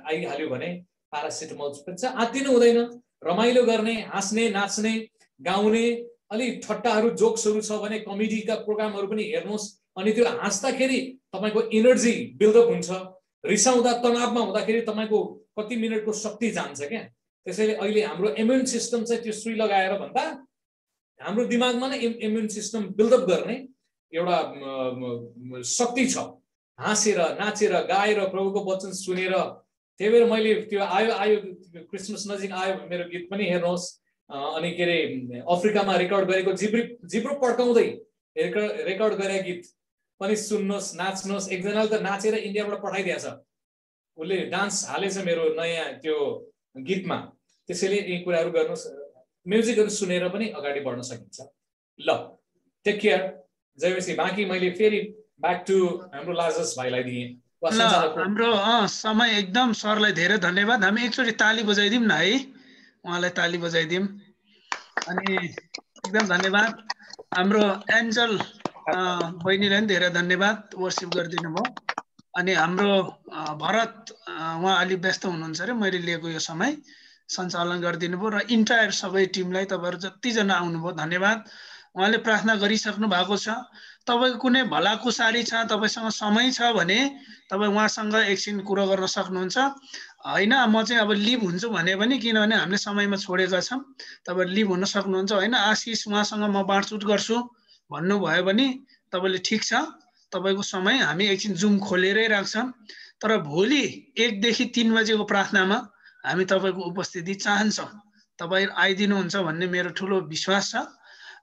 Speaker 1: आइहाल्यो भने प्यारासिटामोल पनि आत्तिनु हुँदैन। रमाइलो गर्ने हाँस्ने नाच्ने गाउने अलिक ठट्टाहरू जोक्सहरू छ भने कमेडीका प्रोग्रामहरू पनि हेर्नुहोस्। अनि त्यो हाँस्दाखेरि तपाईँको इनर्जी बिल्डअप हुन्छ। रिसाउँदा तनावमा हुँदाखेरि तपाईँको कति मिनटको शक्ति जान्छ क्या। त्यसैले अहिले हाम्रो इम्युन सिस्टम चाहिँ त्यो सुई लगाएर भन्दा हाम्रो दिमागमा नै इम्युन सिस्टम बिल्डअप गर्ने एउटा शक्ति छ। हाँसेर नाचेर गाएर प्रभुको वचन सुनेर त्यही भएर मैले त्यो आयो आयो क्रिसमस नजिक आयो मेरो गीत पनि हेर्नुहोस्। अनि के अरे अफ्रिकामा रेकर्ड गरेको जिब्री जिब्रो पड्काउँदै रेकर्ड गरे गीत। पनि सुन्नुहोस् नाच्नुहोस् एकजनाले त नाचेर इन्डियाबाट पठाइदिएछ। उसले डान्स हालेछ मेरो नयाँ त्यो गीतमा। त्यसैले यी कुराहरू गर्नुहोस्। म्युजिकहरू सुनेर पनि अगाडि बढ्न सकिन्छ। ल टेक केयर जयसी बाँकी मैले फेरि ब्याक टु हाम्रो लाजस भाइलाई दिएँ।
Speaker 3: हाम्रो समय एकदम सरलाई धेरै धन्यवाद। हामी एकचोटि ताली बजाइदिउँ न है। उहाँलाई ताली बजाइदिउँ अनि एकदम धन्यवाद। हाम्रो एन्जल बहिनीलाई पनि धेरै धन्यवाद वर्सिप गरिदिनु भयो। अनि हाम्रो भरत उहाँ अलिक व्यस्त हुनुहुन्छ अरे मैले लिएको यो समय सञ्चालन गरिदिनु भयो र इन्टायर सबै टिमलाई तपाईँहरू जतिजना आउनुभयो धन्यवाद। उहाँले प्रार्थना गरिसक्नु भएको छ। तपाईँको कुनै भलाकुसारी छ तपाईँसँग समय छ भने तपाईँ उहाँसँग एकछिन कुरो गर्न सक्नुहुन्छ। होइन म चाहिँ अब लिभ हुन्छु भने पनि किनभने हामीले समयमा छोडेका छौँ। तपाईँ लिभ हुन सक्नुहुन्छ। होइन आशिष उहाँसँग म बाँडचुट गर्छु। भन्नुभयो भने तपाईँले ठिक छ। तपाईँको समय हामी एकछिन जुम खोलेरै राख्छौँ। तर भोलि एकदेखि तिन बजेको प्रार्थनामा हामी तपाईँको उपस्थिति चाहन्छौँ। तपाईँ आइदिनुहुन्छ भन्ने मेरो ठुलो विश्वास छ।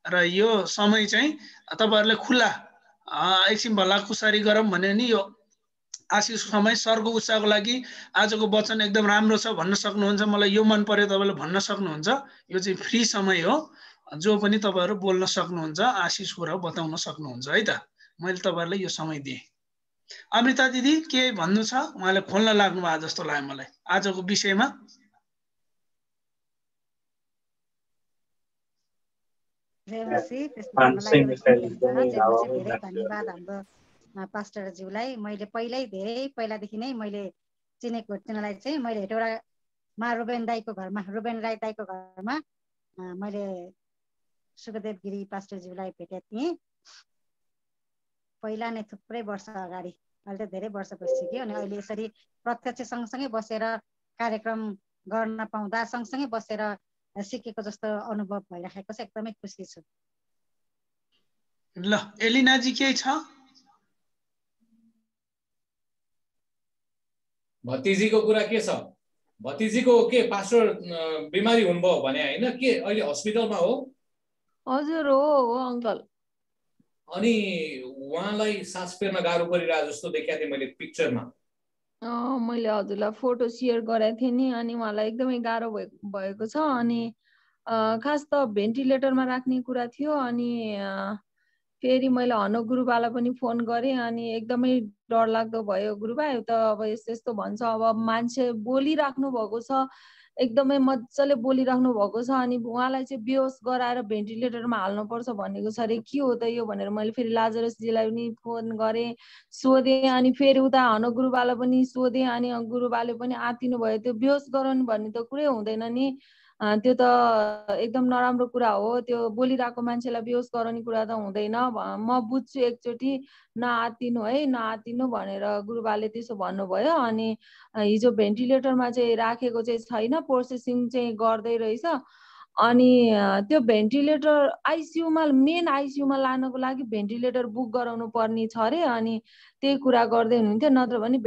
Speaker 3: र यो समय चाहिँ तपाईँहरूलाई खुल्ला एकछिन भलाकुसारी गरौँ भने नि यो आशिष समय सर्ग उत्साहको लागि आजको वचन एकदम राम्रो छ भन्न सक्नुहुन्छ। मलाई यो मन पर्यो तपाईँले भन्न सक्नुहुन्छ। यो चाहिँ फ्री समय हो। जो पनि तपाईँहरू बोल्न सक्नुहुन्छ आशिष कुरा बताउन सक्नुहुन्छ है त? मैले तपाईँहरूलाई यो समय दिएँ। अमृता दिदी के भन्नु छ? उहाँले खोल्न लाग्नु भयो जस्तो लाग्यो मलाई। आजको विषयमा?
Speaker 5: धन्यवाद हाम्रो पास्टरज्यूलाई। मैले पहिल्यै धेरै पहिलादेखि नै मैले चिनेको तिनीलाई चाहिँ मैले हेटौँडा मा रुबेन दाईको घरमा रुबेन राई दाईको घरमा मैले सुखदेव गिरी पास्टरज्यूलाई भेटेको थिएँ पहिला नै थुप्रै वर्ष अगाडि अहिले त धेरै वर्ष भइसक्यो अनि अहिले यसरी प्रत्यक्ष सँगसँगै बसेर कार्यक्रम गर्न पाउँदा सँगसँगै बसेर सिकेको जस्तो अनुभव भइराखेको छ एकदमै खुसी छु।
Speaker 3: ल एलिनाजी के छ?
Speaker 1: भतिजीको कुरा के छ? भतिजीको के पास्टर बिमारी हुनुभयो भने होइन? के अहिले हस्पिटलमा हो?
Speaker 2: हजुर हो हो अङ्कल।
Speaker 1: अनि उहाँलाई सास फेर्न गाह्रो परिरहेको जस्तो देखाएको थिएँ मैले पिक्चरमा।
Speaker 2: मैले हजुरलाई फोटो सेयर गराएको थिएँ नि अनि उहाँलाई एकदमै गाह्रो भएको छ अनि खास त भेन्टिलेटरमा राख्ने कुरा थियो अनि फेरि मैले हन गुरुबालाई पनि फोन गरेँ अनि एकदमै डरलाग्दो भयो गुरुबा त अब यस्तो यस्तो भन्छ अब मान्छे बोलिराख्नु भएको छ एकदमै मजाले बोलिराख्नु भएको छ अनि उहाँलाई चाहिँ बेहोस गराएर भेन्टिलेटरमा हाल्नुपर्छ भनेको छ अरे के हो त यो भनेर मैले फेरि लाजरसजीलाई पनि फोन गरेँ सोधेँ अनि फेरि उता हन गुरुबालाई पनि सोधेँ अनि गुरुबाले पनि आतिनु भयो त्यो बेहोस गराउनु भन्ने त कुरै हुँदैन नि। त्यो त एकदम नराम्रो कुरा हो। त्यो बोलिरहेको मान्छेलाई बेहोस गराउने कुरा त हुँदैन। म बुझ्छु एकचोटि नआतिनु है नआतिनु भनेर गुरुबाले त्यसो भन्नुभयो। अनि हिजो भेन्टिलेटरमा चाहिँ राखेको चाहिँ छैन प्रोसेसिङ चाहिँ गर्दै रहेछ। अनि त्यो भेन्टिलेटर आइसियुमा मेन आइसियुमा लानको लागि भेन्टिलेटर बुक गराउनु पर्ने छ अरे। अनि त्यही कुरा गर्दै हुनुहुन्थ्यो। नत्र भने